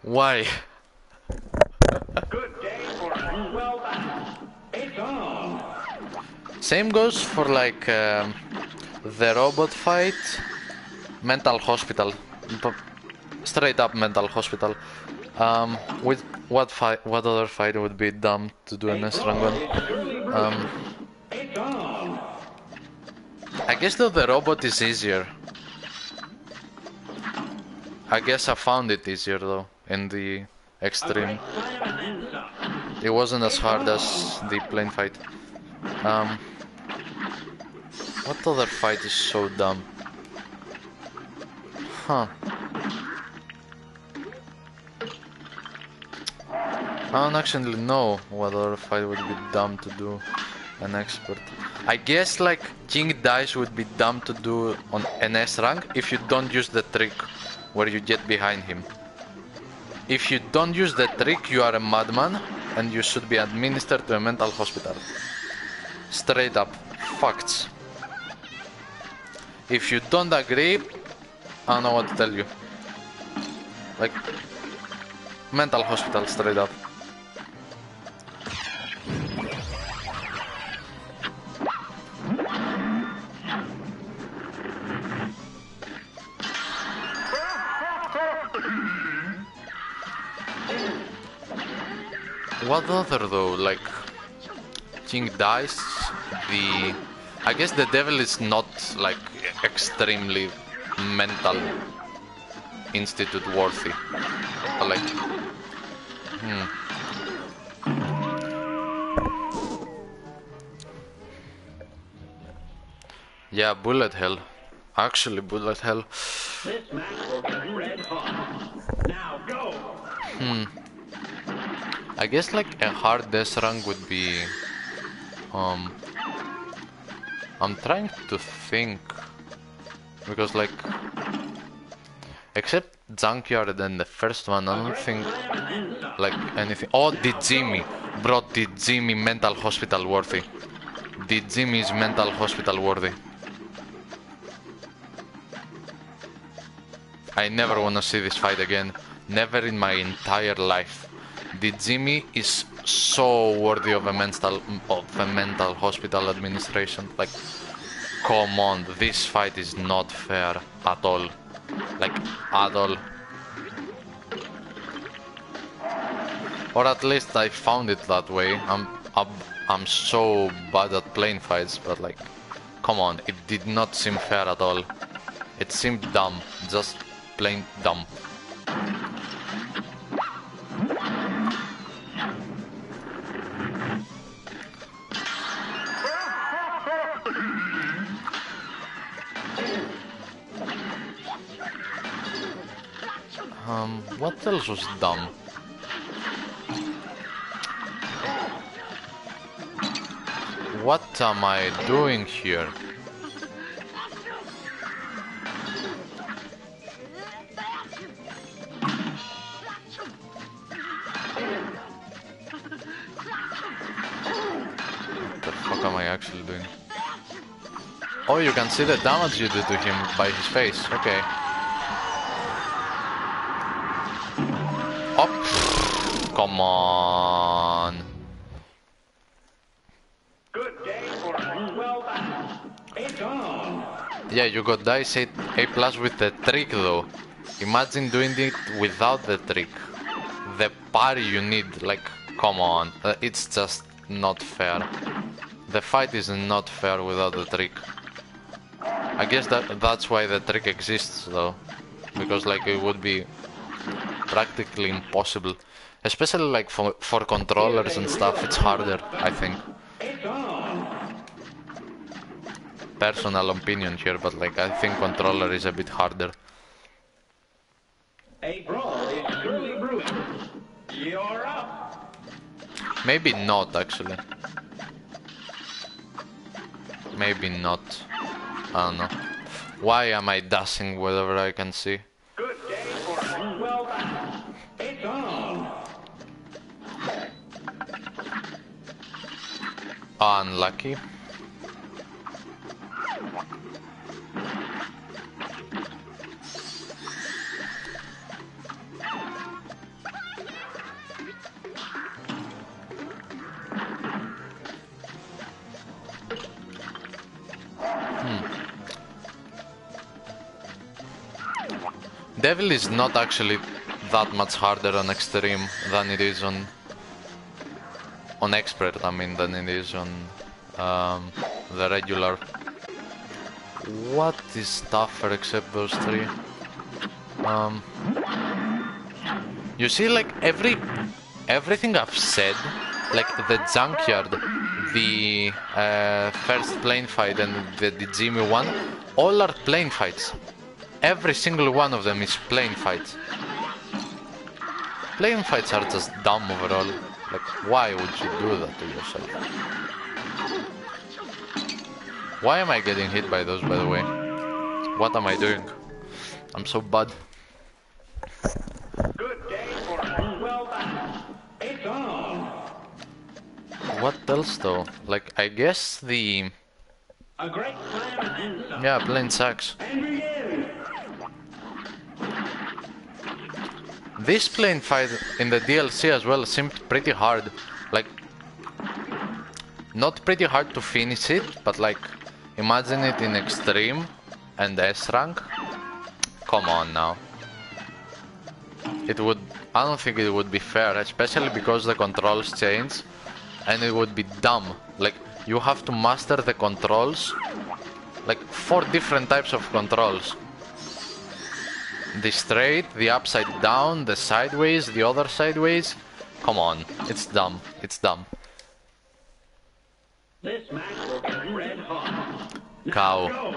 Why? Same goes for like um, the robot fight, mental hospital, straight up mental hospital. Um, with what fight? What other fight would be dumb to do in this rank one? Um, I guess though the robot is easier. I guess I found it easier though in the extreme. It wasn't as hard as the plane fight. Um, what other fight is so dumb? Huh. I don't actually know what other fight would be dumb to do an expert. I guess like King Dice would be dumb to do on an S rank if you don't use the trick where you get behind him. If you don't use the trick, you are a madman and you should be administered to a mental hospital. Straight up. Facts. If you don't agree, I don't know what to tell you. Like, mental hospital, straight up. Other though? Like King Dice, the I guess the devil is not like extremely mental institute worthy. But like hmm. Yeah, bullet hell. Actually bullet hell. This I guess like a hard death rank would be um I'm trying to think because like except Junkyard and the first one I don't think like anything Oh the Djimmi Bro the Djimmi mental hospital worthy The Djimmi is mental hospital worthy. I never wanna see this fight again Never in my entire life the Djimmi is so worthy of a mental of a mental hospital administration. Like, come on, this fight is not fair at all. Like, at all. Or at least I found it that way. I'm I'm, I'm so bad at plane fights, but like, come on, it did not seem fair at all. It seemed dumb, just plain dumb. Um, what else was dumb? What am I doing here? What the fuck am I actually doing? Oh, you can see the damage you do to him by his face. Okay. On. Yeah, you got dice 8, A plus with the trick though. Imagine doing it without the trick. The parry you need, like, come on. Uh, It's just not fair. The fight is not fair without the trick. I guess that that's why the trick exists though. Because like it would be practically impossible. Especially like for, for controllers and stuff, it's harder, I think. Personal opinion here, but like I think controller is a bit harder. A brawl is brewing. You're up. Maybe not actually. Maybe not. I don't know. Why am I dashing wherever I can see? Good day for. Well done. It's on. Unlucky. Hmm. Devil is not actually that much harder on extreme than it is on on expert. I mean than it is on um, the regular. What is tougher except those three? Um, you see, like every everything I've said, like the junkyard, the uh, first plane fight, and the, the Djimmi one, all are plane fights. Every single one of them is plane fights. Plane fights are just dumb overall. Like, why would you do that to yourself? Why am I getting hit by those, by the way? What am I doing? I'm so bad. Good day for. Well. It's on. What else though? Like, I guess the... A great plan and some. Yeah, plane sucks. This plane fight in the DLC as well seemed pretty hard. Like, not pretty hard to finish it, but like, imagine it in extreme and S rank. Come on now. It would. I don't think it would be fair, especially because the controls change, and it would be dumb. Like, you have to master the controls, like four different types of controls. The straight, the upside down, the sideways, the other sideways. Come on, it's dumb. It's dumb. This match will get red hot. Cow.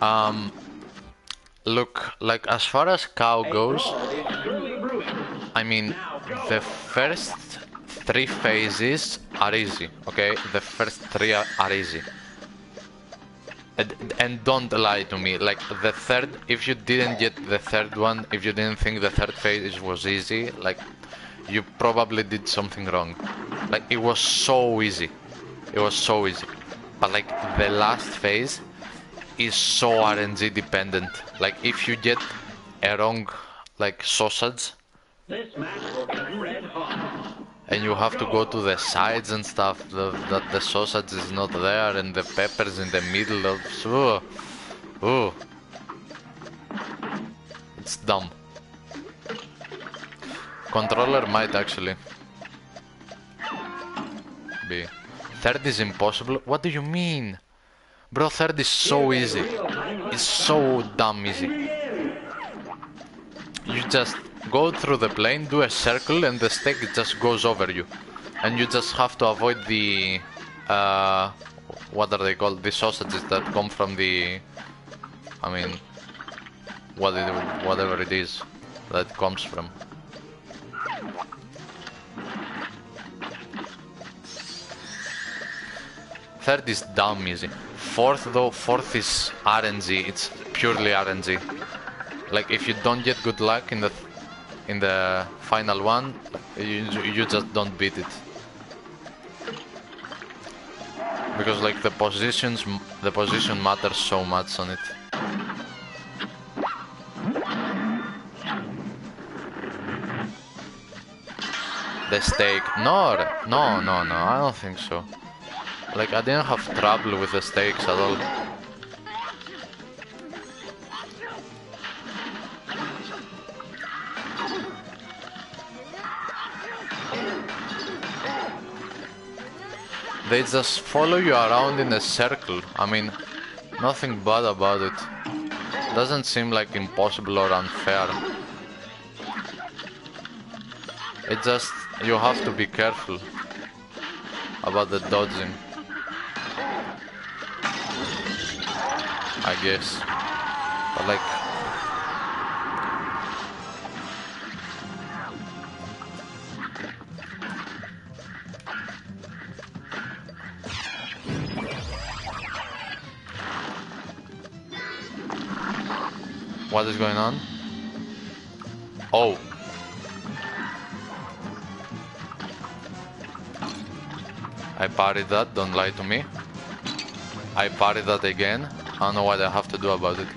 Um, look, like as far as cow goes, brawl is surely brewing. I mean, the first three phases are easy, okay? The first three are, are easy. And, don't lie to me, like the third, if you didn't get the third one, if you didn't think the third phase was easy, like you probably did something wrong. Like it was so easy. It was so easy. But like the last phase is so RNG dependent. Like if you get a wrong like sausage This match will red hot. And you have to go to the sides and stuff. The, that the sausage is not there and the peppers in the middle of ooh, ooh. it's dumb. Controller might actually be. Third is impossible. What do you mean? Bro third is so easy. It's so damn easy. You just go through the plane, do a circle, and the steak just goes over you. And you just have to avoid the. Uh, what are they called? The sausages that come from the. I mean. What it, whatever it is that comes from. Third is dumb easy. Fourth though, fourth is RNG. It's purely RNG. Like if you don't get good luck in the in the final one, you you just don't beat it. Because like the positions, the position matters so much on it. The stake? No, no, no, no, I don't think so. Like I didn't have trouble with the stakes at all. They just follow you around in a circle. I mean, nothing bad about it. Doesn't seem like impossible or unfair. It just, you have to be careful about the dodging. I guess. But like, What is going on? Oh. I parried that, don't lie to me. I parried that again. I don't know what I have to do about it.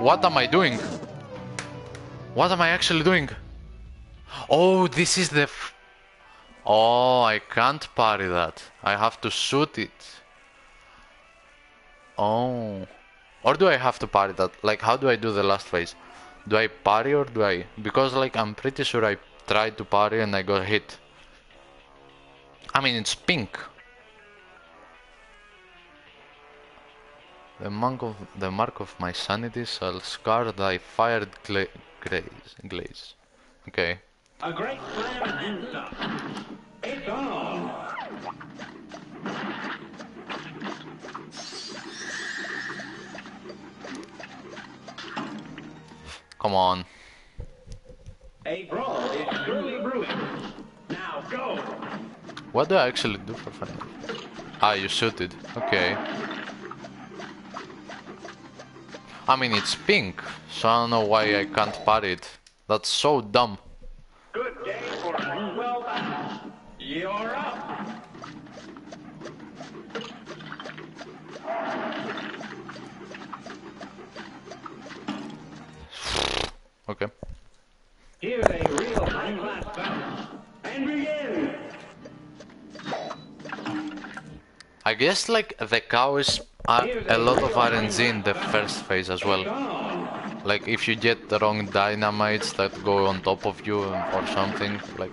What am I doing? What am I actually doing? Oh, this is the... oh, I can't parry that. I have to shoot it. Oh. Or do I have to parry that? Like, how do I do the last phase? Do I parry or do I... Because, like, I'm pretty sure I tried to parry and I got hit. I mean, it's pink. The mark of, the mark of my sanity shall scar thy fired gla glaze, glaze. Okay. A great Come on. A brawl is surely brewing. Now go. What do I actually do for fun? Ah, you shoot it. Okay. I mean, it's pink, so I don't know why I can't parry it. That's so dumb. Good day for. Well done. You're up. Okay. Here's a real high-class bout. And begin. I guess like the cows are a lot of RNG in the first phase as well. Like if you get the wrong dynamites that go on top of you or something, like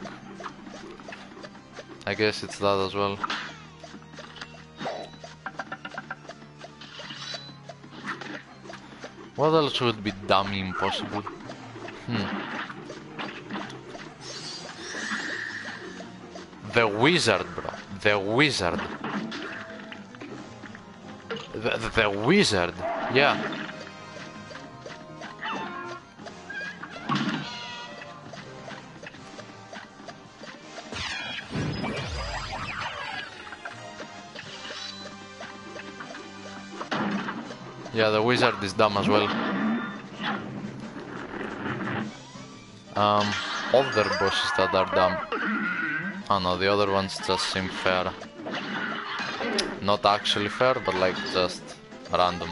I guess it's that as well. What else would be dummy impossible? Hmm. The wizard, bro. The wizard. The, the, the wizard. Yeah. Yeah, the wizard is dumb as well. Um, other bosses that are dumb. Oh no, the other ones just seem fair. Not actually fair, but like just random.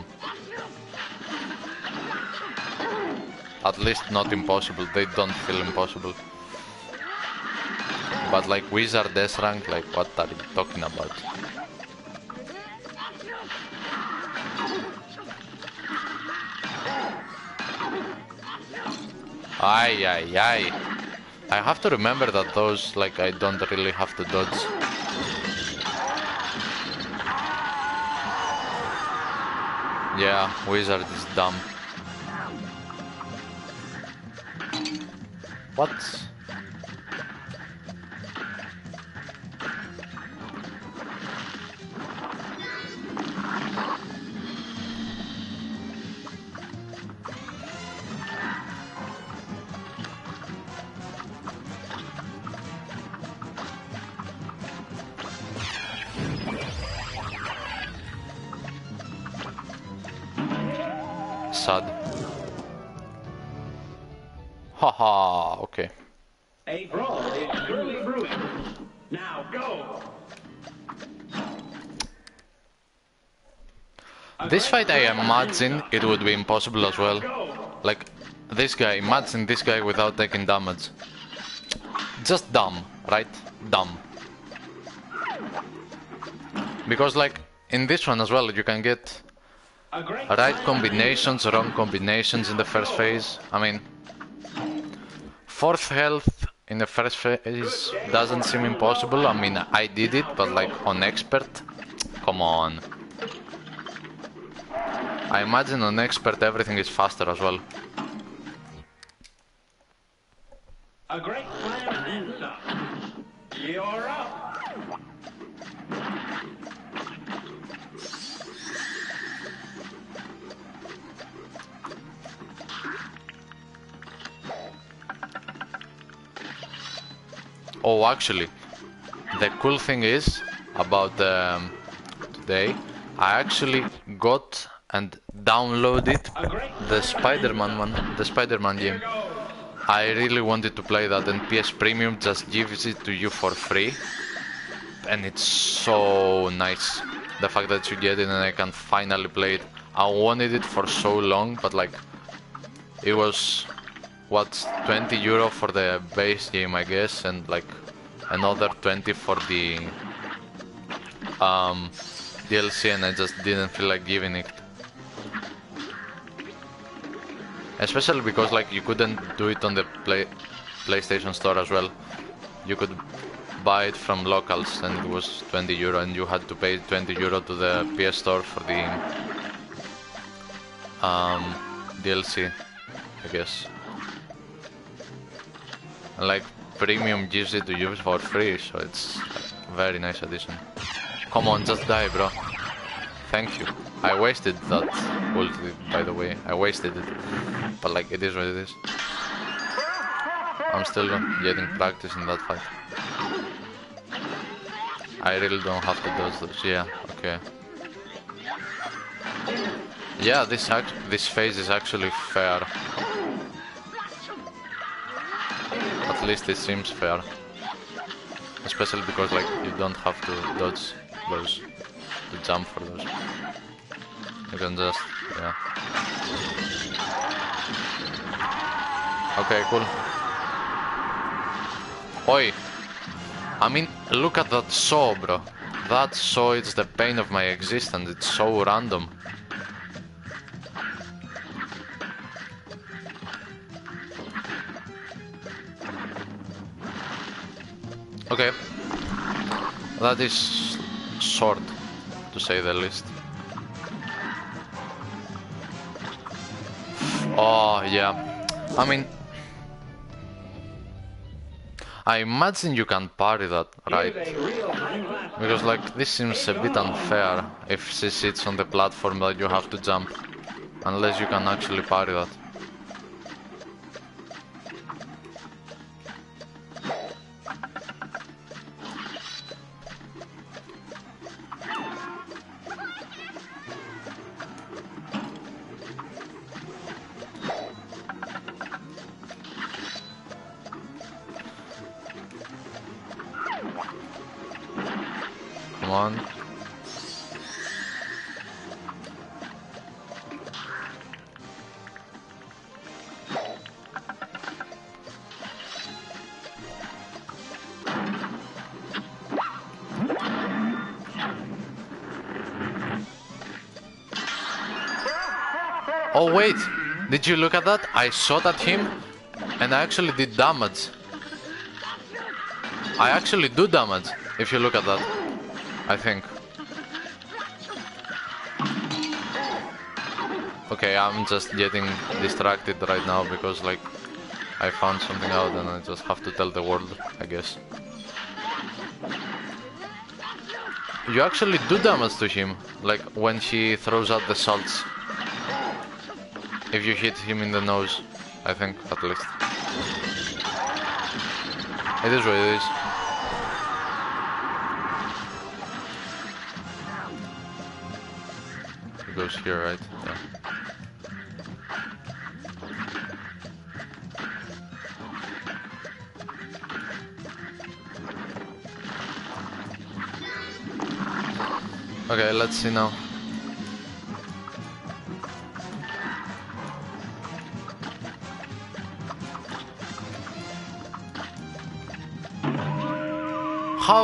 At least not impossible, they don't feel impossible. But like Wizard S rank, like what are you talking about? Ay, ay, ay. I have to remember that those, like, I don't really have to dodge. Yeah, wizard is dumb. What? This fight, I imagine it would be impossible as well. Like, this guy, imagine this guy without taking damage. Just dumb, right? Dumb. Because like, in this one as well, you can get right combinations, wrong combinations in the first phase. I mean, fourth health in the first phase doesn't seem impossible. I mean, I did it, but like on expert, come on. I imagine on expert everything is faster as well. A great slam and then some. You're up. Oh, actually, the cool thing is about um, today, I actually got and downloaded the Spider-Man one, the Spider-Man game. I really wanted to play that, and PS Premium just gives it to you for free, and it's so nice. The fact that you get it and I can finally play it. I wanted it for so long, but like, it was what 20 euro for the base game, I guess, and like another 20 for the um, DLC, and I just didn't feel like giving it. Especially because like you couldn't do it on the play PlayStation Store as well. You could buy it from locals and it was 20 euro and you had to pay 20 euro to the PS Store for the um, DLC, I guess. And like premium gives it to you for free, so it's a very nice addition. Come on, just die, bro. Thank you. I wasted that ulti, by the way. I wasted it. But like, it is what it is. I'm still getting practice in that fight. I really don't have to dodge those. Yeah, okay. Yeah, this act this phase is actually fair. At least it seems fair. Especially because like you don't have to dodge those, to jump for those. You can just, yeah. Okay, cool. Oi! I mean, look at that saw, bro. That saw is the pain of my existence. It's so random. Okay. That is short, to say the least. Oh, yeah. I mean... I imagine you can parry that, right? Because like, this seems a bit unfair if she sits on the platform that you have to jump. Unless you can actually parry that. You look at that? I shot at him and I actually did damage. I actually do damage, if you look at that. I think. Okay, I'm just getting distracted right now because like I found something out and I just have to tell the world, I guess. You actually do damage to him, like when he throws out the salts. If you hit him in the nose, I think, at least. It is what it is. Goes here, right? Yeah. Okay, let's see now.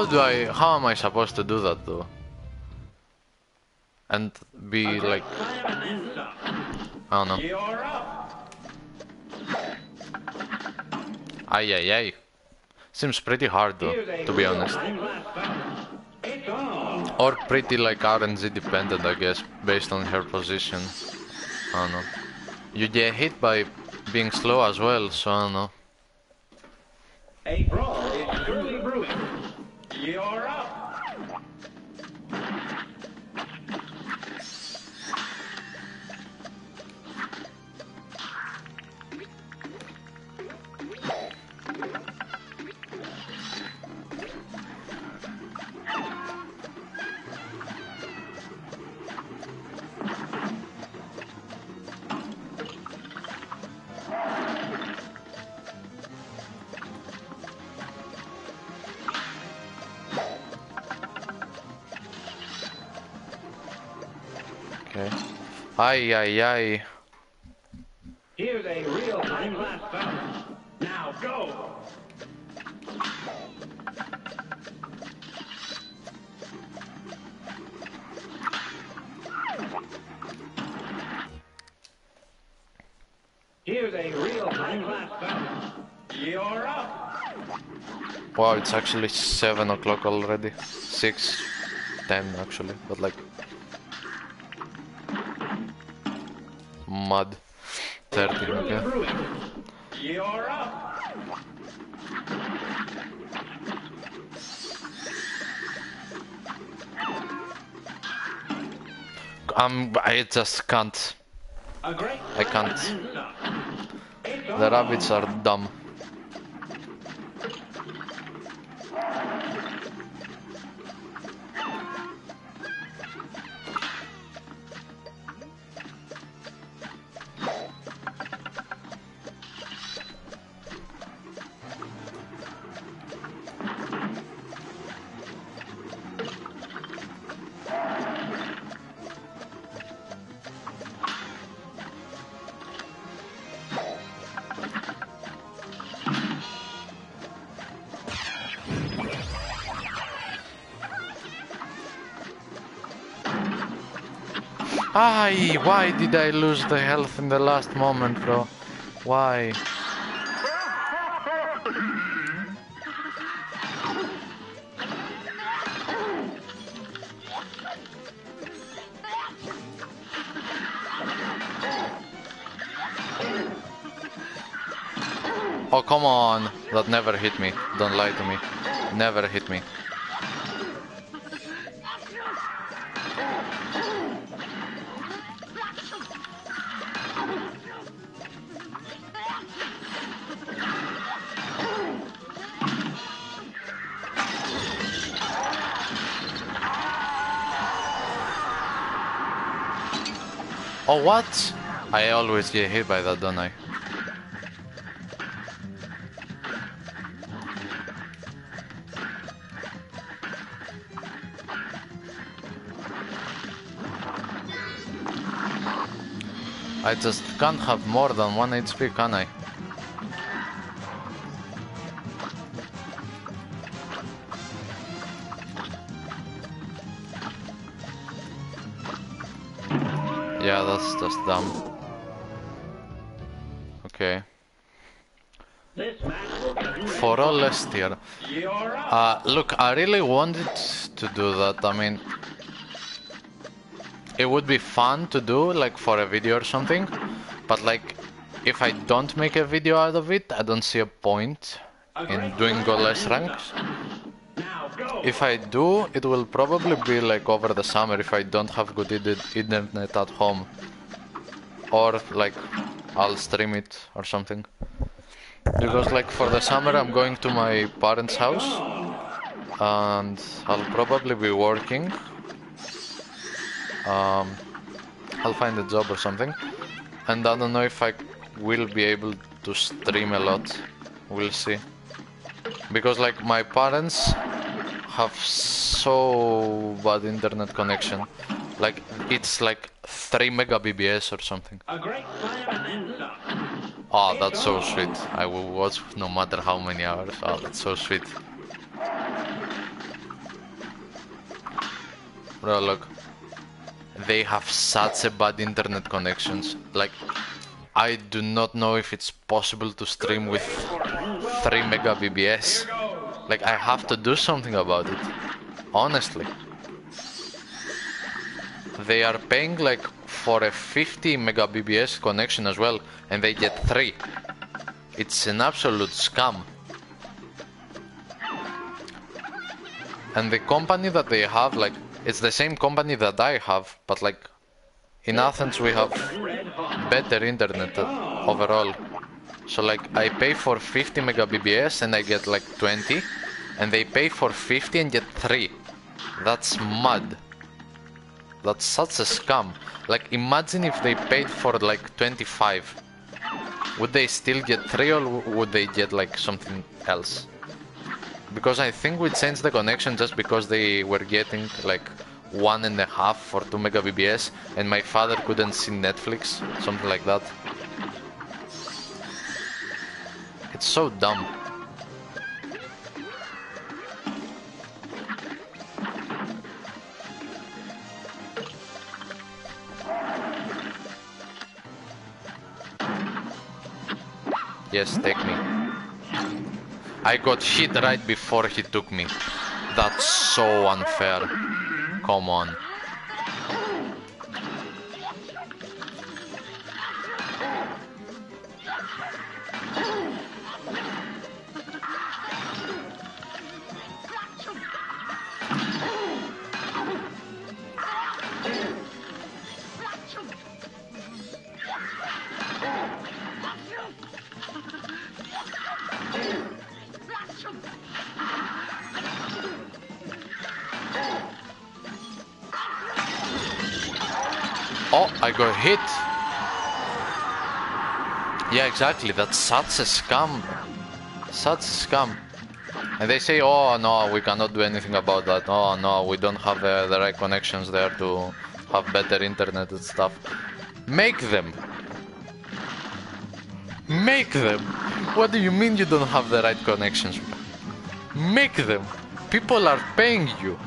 How do I? How am I supposed to do that though? And be like, then some. I don't know. Ay ay ay. Seems pretty hard though, to be honest. Or pretty like RNG dependent, I guess, based on her position. I don't know. You get hit by being slow as well, so I don't know. Ay ay ay. Here's a real time lapse battle. Now go. Here's a real time lapse battle. You're up. Wow, it's actually 7 o'clock already. 6, 10 actually, but like... Mud. 30, okay. You're up. I'm, I just can't. I can't. and some. It's The rabbits are dumb. Ay, why did I lose the health in the last moment, bro? Why? Oh, come on. That never hit me. Don't lie to me. Never hit me. What? I always get hit by that, don't I? I just can't have more than 1 HP, can I? Just dumb. Okay. For all last. Uh, look, I really wanted to do that. I mean, it would be fun to do, like for a video or something. But like, if I don't make a video out of it, I don't see a point in doing go less ranks. If I do, it will probably be like over the summer if I don't have good internet at home. Or like, I'll stream it or something. Because like for the summer I'm going to my parents' house and I'll probably be working. Um, I'll find a job or something. And I don't know if I will be able to stream a lot. We'll see. Because like my parents have so bad internet connection. Like it's like 3 megabps or something. A great slam and then some. Oh, that's so sweet. I will watch no matter how many hours. Oh, that's so sweet. Bro, look. They have such a bad internet connections. Like, I do not know if it's possible to stream with 3 mega BBS. Like, I have to do something about it. Honestly. They are paying like for a 50 megabbs connection as well, and they get 3. It's an absolute scam. And the company that they have, like, it's the same company that I have, but like, in Athens we have better internet overall. So like, I pay for 50 megabbs and I get like 20, and they pay for 50 and get 3. That's mad. That's such a scam. Like, imagine if they paid for like 25. Would they still get 3 or would they get like something else? because I think we changed the connection just because they were getting like one and a half for 2 mega BBS and my father couldn't see Netflix, something like that. It's so dumb. Yes, take me. I got hit right before he took me. That's so unfair. Come on. I got hit. Yeah, exactly. That's such a scam. Such a scam. And they say, oh no, we cannot do anything about that. Oh no, we don't have uh, the right connections there to have better internet and stuff. Make them. Make them. What do you mean you don't have the right connections? Make them. People are paying you.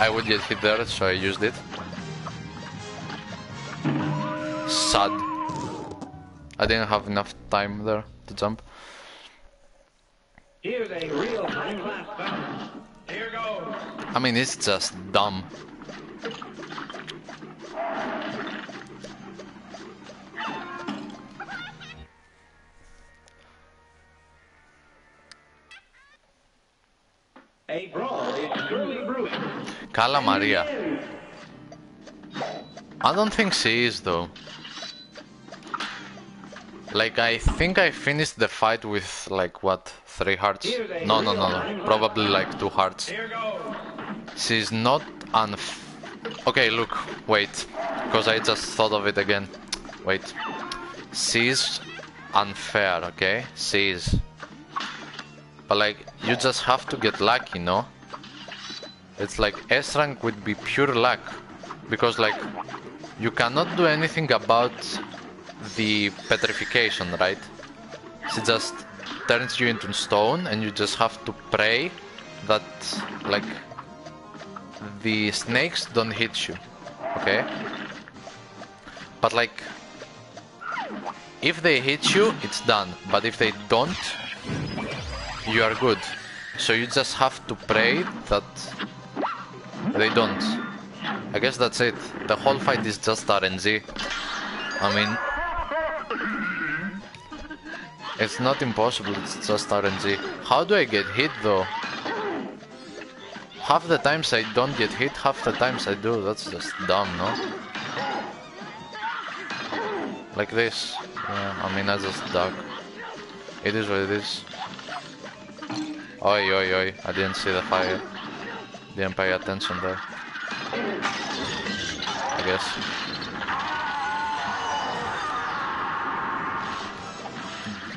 I would get hit there, so I used it. Sad. I didn't have enough time there to jump. Here's a real-time last bounce. Here goes. I mean, it's just dumb. A brawl is surely brewing. Cala Maria. I don't think she is though. Like, I think I finished the fight with like what? Three hearts? No, no, no, no. Probably like two hearts. She's not unf. Okay, look, wait, because I just thought of it again. Wait, she's unfair, okay? She's. But like, you just have to get lucky, no? It's like S rank would be pure luck, because like, you cannot do anything about the petrification, right? She just turns you into stone, and you just have to pray that like the snakes don't hit you, okay? But like, if they hit you, it's done. But if they don't, you are good. So you just have to pray that they don't. I guess that's it. The whole fight is just RNG. I mean, it's not impossible, it's just RNG. How do I get hit though? Half the times I don't get hit, half the times I do. That's just dumb, no? Like this. Yeah, I mean, I just dug. It is what it is. Oi, oi, oi. I didn't see the fire. Didn't pay attention there. I guess.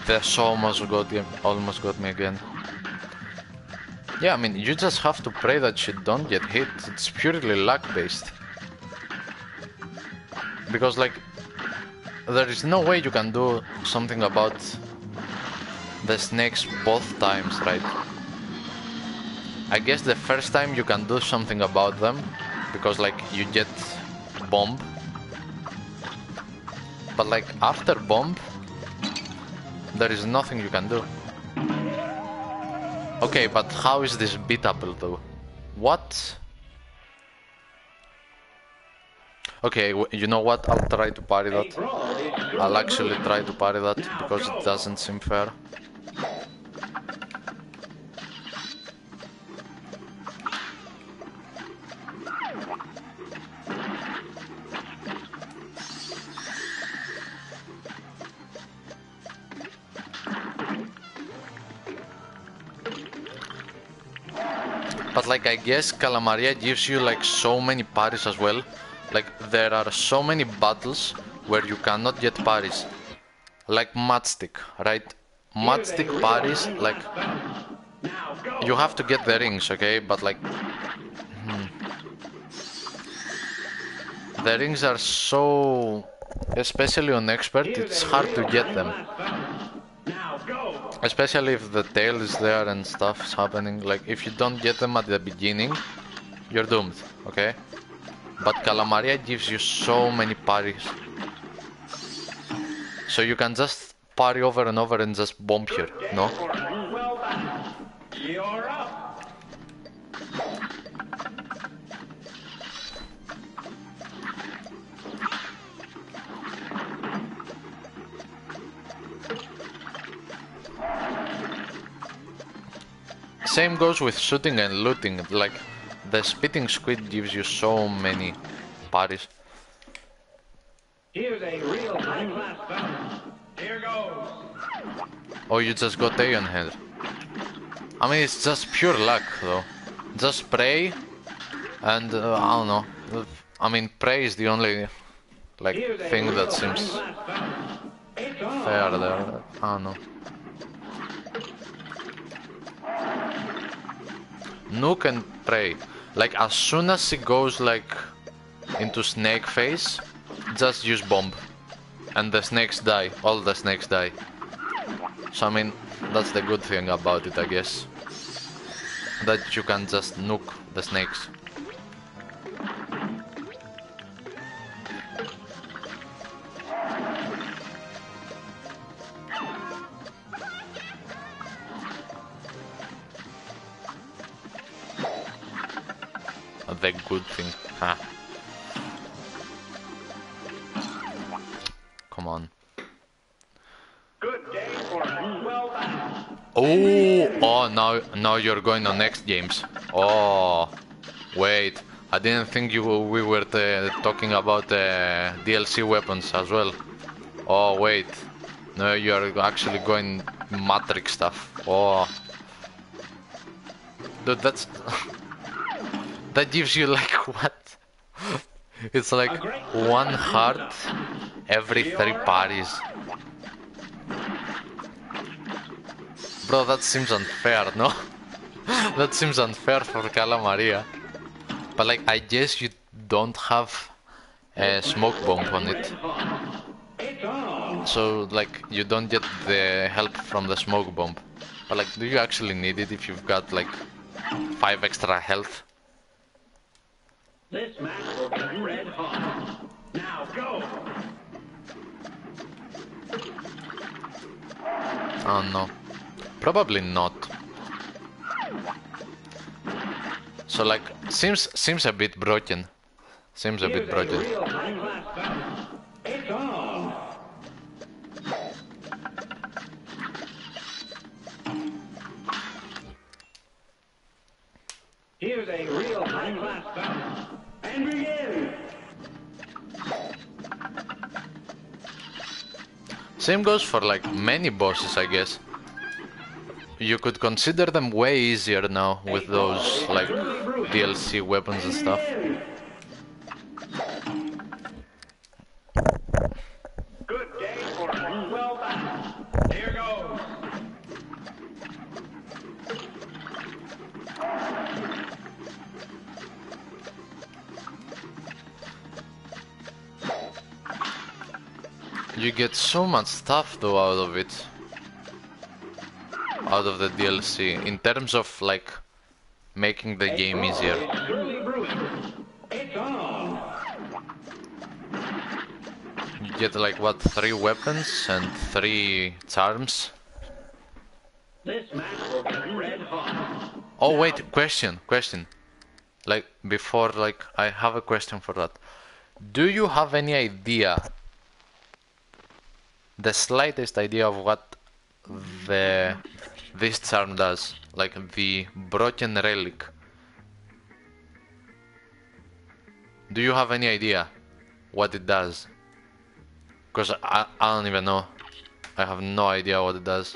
This almost got almost got me again. Yeah, I mean, you just have to pray that you don't get hit. It's purely luck based. because like there is no way you can do something about the snakes both times, right? I guess the first time you can do something about them because like you get bomb. But like after bomb there is nothing you can do. Okay, but how is this beatable though? What? Okay, you know what? I'll try to parry that. I'll actually try to parry that because it doesn't seem fair. But like I guess Cala Maria gives you like so many parries as well. Like there are so many battles where you cannot get parries. Like Matchstick, right? Matchstick parries, like you have to get the rings, okay? But like hmm. the rings are so especially on expert, it's hard to get them. Especially if the tail is there and stuff is happening. Like if you don't get them at the beginning, you're doomed, okay? But Cala Maria gives you so many parries. So you can just parry over and over and just bomb here, no? Well. You're up. Same goes with shooting and looting. Like the spitting squid gives you so many parries. Here's a real battle. Here goes. Or you just got Aeon Head. I mean, it's just pure luck, though. Just pray, and uh, I don't know. I mean, pray is the only like thing that seems high-class battle. It's on. fair there. I don't know. Nuke and pray. Like as soon as he goes like into snake phase, just use bomb, and the snakes die. All the snakes die. So I mean, that's the good thing about it, I guess. That you can just nuke the snakes. The good thing. Come on. Oh, oh, now, now you're going on next games. Oh, wait, I didn't think you we were uh, talking about uh, DLC weapons as well. Oh, wait, no, you are actually going Matrix stuff. Oh, dude, that's that gives you like what? It's like one heart every three parries. Bro, that seems unfair, no? that seems unfair for Cala Maria. But like, I guess you don't have a smoke bomb on it. So like, you don't get the help from the smoke bomb. But like, do you actually need it if you've got like five extra health? This match will be red hot. Now go. Oh no. Probably not. So like, seems seems a bit broken. Seems a bit Here's a broken. real high-class battle. It's on. Here's a real high-class battle. And begin. Same goes for like many bosses, I guess. You could consider them way easier now with those like DLC weapons and stuff. You get so much stuff though out of it. Out of the DLC. In terms of like making the game easier. You get like what three weapons and three charms. Oh wait, question, question. Like before, like I have a question for that. Do you have any idea, the slightest idea of what the this charm does? Like the broken relic. Do you have any idea what it does? Because I, I don't even know. I have no idea what it does.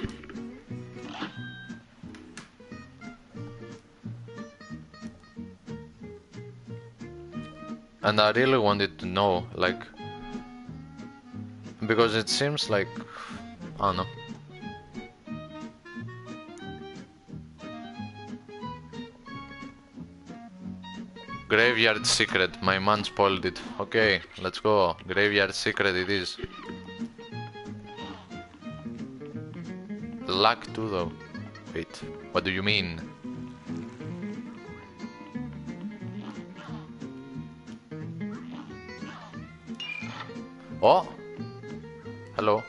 and I really wanted to know, like, because it seems like, I don't know. Graveyard Secret, my man spoiled it. Okay, let's go. Graveyard Secret it is. Luck too though. Wait, what do you mean? Oh! Hello.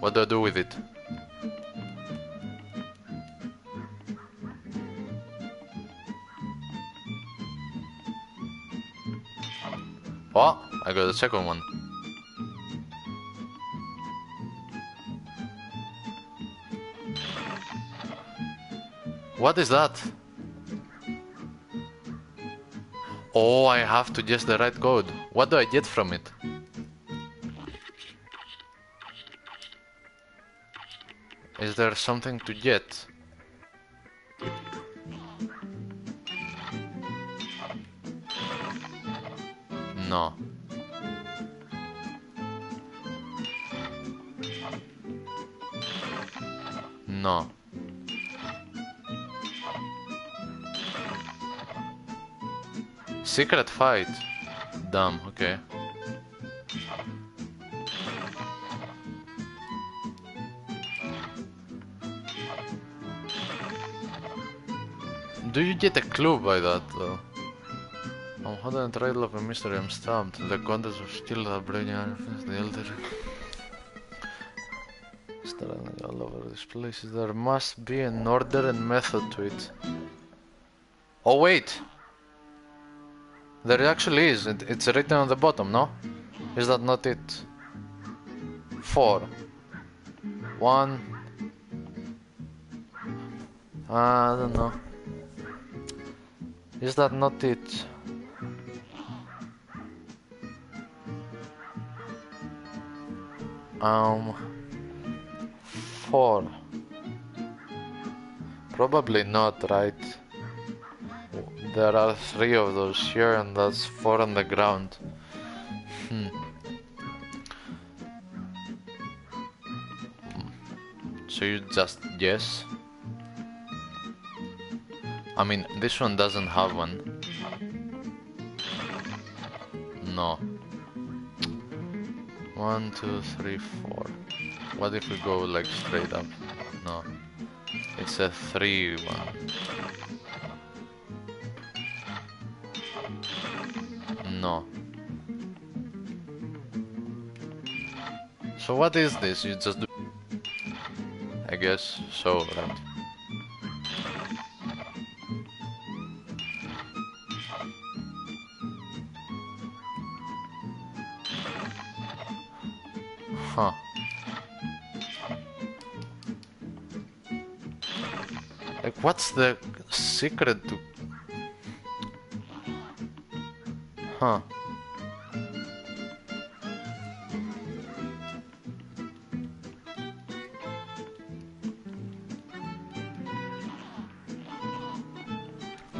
What do I do with it? Oh, I got the second one. What is that? Oh, I have to guess the right code. What do I get from it? Is there something to get? No. No. Secret fight. Dumb, okay. Do you get a clue by that though? I'm holding a trail of a mystery, I'm stumped. The contents of still the brain the elder. Starting all over this place. There must be an order and method to it. Oh wait! There actually is. It, it's written on the bottom, no? Is that not it? Four. One. I don't know. Is that not it? Um. Four. Probably not, right? There are three of those here and that's four on the ground. Hmm. So you just guess? I mean, this one doesn't have one. No. One, two, three, four. What if we go like straight up? No. It's a three one. So what is this? You just do... I guess so, right? Huh. Like, what's the secret to... Huh.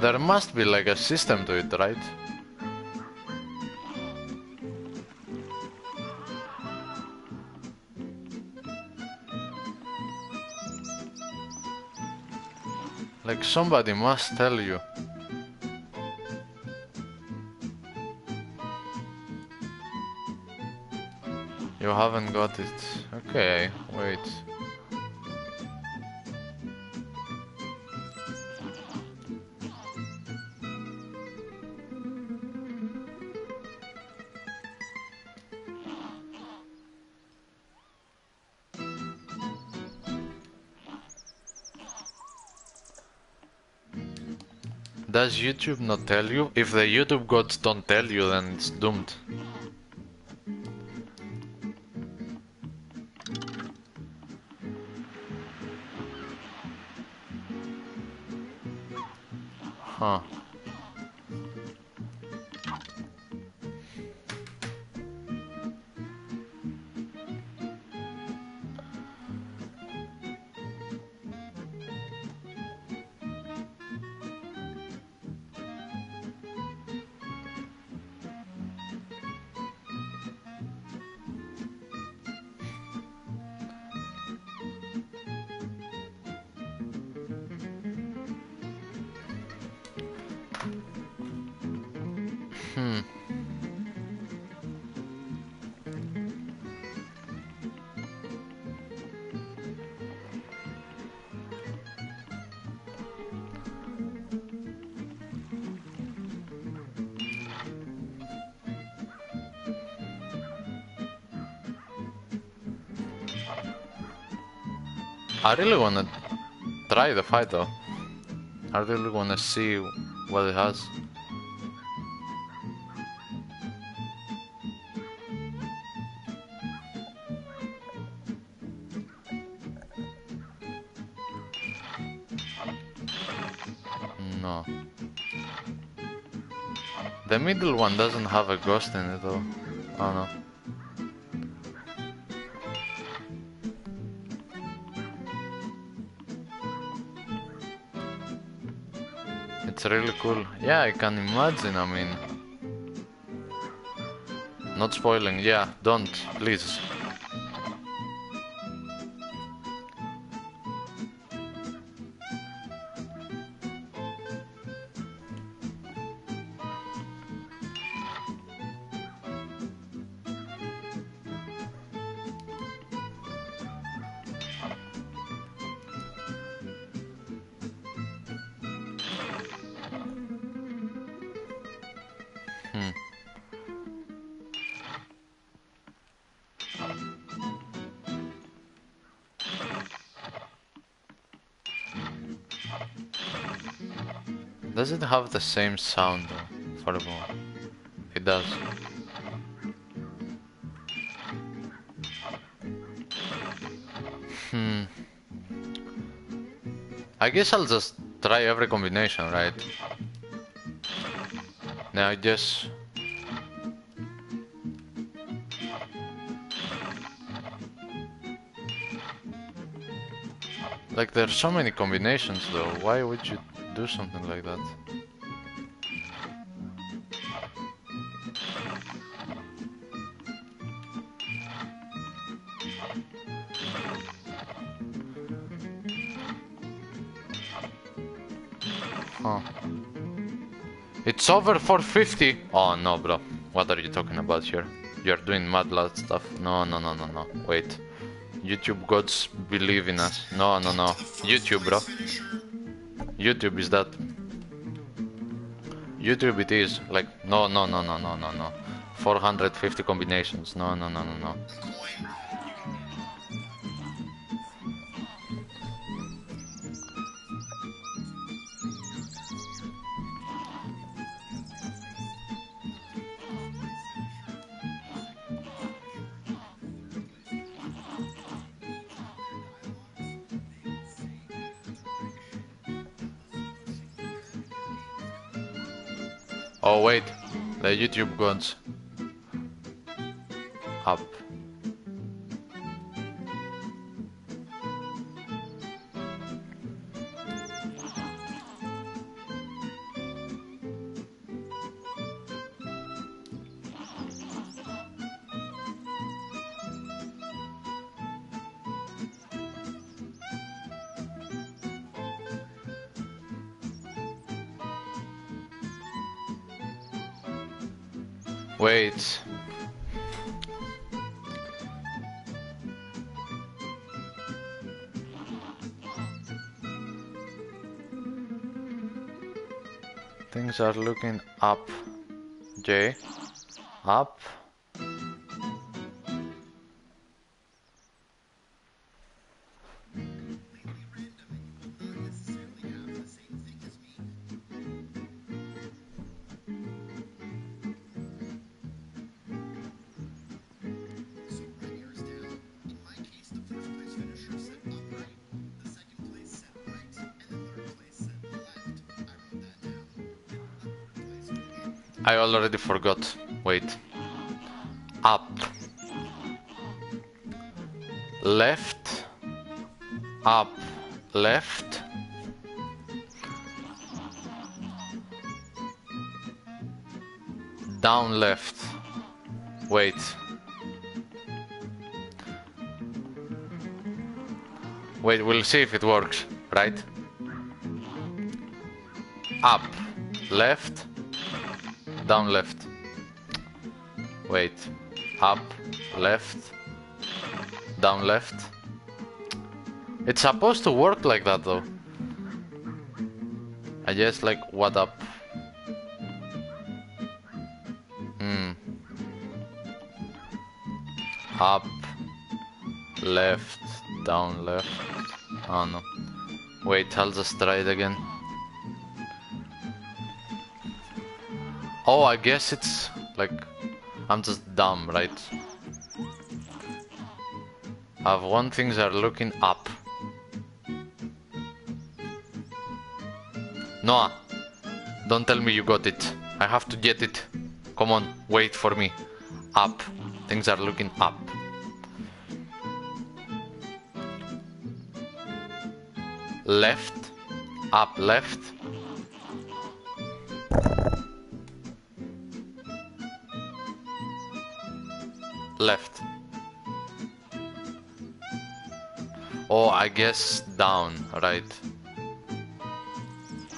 there must be like a system to it, right? Like somebody must tell you. You haven't got it. Okay, wait. Does YouTube not tell you? If the YouTube gods don't tell you, then it's doomed. Really wanna try the fight though. I really wanna see what it has. No. The middle one doesn't have a ghost in it though. Oh no. Really cool. Yeah, I can imagine, I mean. Not spoiling, yeah, don't, please. Have the same sound though, for the ball? It does. Hmm. I guess I'll just try every combination, right? Now I just like there's so many combinations though. Why would you do something like that? Over 450. Oh no, bro. What are you talking about here? You're doing mad lad stuff. No, no, no, no, no. Wait. YouTube gods believe in us. No, no, no. YouTube, bro. YouTube is that. YouTube it is. Like, no, no, no, no, no, no, no. 450 combinations. No, no, no, no, no. YouTube gods Up. Left. Up. Left. Down left. Wait. Wait, we'll see if it works, right? Up. Left down left. Wait. Up, left, down left. It's supposed to work like that though. I guess like what up? Hmm. Up, left, down left. Oh no. Wait, I'll just try it again. Oh, I guess it's like I'm just dumb, right? I've one things are looking up. Noah, don't tell me you got it. I have to get it. Come on, wait for me. Up. Things are looking up. Left. Up, left. I guess down, right?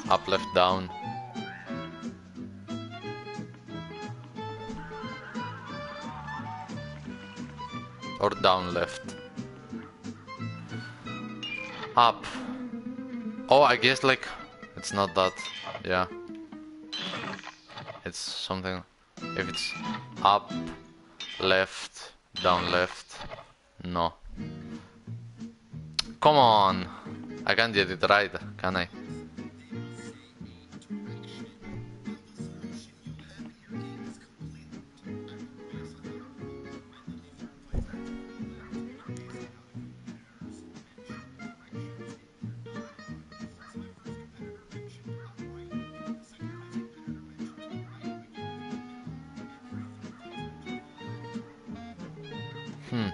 Up, left, down. Or down, left. Up. Oh, I guess like it's not that. Yeah. It's something. If it's up, left, down left. No. Come on. I can't get it right, can I? Hmm,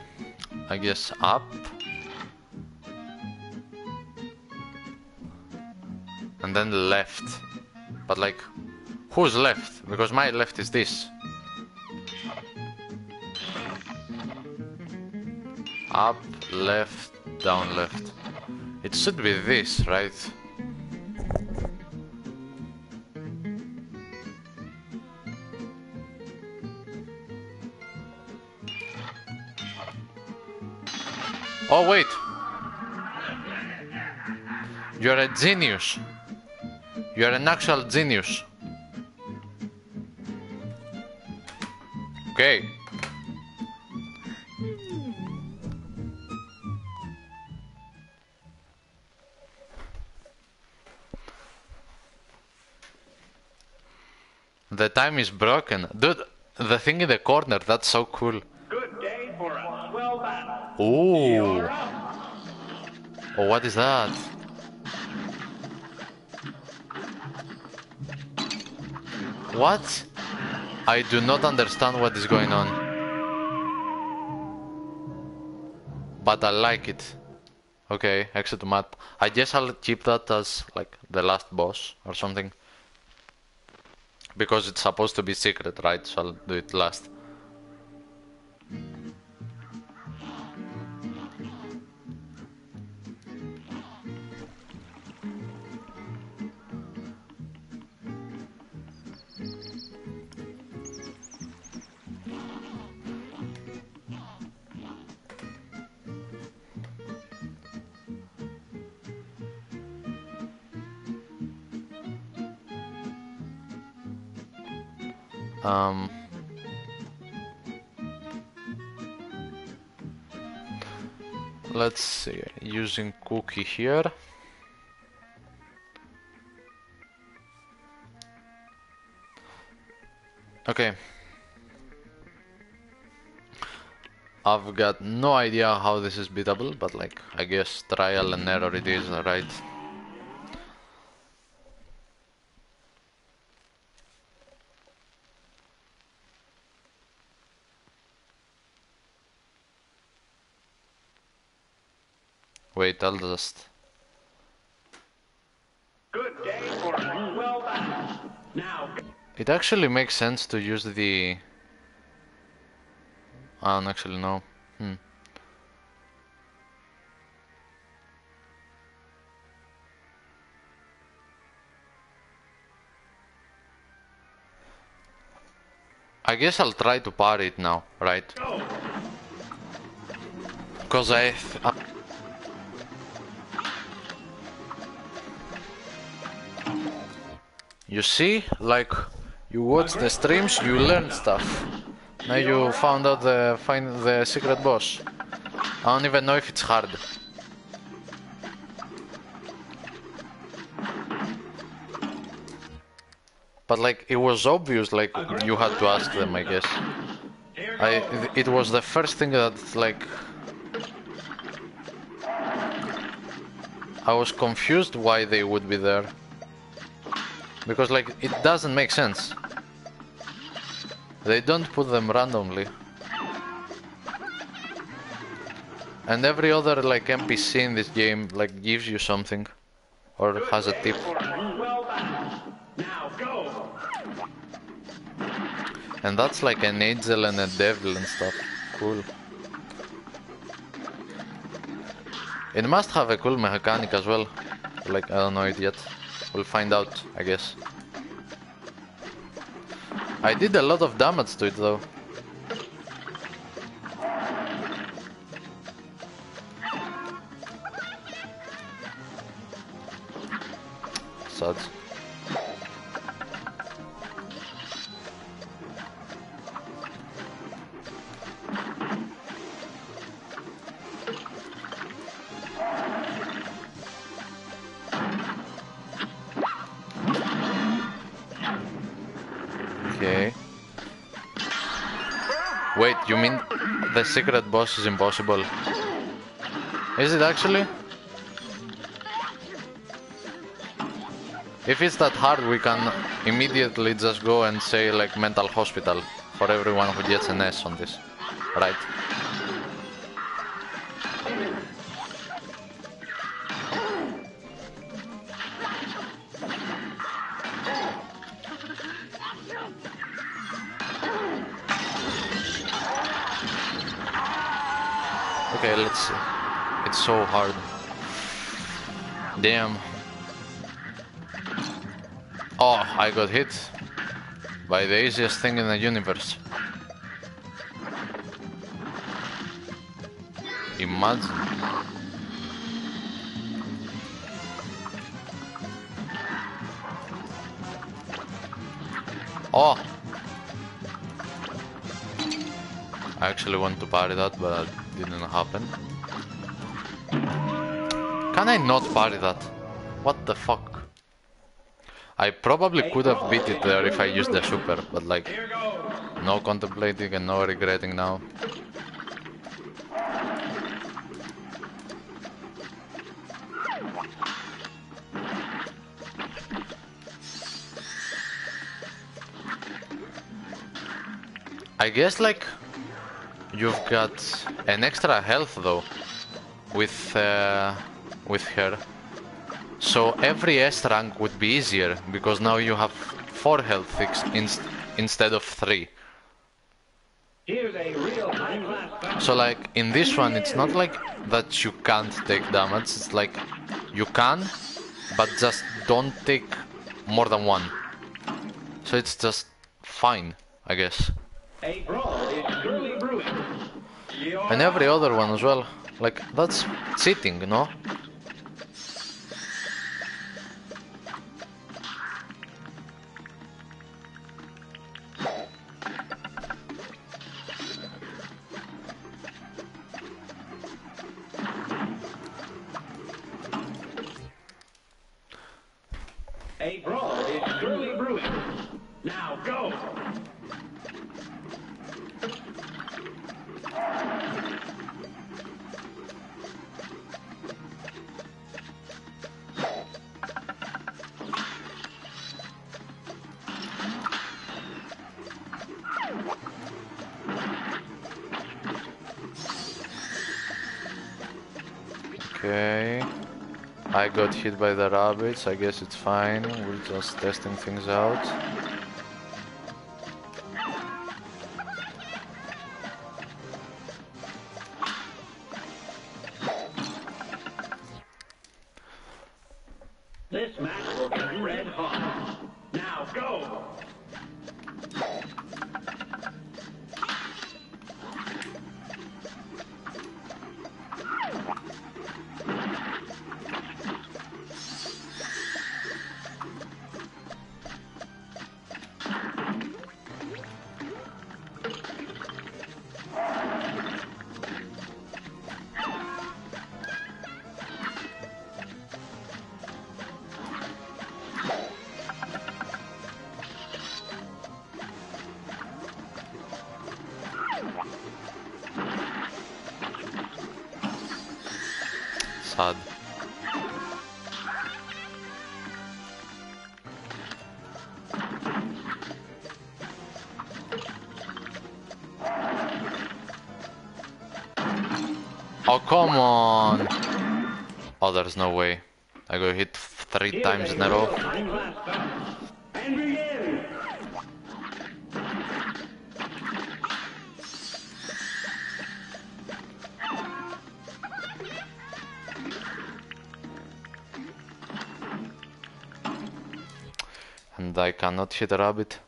I guess up. Then left. But like, who's left? Because my left is this. Up, left, down, left. It should be this, right? Oh, wait. You're a genius. You're an actual genius. Okay. The time is broken. Dude, the thing in the corner, that's so cool. Good day for a swell battle. Ooh. Oh, what is that? What? I do not understand what is going on. But I like it. Okay, exit map. I guess I'll keep that as like the last boss or something. Because it's supposed to be secret, right? So I'll do it last. Using cookie here. Okay. I've got no idea how this is beatable, but like, I guess trial and error it is, right? Wait, I'll just... Good day for us. Well. Now, It actually makes sense to use the... I don't actually know. Hmm. I guess I'll try to parry it now, right? Because I... th- You see, like, you watch the streams, you learn stuff. Now you found out the find the secret boss. I don't even know if it's hard. But like, it was obvious, like, you had to ask them, I guess. I, it was the first thing that, like, I was confused why they would be there. Because, like, it doesn't make sense. They don't put them randomly. And every other, like, NPC in this game, like, gives you something. Or has a tip. And that's like an angel and a devil and stuff. Cool. It must have a cool mechanic as well. Like, I don't know it yet. We'll find out, I guess. I did a lot of damage to it though. Sad. Secret boss is impossible? Is it actually? If it's that hard, we can immediately just go and say like mental hospital for everyone who gets an S on this, right? Hard. Damn. Oh, I got hit by the easiest thing in the universe. Imagine. Oh! I actually want to parry that, but it didn't happen. Can I not parry that? What the fuck? I probably could have beat it there if I used the super, but like, no contemplating and no regretting now. I guess like you've got an extra health though with uh, with her. So every S rank would be easier because now you have 4 health ex- inst- instead of 3. Here's a real high-class battle. So like in this one it's not like that you can't take damage, it's like you can but just don't take more than one. So it's just fine, I guess. A brawl is surely brewing. You're And every other one as well. Like that's cheating, no? Got hit by the rabbits. I guess it's fine. We're just testing things out. Three times in a row. Time last stop. And I cannot hit a rabbit.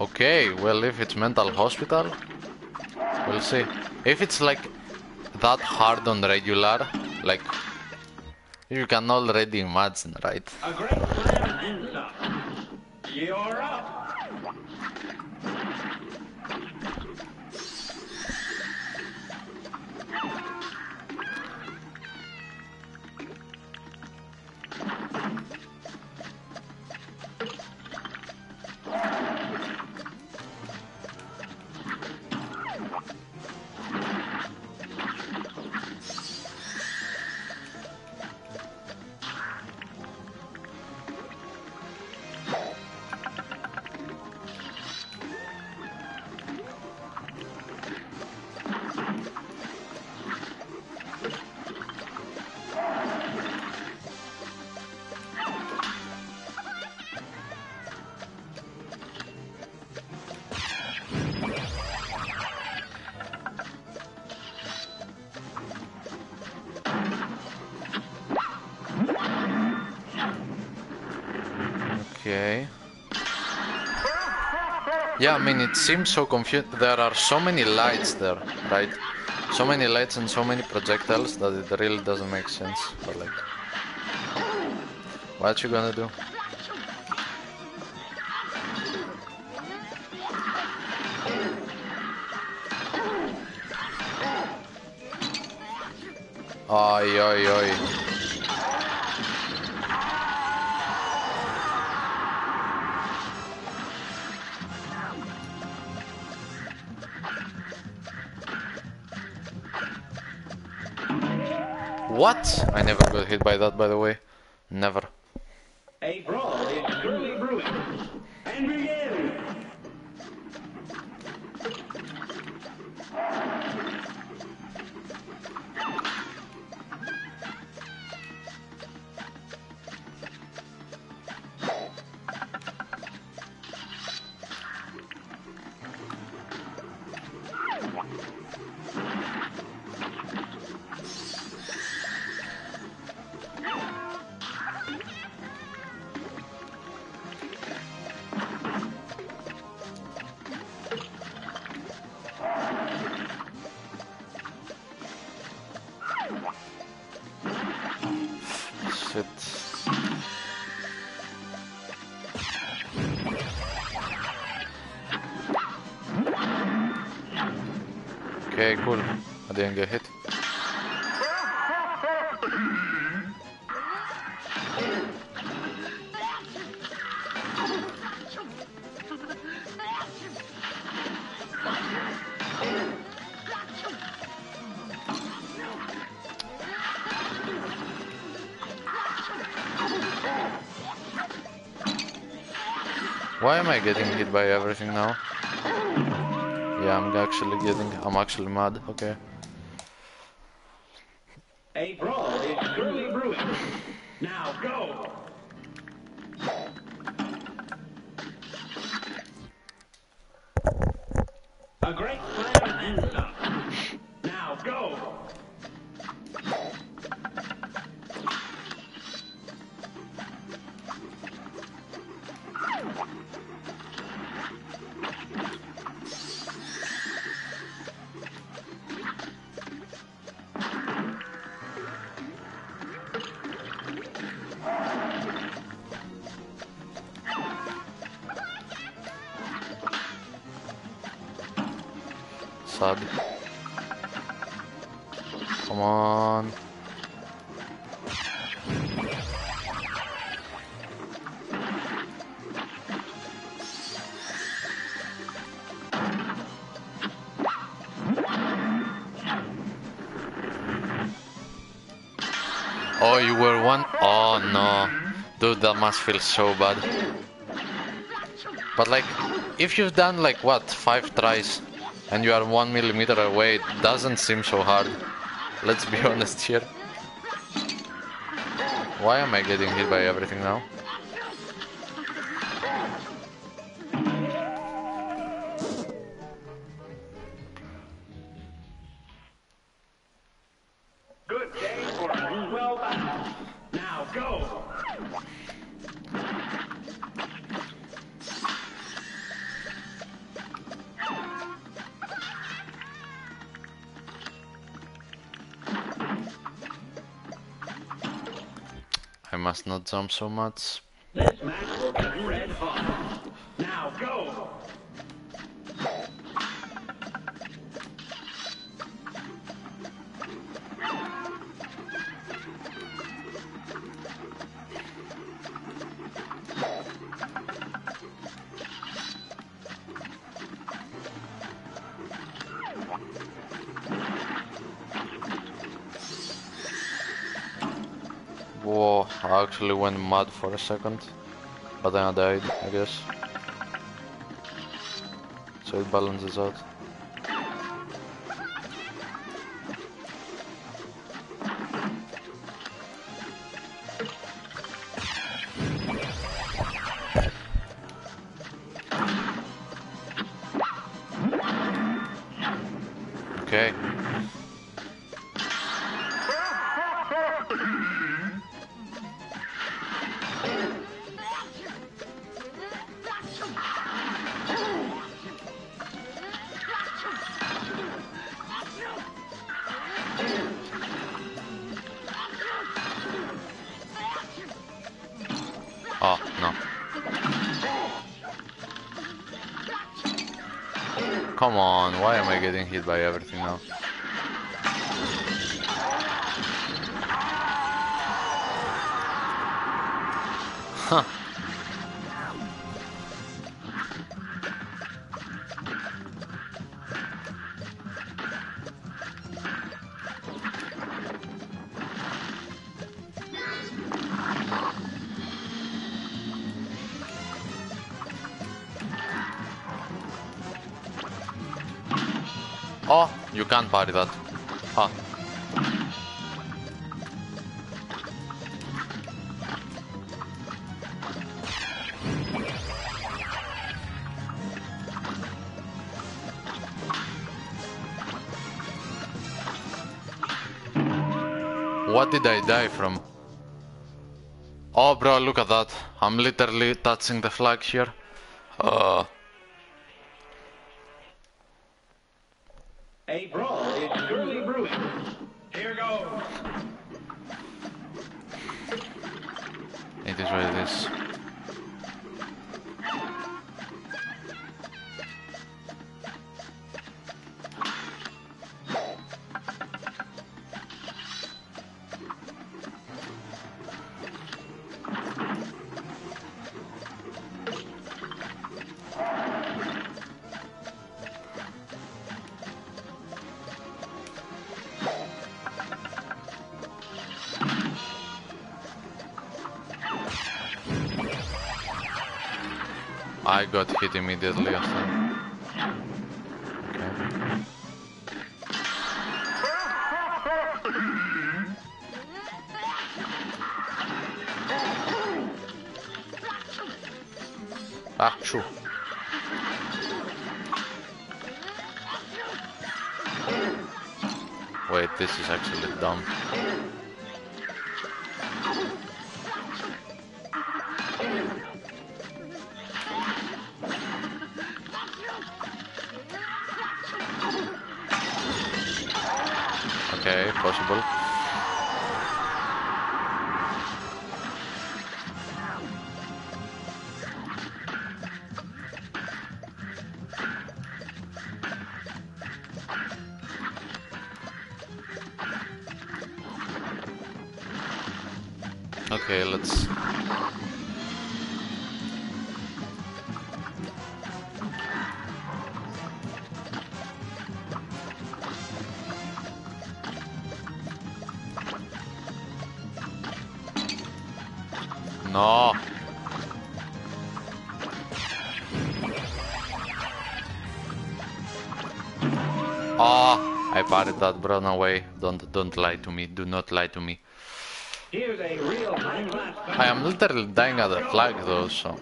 Okay, well, if it's mental hospital, we'll see. If it's like that hard on regular, like you can already imagine, right? Mean, it seems so confused. There are so many lights there, right? So many lights and so many projectiles that it really doesn't make sense. But like, what you gonna do? Oi, oi, oi. What? I never got hit by that, by the way. By everything now? Yeah, I'm actually getting. I'm actually mad. Okay. Must feel so bad. But like, if you've done like what, five tries, and you are one millimeter away, it doesn't seem so hard. Let's be honest here. Why am I getting hit by everything now? Not so much. This match will get red hot. Mad for a second. But then I died, I guess. So it balances out. Am I getting hit by can't that. What did I die from? Oh, bro, look at that. I'm literally touching the flag here. Hit immediately after. Okay. Parried that, bro. No way. Don't, don't lie to me. Do not lie to me. I am literally dying at the flag though, so...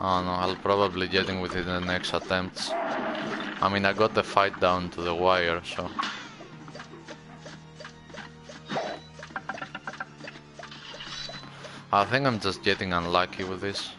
Oh no, I'll probably get in with it in the next attempts. I mean, I got the fight down to the wire, so... I think I'm just getting unlucky with this.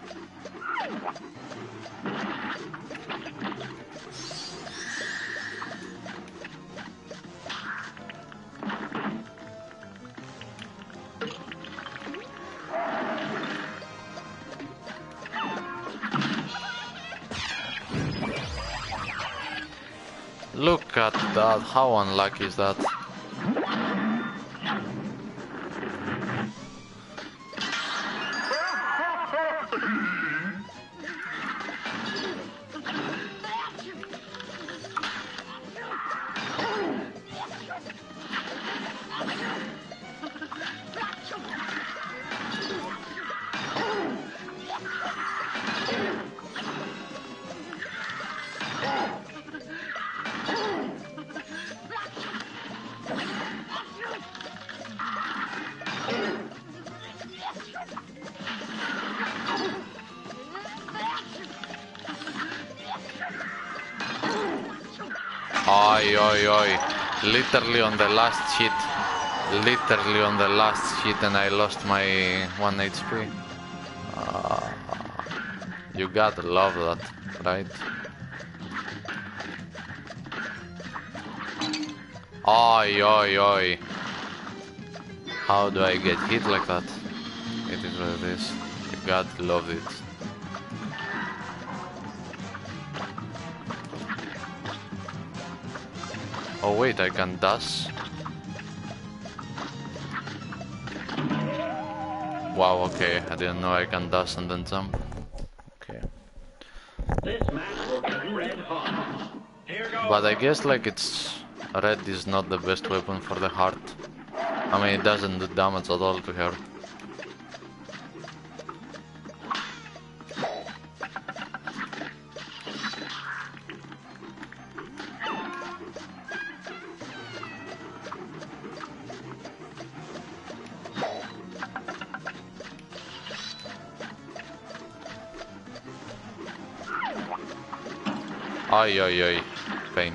How unlucky is that? Literally on the last hit. Literally on the last hit and I lost my 1 HP. Ah, you gotta love that, right? Oi, oi, oi. How do I get hit like that? It is what it is. You gotta love it. Wait, I can dash. Wow, okay, I didn't know I can dash and then jump. Okay. But I guess like it's red is not the best weapon for the heart. I mean it doesn't do damage at all to her. Ay ay ay. Pain.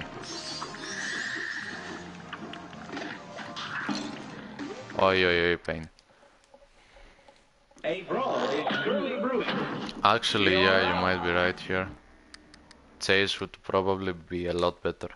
Ay ay ay pain. A brawl is surely brewing. Actually, yeah, you might be right here. Chase would probably be a lot better.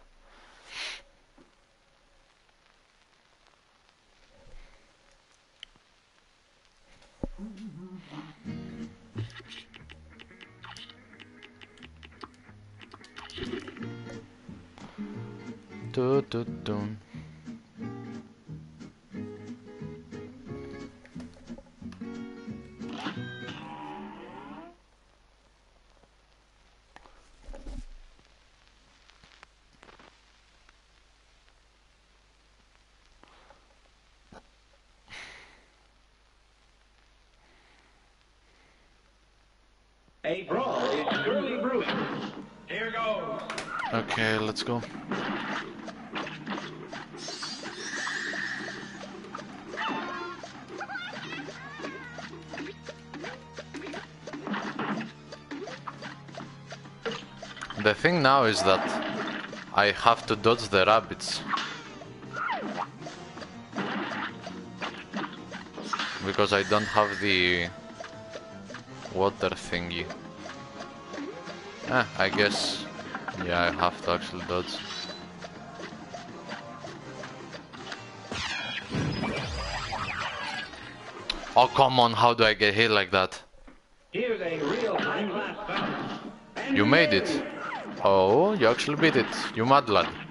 I have to dodge the rabbits. Because I don't have the water thingy. Eh, I guess. Yeah, I have to actually dodge. Oh, come on, how do I get hit like that? Here's a real high-class You made it. Oh, you actually beat it. You mad lad.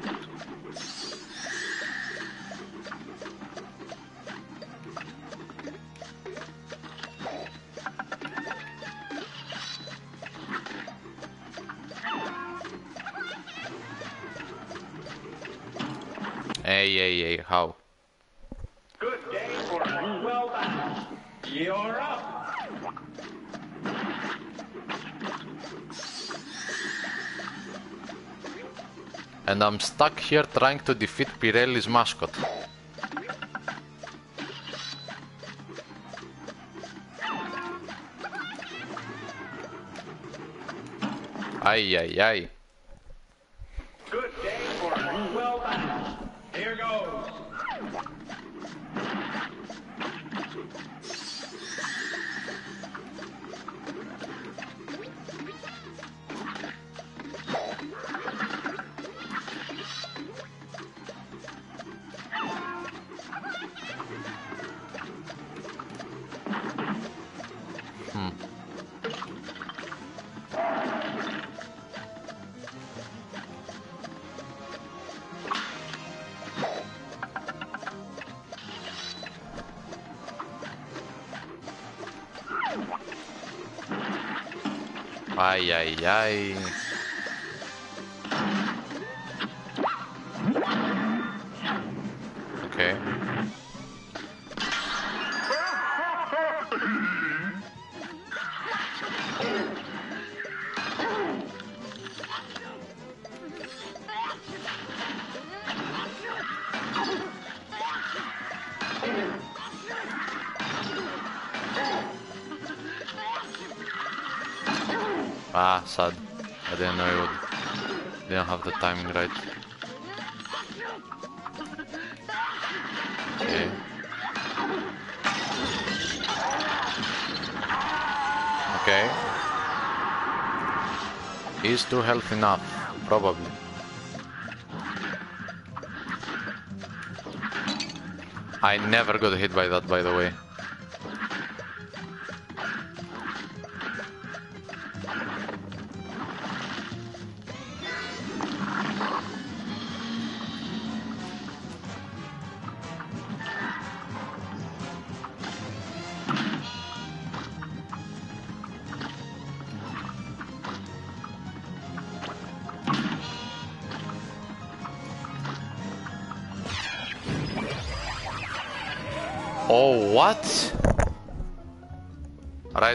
And I'm stuck here trying to defeat Pirelli's mascot. Ay, ay, ay. Ay, ay, ay. Timing right. Okay. Okay. Is two health enough? Probably. I never got hit by that, by the way.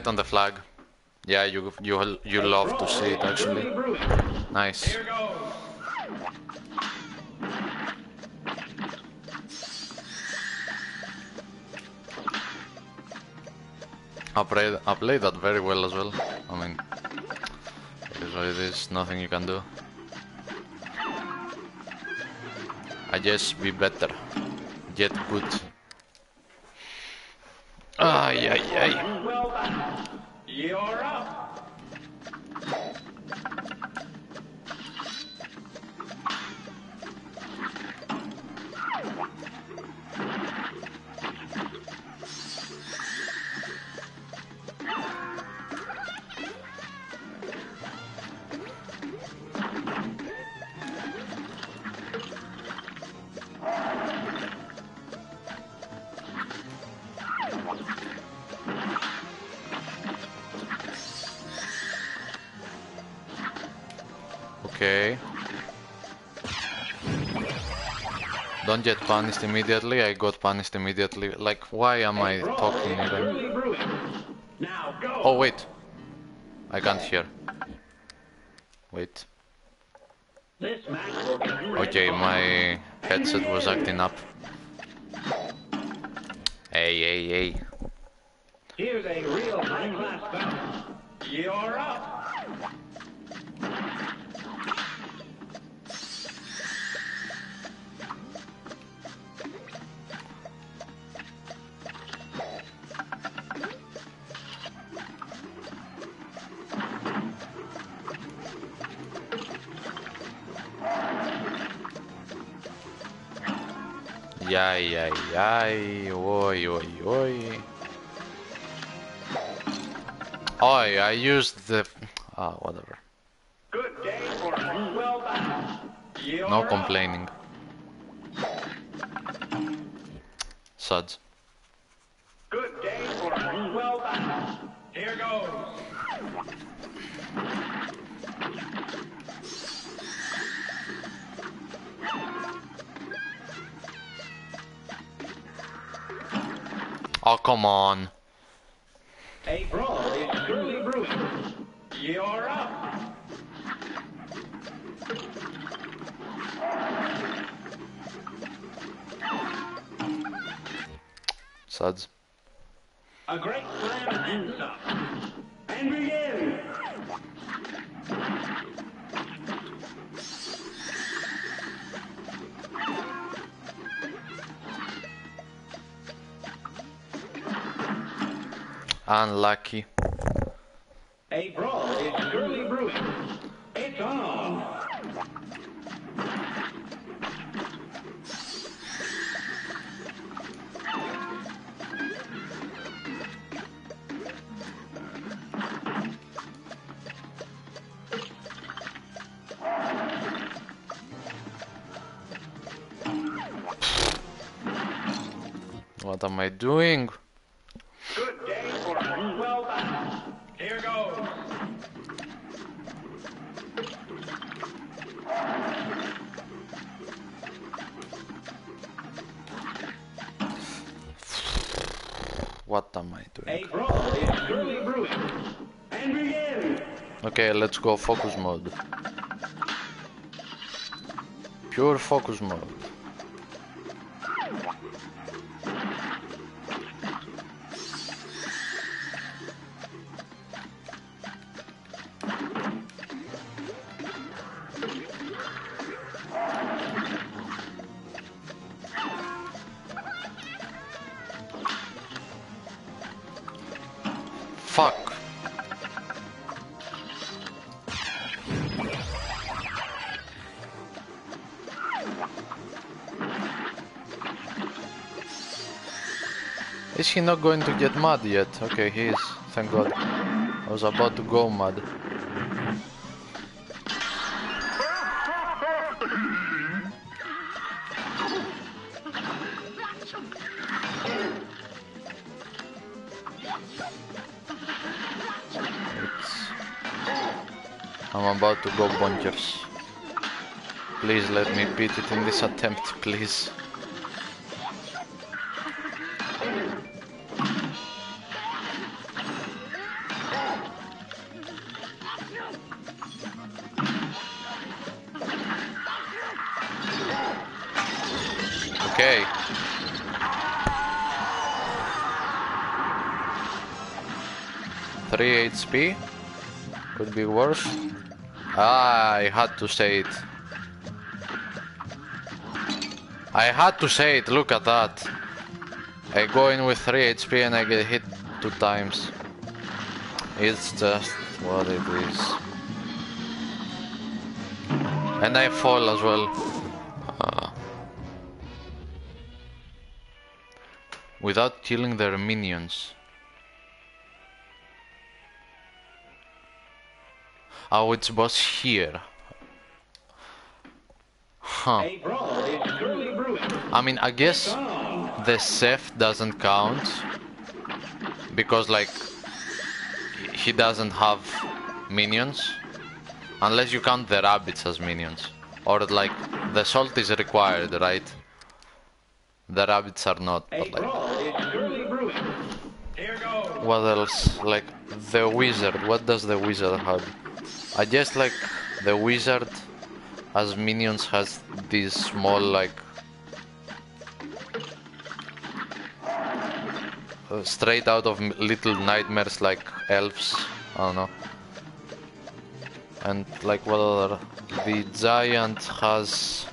On the flag. Yeah, you you you love to see it actually. Nice. I played I played that very well as well. I mean, it is what it is. Nothing you can do. I just be better. Get good. Punished immediately. I got punished immediately. Like, why am I talking even? Oh wait. I can't hear. Wait. Okay, my headset was acting up. Used the. Ah, whatever. Good day for a well No complaining. Let's go focus mode. Pure focus mode. He not going to get mad yet? Okay, he is. Thank God. I was about to go mad. I'm about to go bonkers. Please let me beat it in this attempt, please. HP. Could be worse. I had to say it. I had to say it, look at that. I go in with 3 HP and I get hit two times. It's just what it is. And I fall as well. Ah. Without killing their minions. Oh, it's boss here. Huh. A brawl is surely brewing. I mean, I guess the chef doesn't count because, like, he doesn't have minions unless you count the rabbits as minions, or like the salt is required, right? The rabbits are not, but like, brawl is surely brewing. Here goes. what else? Like the wizard. What does the wizard have? I guess like the wizard as minions has these small like uh, straight out of little nightmares like elves. I don't know. And like what other? The giant has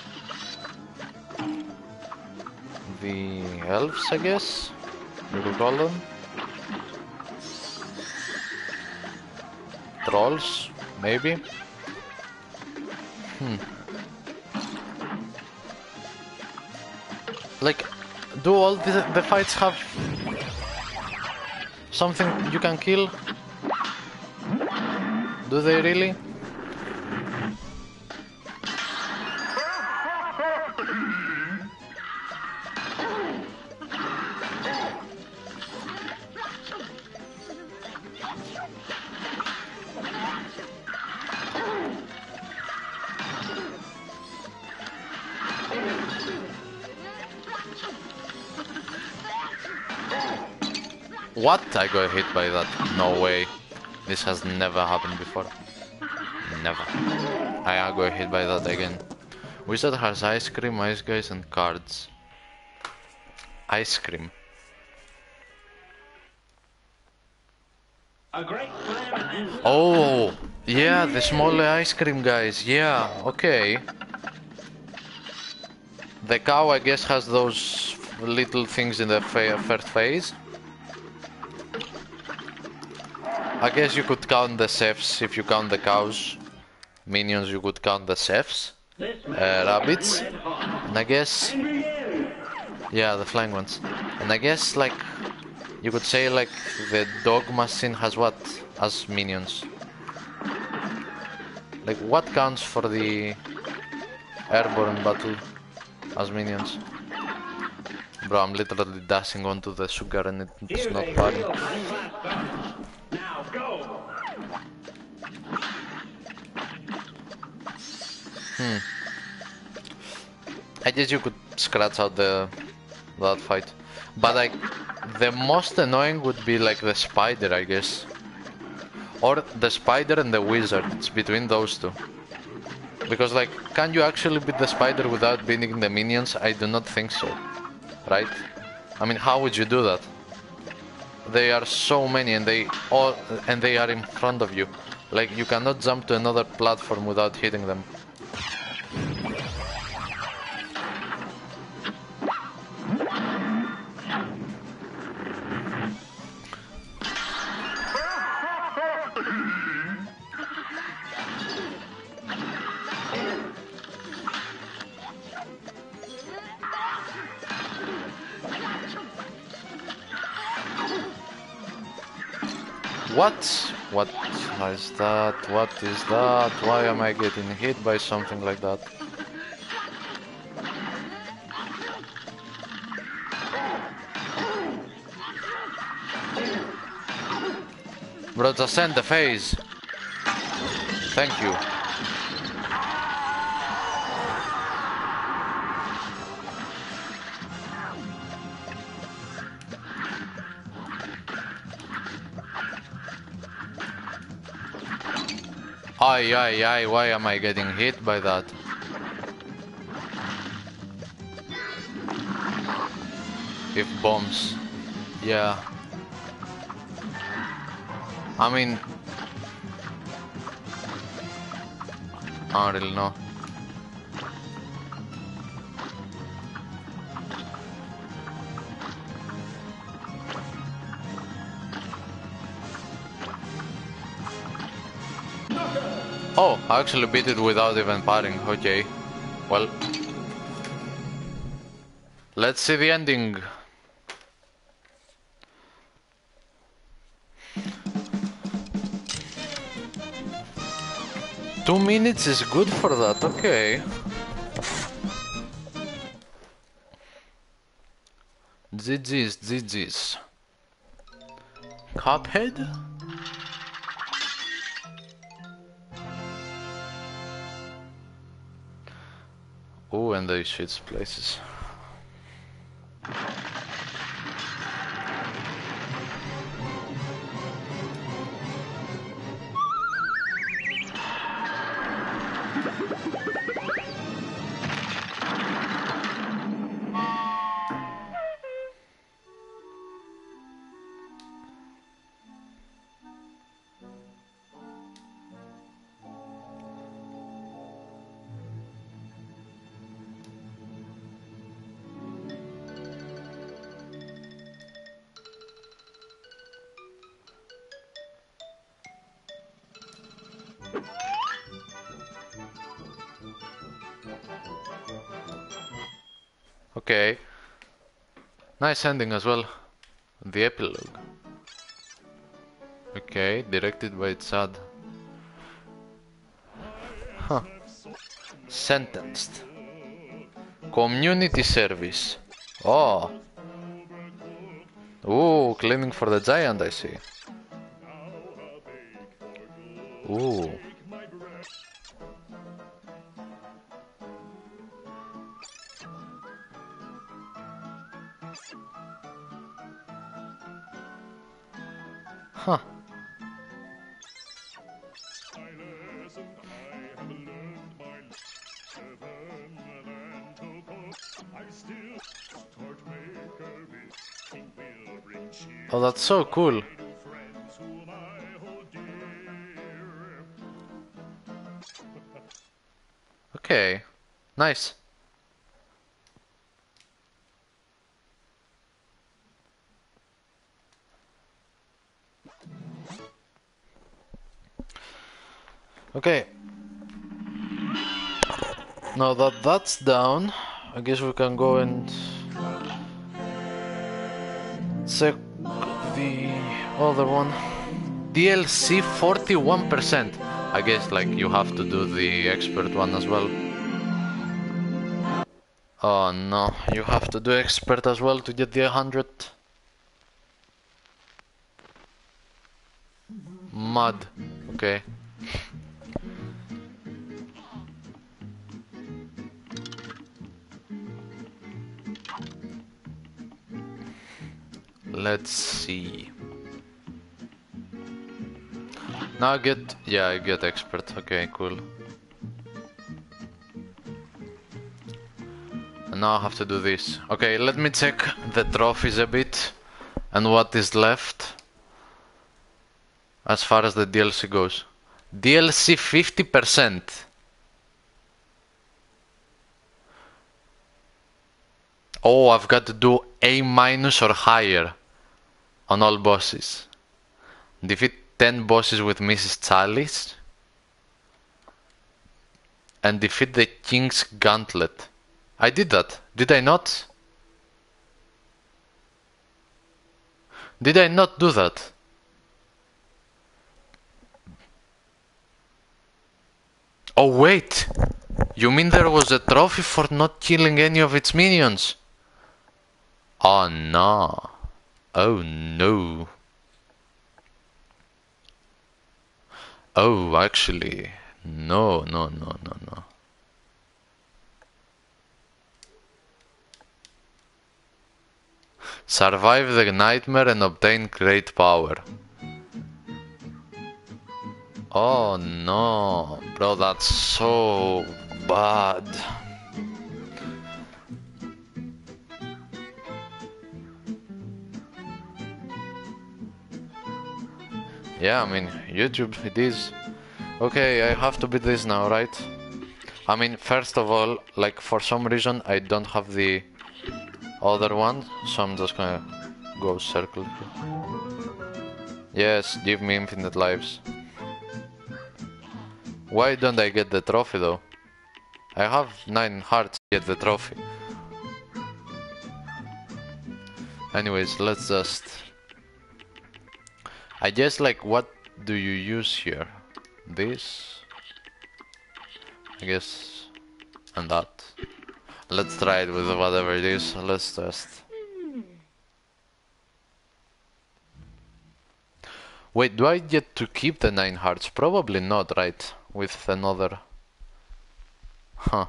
the elves, I guess you could call them. Trolls, maybe. Hmm. Like, do all the, the fights have something you can kill? Do they really? I got hit by that. No way. This has never happened before. Never. I got hit by that again. Wizard has ice cream, ice guys, and cards. Ice cream. Oh, yeah, the small ice cream guys. Yeah, okay. The cow, I guess, has those little things in the first phase. I guess you could count the chefs if you count the cows. Minions, you could count the chefs. Uh, rabbits. And I guess, yeah, the flying ones. And I guess, like, you could say, like, the dog machine has what as minions? Like, what counts for the airborne battle as minions? Bro, I'm literally dashing onto the sugar and it's not funny. Hmm. I guess you could scratch out the that fight. But like the most annoying would be like the spider, I guess. Or the spider and the wizard. It's between those two. Because like can you actually beat the spider without beating the minions? I do not think so. Right? I mean how would you do that? They are so many and they all and they are in front of you. Like you cannot jump to another platform without hitting them. What? What is that? What is that? Why am I getting hit by something like that? Bro, just send the phase. Thank you. Ay, ay, ay, why am I getting hit by that? If bombs. Yeah. I mean... I don't really know. Oh, I actually beat it without even parrying. Okay. Well. Let's see the ending. Two minutes is good for that, okay. GG's, GG's. Cuphead? Oh, and they switch places. Nice ending as well. The epilogue. Okay, directed by Chad. Huh. Sentenced. Community service. Oh. Ooh, cleaning for the giant, I see. So cool. Okay, nice. Okay. Now that that's down, I guess we can go and the other one. DLC 41%. I guess like you have to do the expert one as well. Oh no, you have to do expert as well to get the 100. Mud. Okay. Now I get, yeah, I get expert. Okay, cool. And now I have to do this. Okay, let me check the trophies a bit and what is left as far as the DLC goes. DLC 50%. Oh, I've got to do A minus or higher on all bosses. Defeat 10 bosses with Mrs. Chalice. And defeat the King's Gauntlet. I did that. Did I not? Did I not do that? Oh wait! You mean there was a trophy for not killing any of its minions? Ah, oh no. Oh no. Oh, actually, no, no, no, no, no. Survive the nightmare and obtain great power. Oh no, bro, that's so bad. Yeah, I mean, YouTube, it is. Okay, I have to beat this now, right? I mean, first of all, like, for some reason, I don't have the other one, so I'm just gonna go circle. Yes, give me infinite lives. Why don't I get the trophy, though? I have 9 hearts to get the trophy. Anyways, let's just... I guess like what do you use here? This? I guess and that. Let's try it with whatever it is. Let's test. Wait, do I get to keep the nine hearts? Probably not, right? With another. Huh.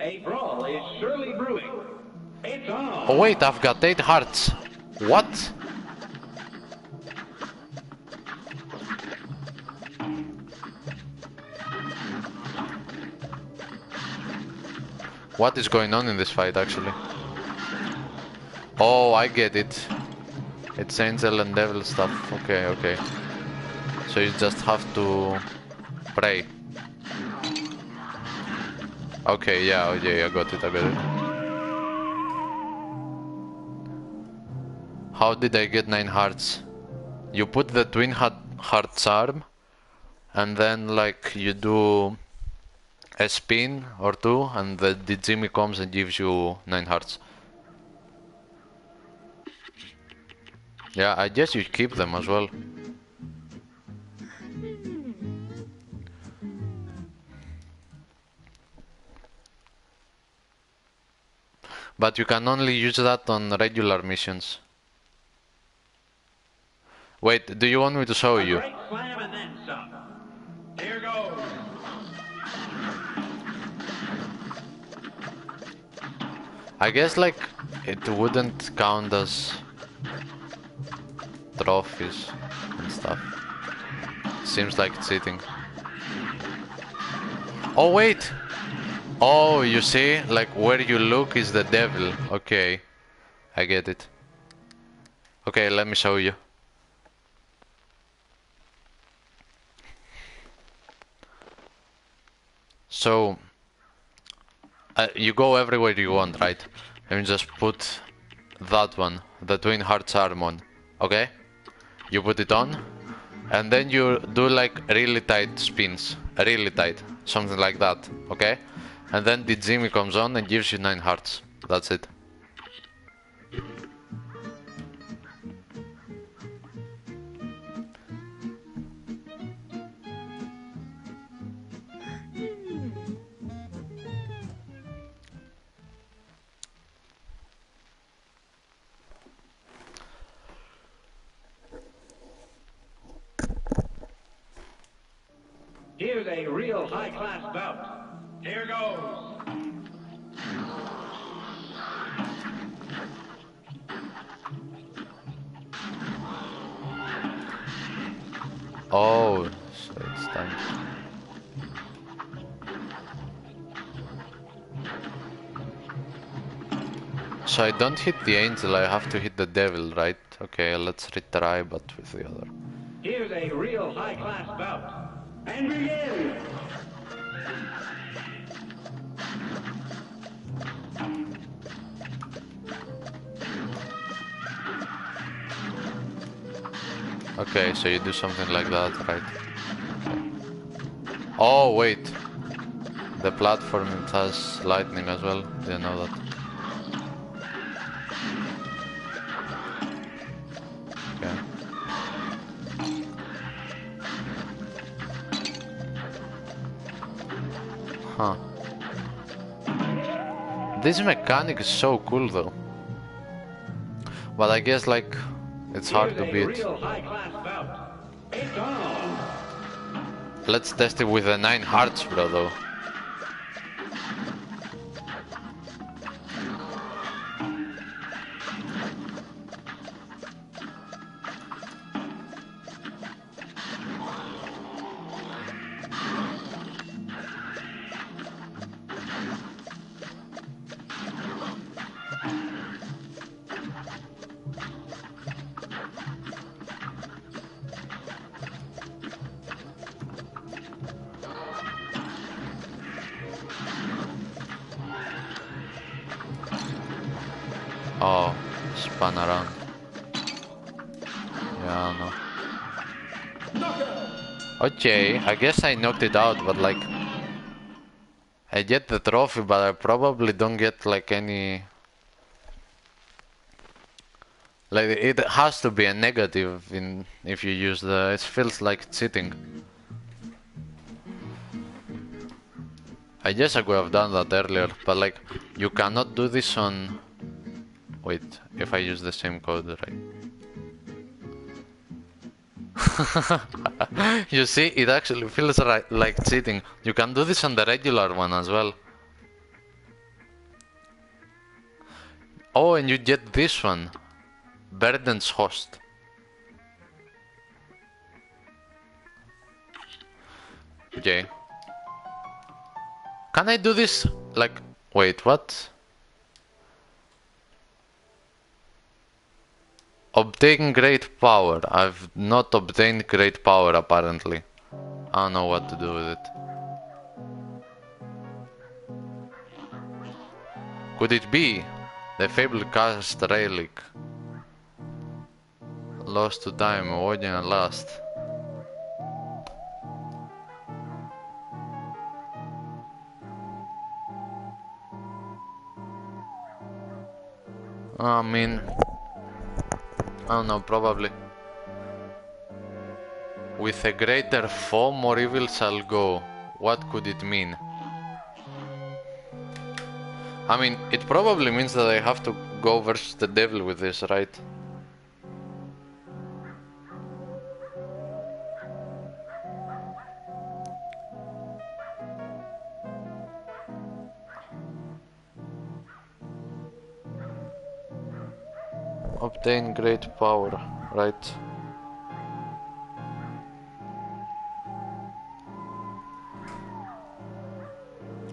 A brawl is surely brewing. It's on. Oh wait, I've got eight hearts. What? What is going on in this fight actually? Oh, I get it. It's angel and devil stuff. Okay, okay. So you just have to pray. Okay, yeah, yeah, I got it, I got it. How did I get 9 hearts? You put the twin heart heart's arm, and then like you do a spin or two, and the, Djimmi comes and gives you nine hearts. Yeah, I guess you keep them as well. But you can only use that on regular missions. Wait, do you want me to show you? great slam and then some. Here goes. I guess like it wouldn't count as trophies and stuff. Seems like it's cheating. Oh wait! Oh, you see, like where you look is the devil. Okay, I get it. Okay, let me show you. So, uh, you go everywhere you want, right? And you just put that one, the Twin Hearts arm on, okay? You put it on, and then you do like really tight spins, really tight, something like that, okay? And then the Djimmi comes on and gives you 9 hearts. That's it. Here's a real high-class bout. Here goes. Oh, so it's time. So I don't hit the angel, I have to hit the devil, right? Okay, let's retry, but with the other. Here's a real high-class bout. And begin. Okay, so you do something like that, right? Oh, wait. The platform has lightning as well. Didn't know that. Huh. This mechanic is so cool though. But I guess like it's hard to beat. Let's test it with the nine hearts, bro. Though. I guess I knocked it out, but like, I get the trophy, but I probably don't get like any. Like it has to be a negative in if you use the. It feels like cheating. I guess I could have done that earlier, but like, you cannot do this on. Wait, if I use the same code, right? you see, it actually feels right, like cheating. You can do this on the regular one as well. Oh, and you get this one. Burden's host. Okay. Can I do this? Like, wait, what? Obtain great power. I've not obtained great power apparently. I don't know what to do with it. Could it be the fabled cursed relic? Lost to time, avoiding a lost. I mean, I don't know, probably. With a greater foe, more evil shall go. What could it mean? I mean, it probably means that I have to go versus the devil with this, right? Great power, right?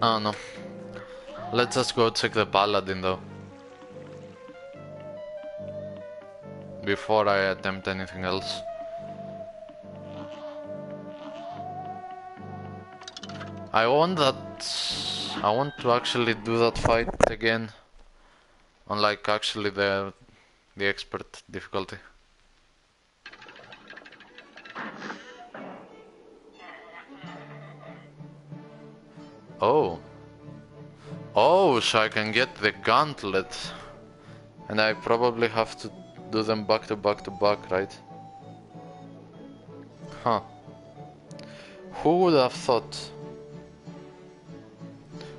Oh no. Let's just go check the paladin though. Before I attempt anything else. I want that... I want to actually do that fight again. On like actually the the expert difficulty. Oh. Oh, so I can get the gauntlet. And I probably have to do them back to back to back, right? Huh. Who would have thought?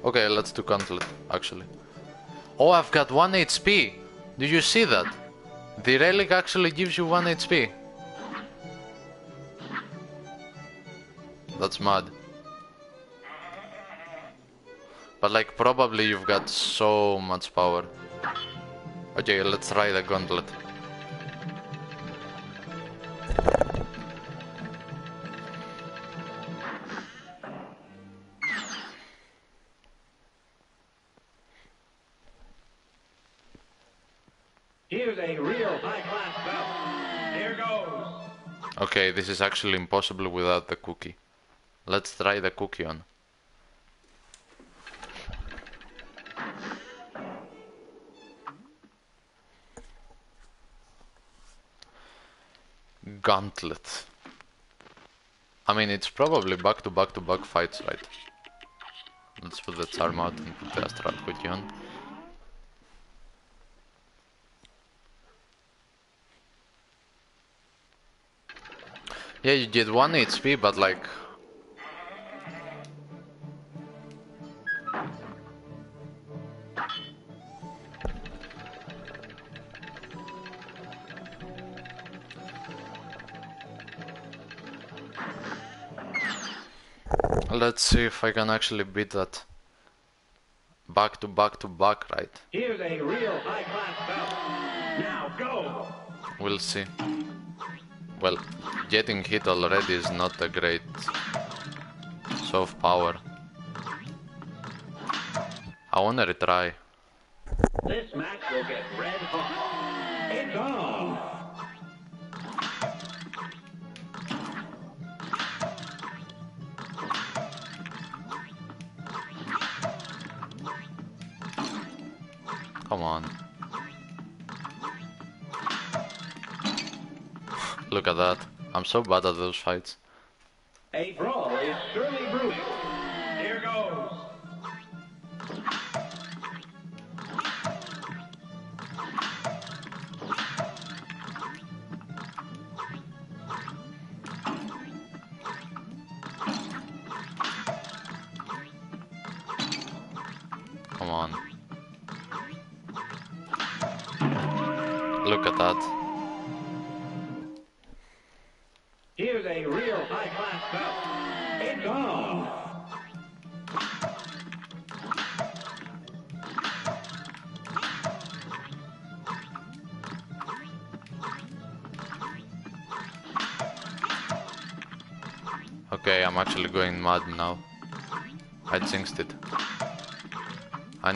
Okay, let's do gauntlet, actually. Oh, I've got 1 HP! Did you see that? The relic actually gives you 1 HP. That's mad. But like probably you've got so much power. Okay, let's try the gauntlet. Here's a real high-class belt. Here goes. Okay, this is actually impossible without the cookie. Let's try the cookie on. Gauntlet. I mean, it's probably back to back to back fights, right? Let's put the charm out and put the astral cookie on. Yeah, you did 1 HP, but like... Let's see if I can actually beat that. Back to back to back, right? Here's a real high-class belt. Now go. We'll see. Well, getting hit already is not a great of power. I wanna retry. This match will get red hot. It's on. Come on. Look at that. I'm so bad at those fights.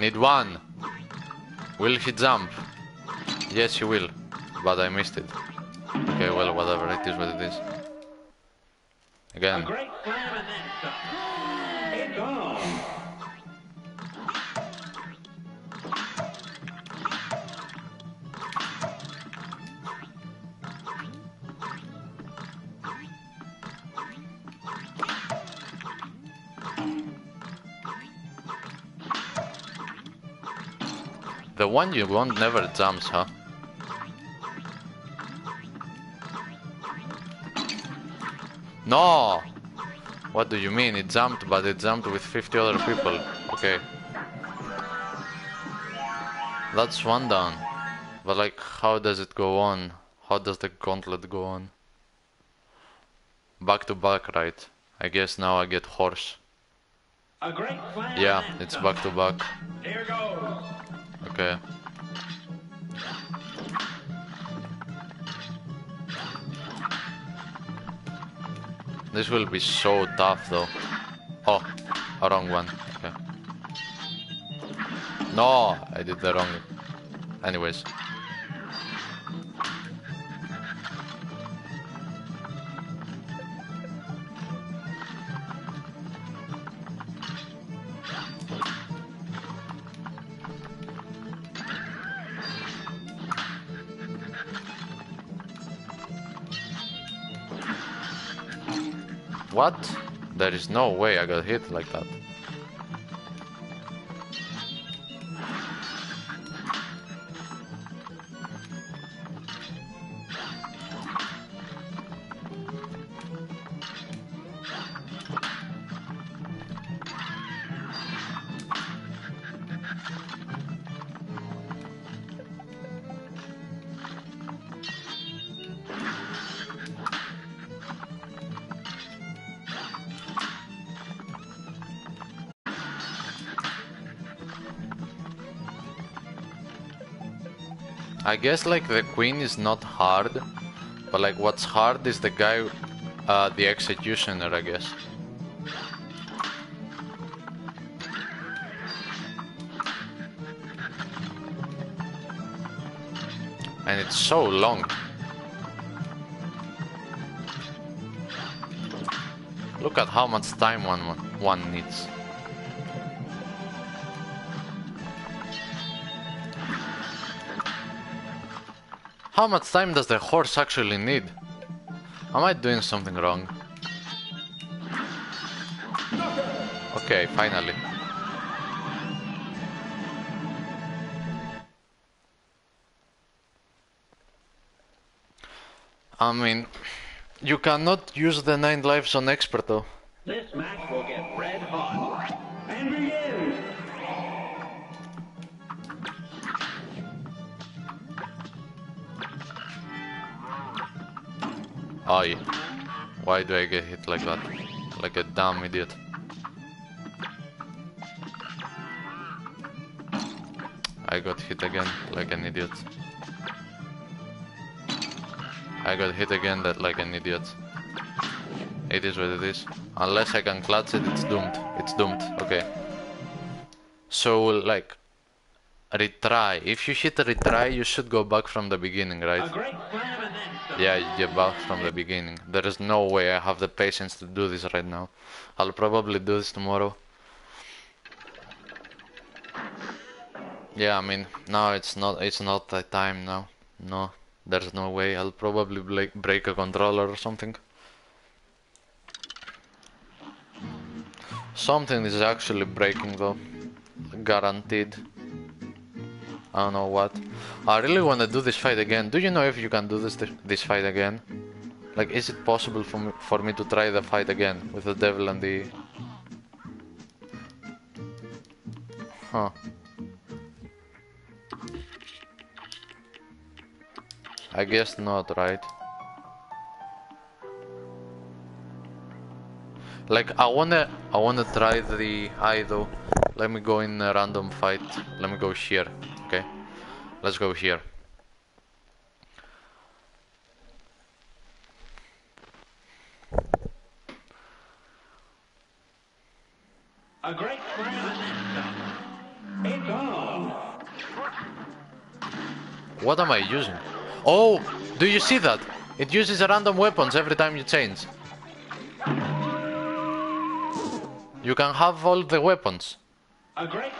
Need one! Will he jump? Yes, he will. But I missed it. Okay, well, whatever. It is what it is. Again. One you want never jumps, huh? No! What do you mean? It jumped, but it jumped with 50 other people. Okay. That's one down. But like, how does it go on? How does the gauntlet go on? Back to back, right? I guess now I get horse. Yeah, it's back to back. Here goes. Okay. This will be so tough though. Oh, a wrong one. Okay. No, I did the wrong. Anyways. What? There is no way I got hit like that. Guess like the queen is not hard, but like what's hard is the guy, uh, the executioner, I guess. And it's so long. Look at how much time one one needs. How much time does the horse actually need? Am I doing something wrong? Okay, finally. I mean, you cannot use the nine lives on expert though. Do I get hit like that? Like a dumb idiot. I got hit again like an idiot. I got hit again that like an idiot. It is what it is. Unless I can clutch it, it's doomed. It's doomed. Okay. So like retry. If you hit retry, you should go back from the beginning, right? Yeah, you get back from the beginning. There is no way I have the patience to do this right now. I'll probably do this tomorrow. Yeah, I mean, now it's not it's not the time now. No, there's no way. I'll probably break a controller or something. Something is actually breaking though. Guaranteed. I don't know what. I really want to do this fight again. Do you know if you can do this this fight again? Like, is it possible for me, for me to try the fight again with the devil and the... Huh. I guess not, right? Like, I wanna, I wanna try the though. Let me go in a random fight. Let me go here, okay? Let's go here. A great slam and then some. It's on. What am I using? Oh, do you see that? It uses random weapons every time you change. You can have all the weapons. A great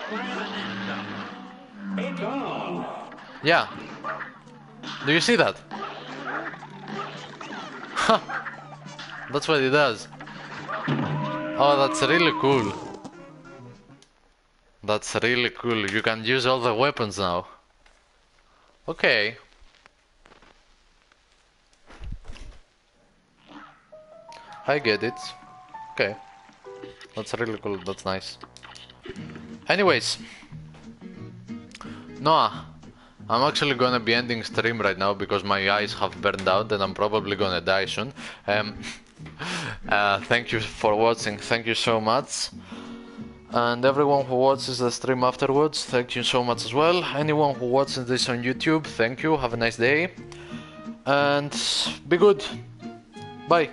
Yeah. Do you see that? Ha! That's what it does. Oh, that's really cool. That's really cool. You can use all the weapons now. Okay. I get it. Okay. That's really cool. That's nice. Anyways. Noah, I'm actually gonna be ending stream right now because my eyes have burned out and I'm probably gonna die soon. Um, uh, thank you for watching. Thank you so much. And everyone who watches the stream afterwards, thank you so much as well. Anyone who watches this on YouTube, thank you. Have a nice day. And be good. Bye.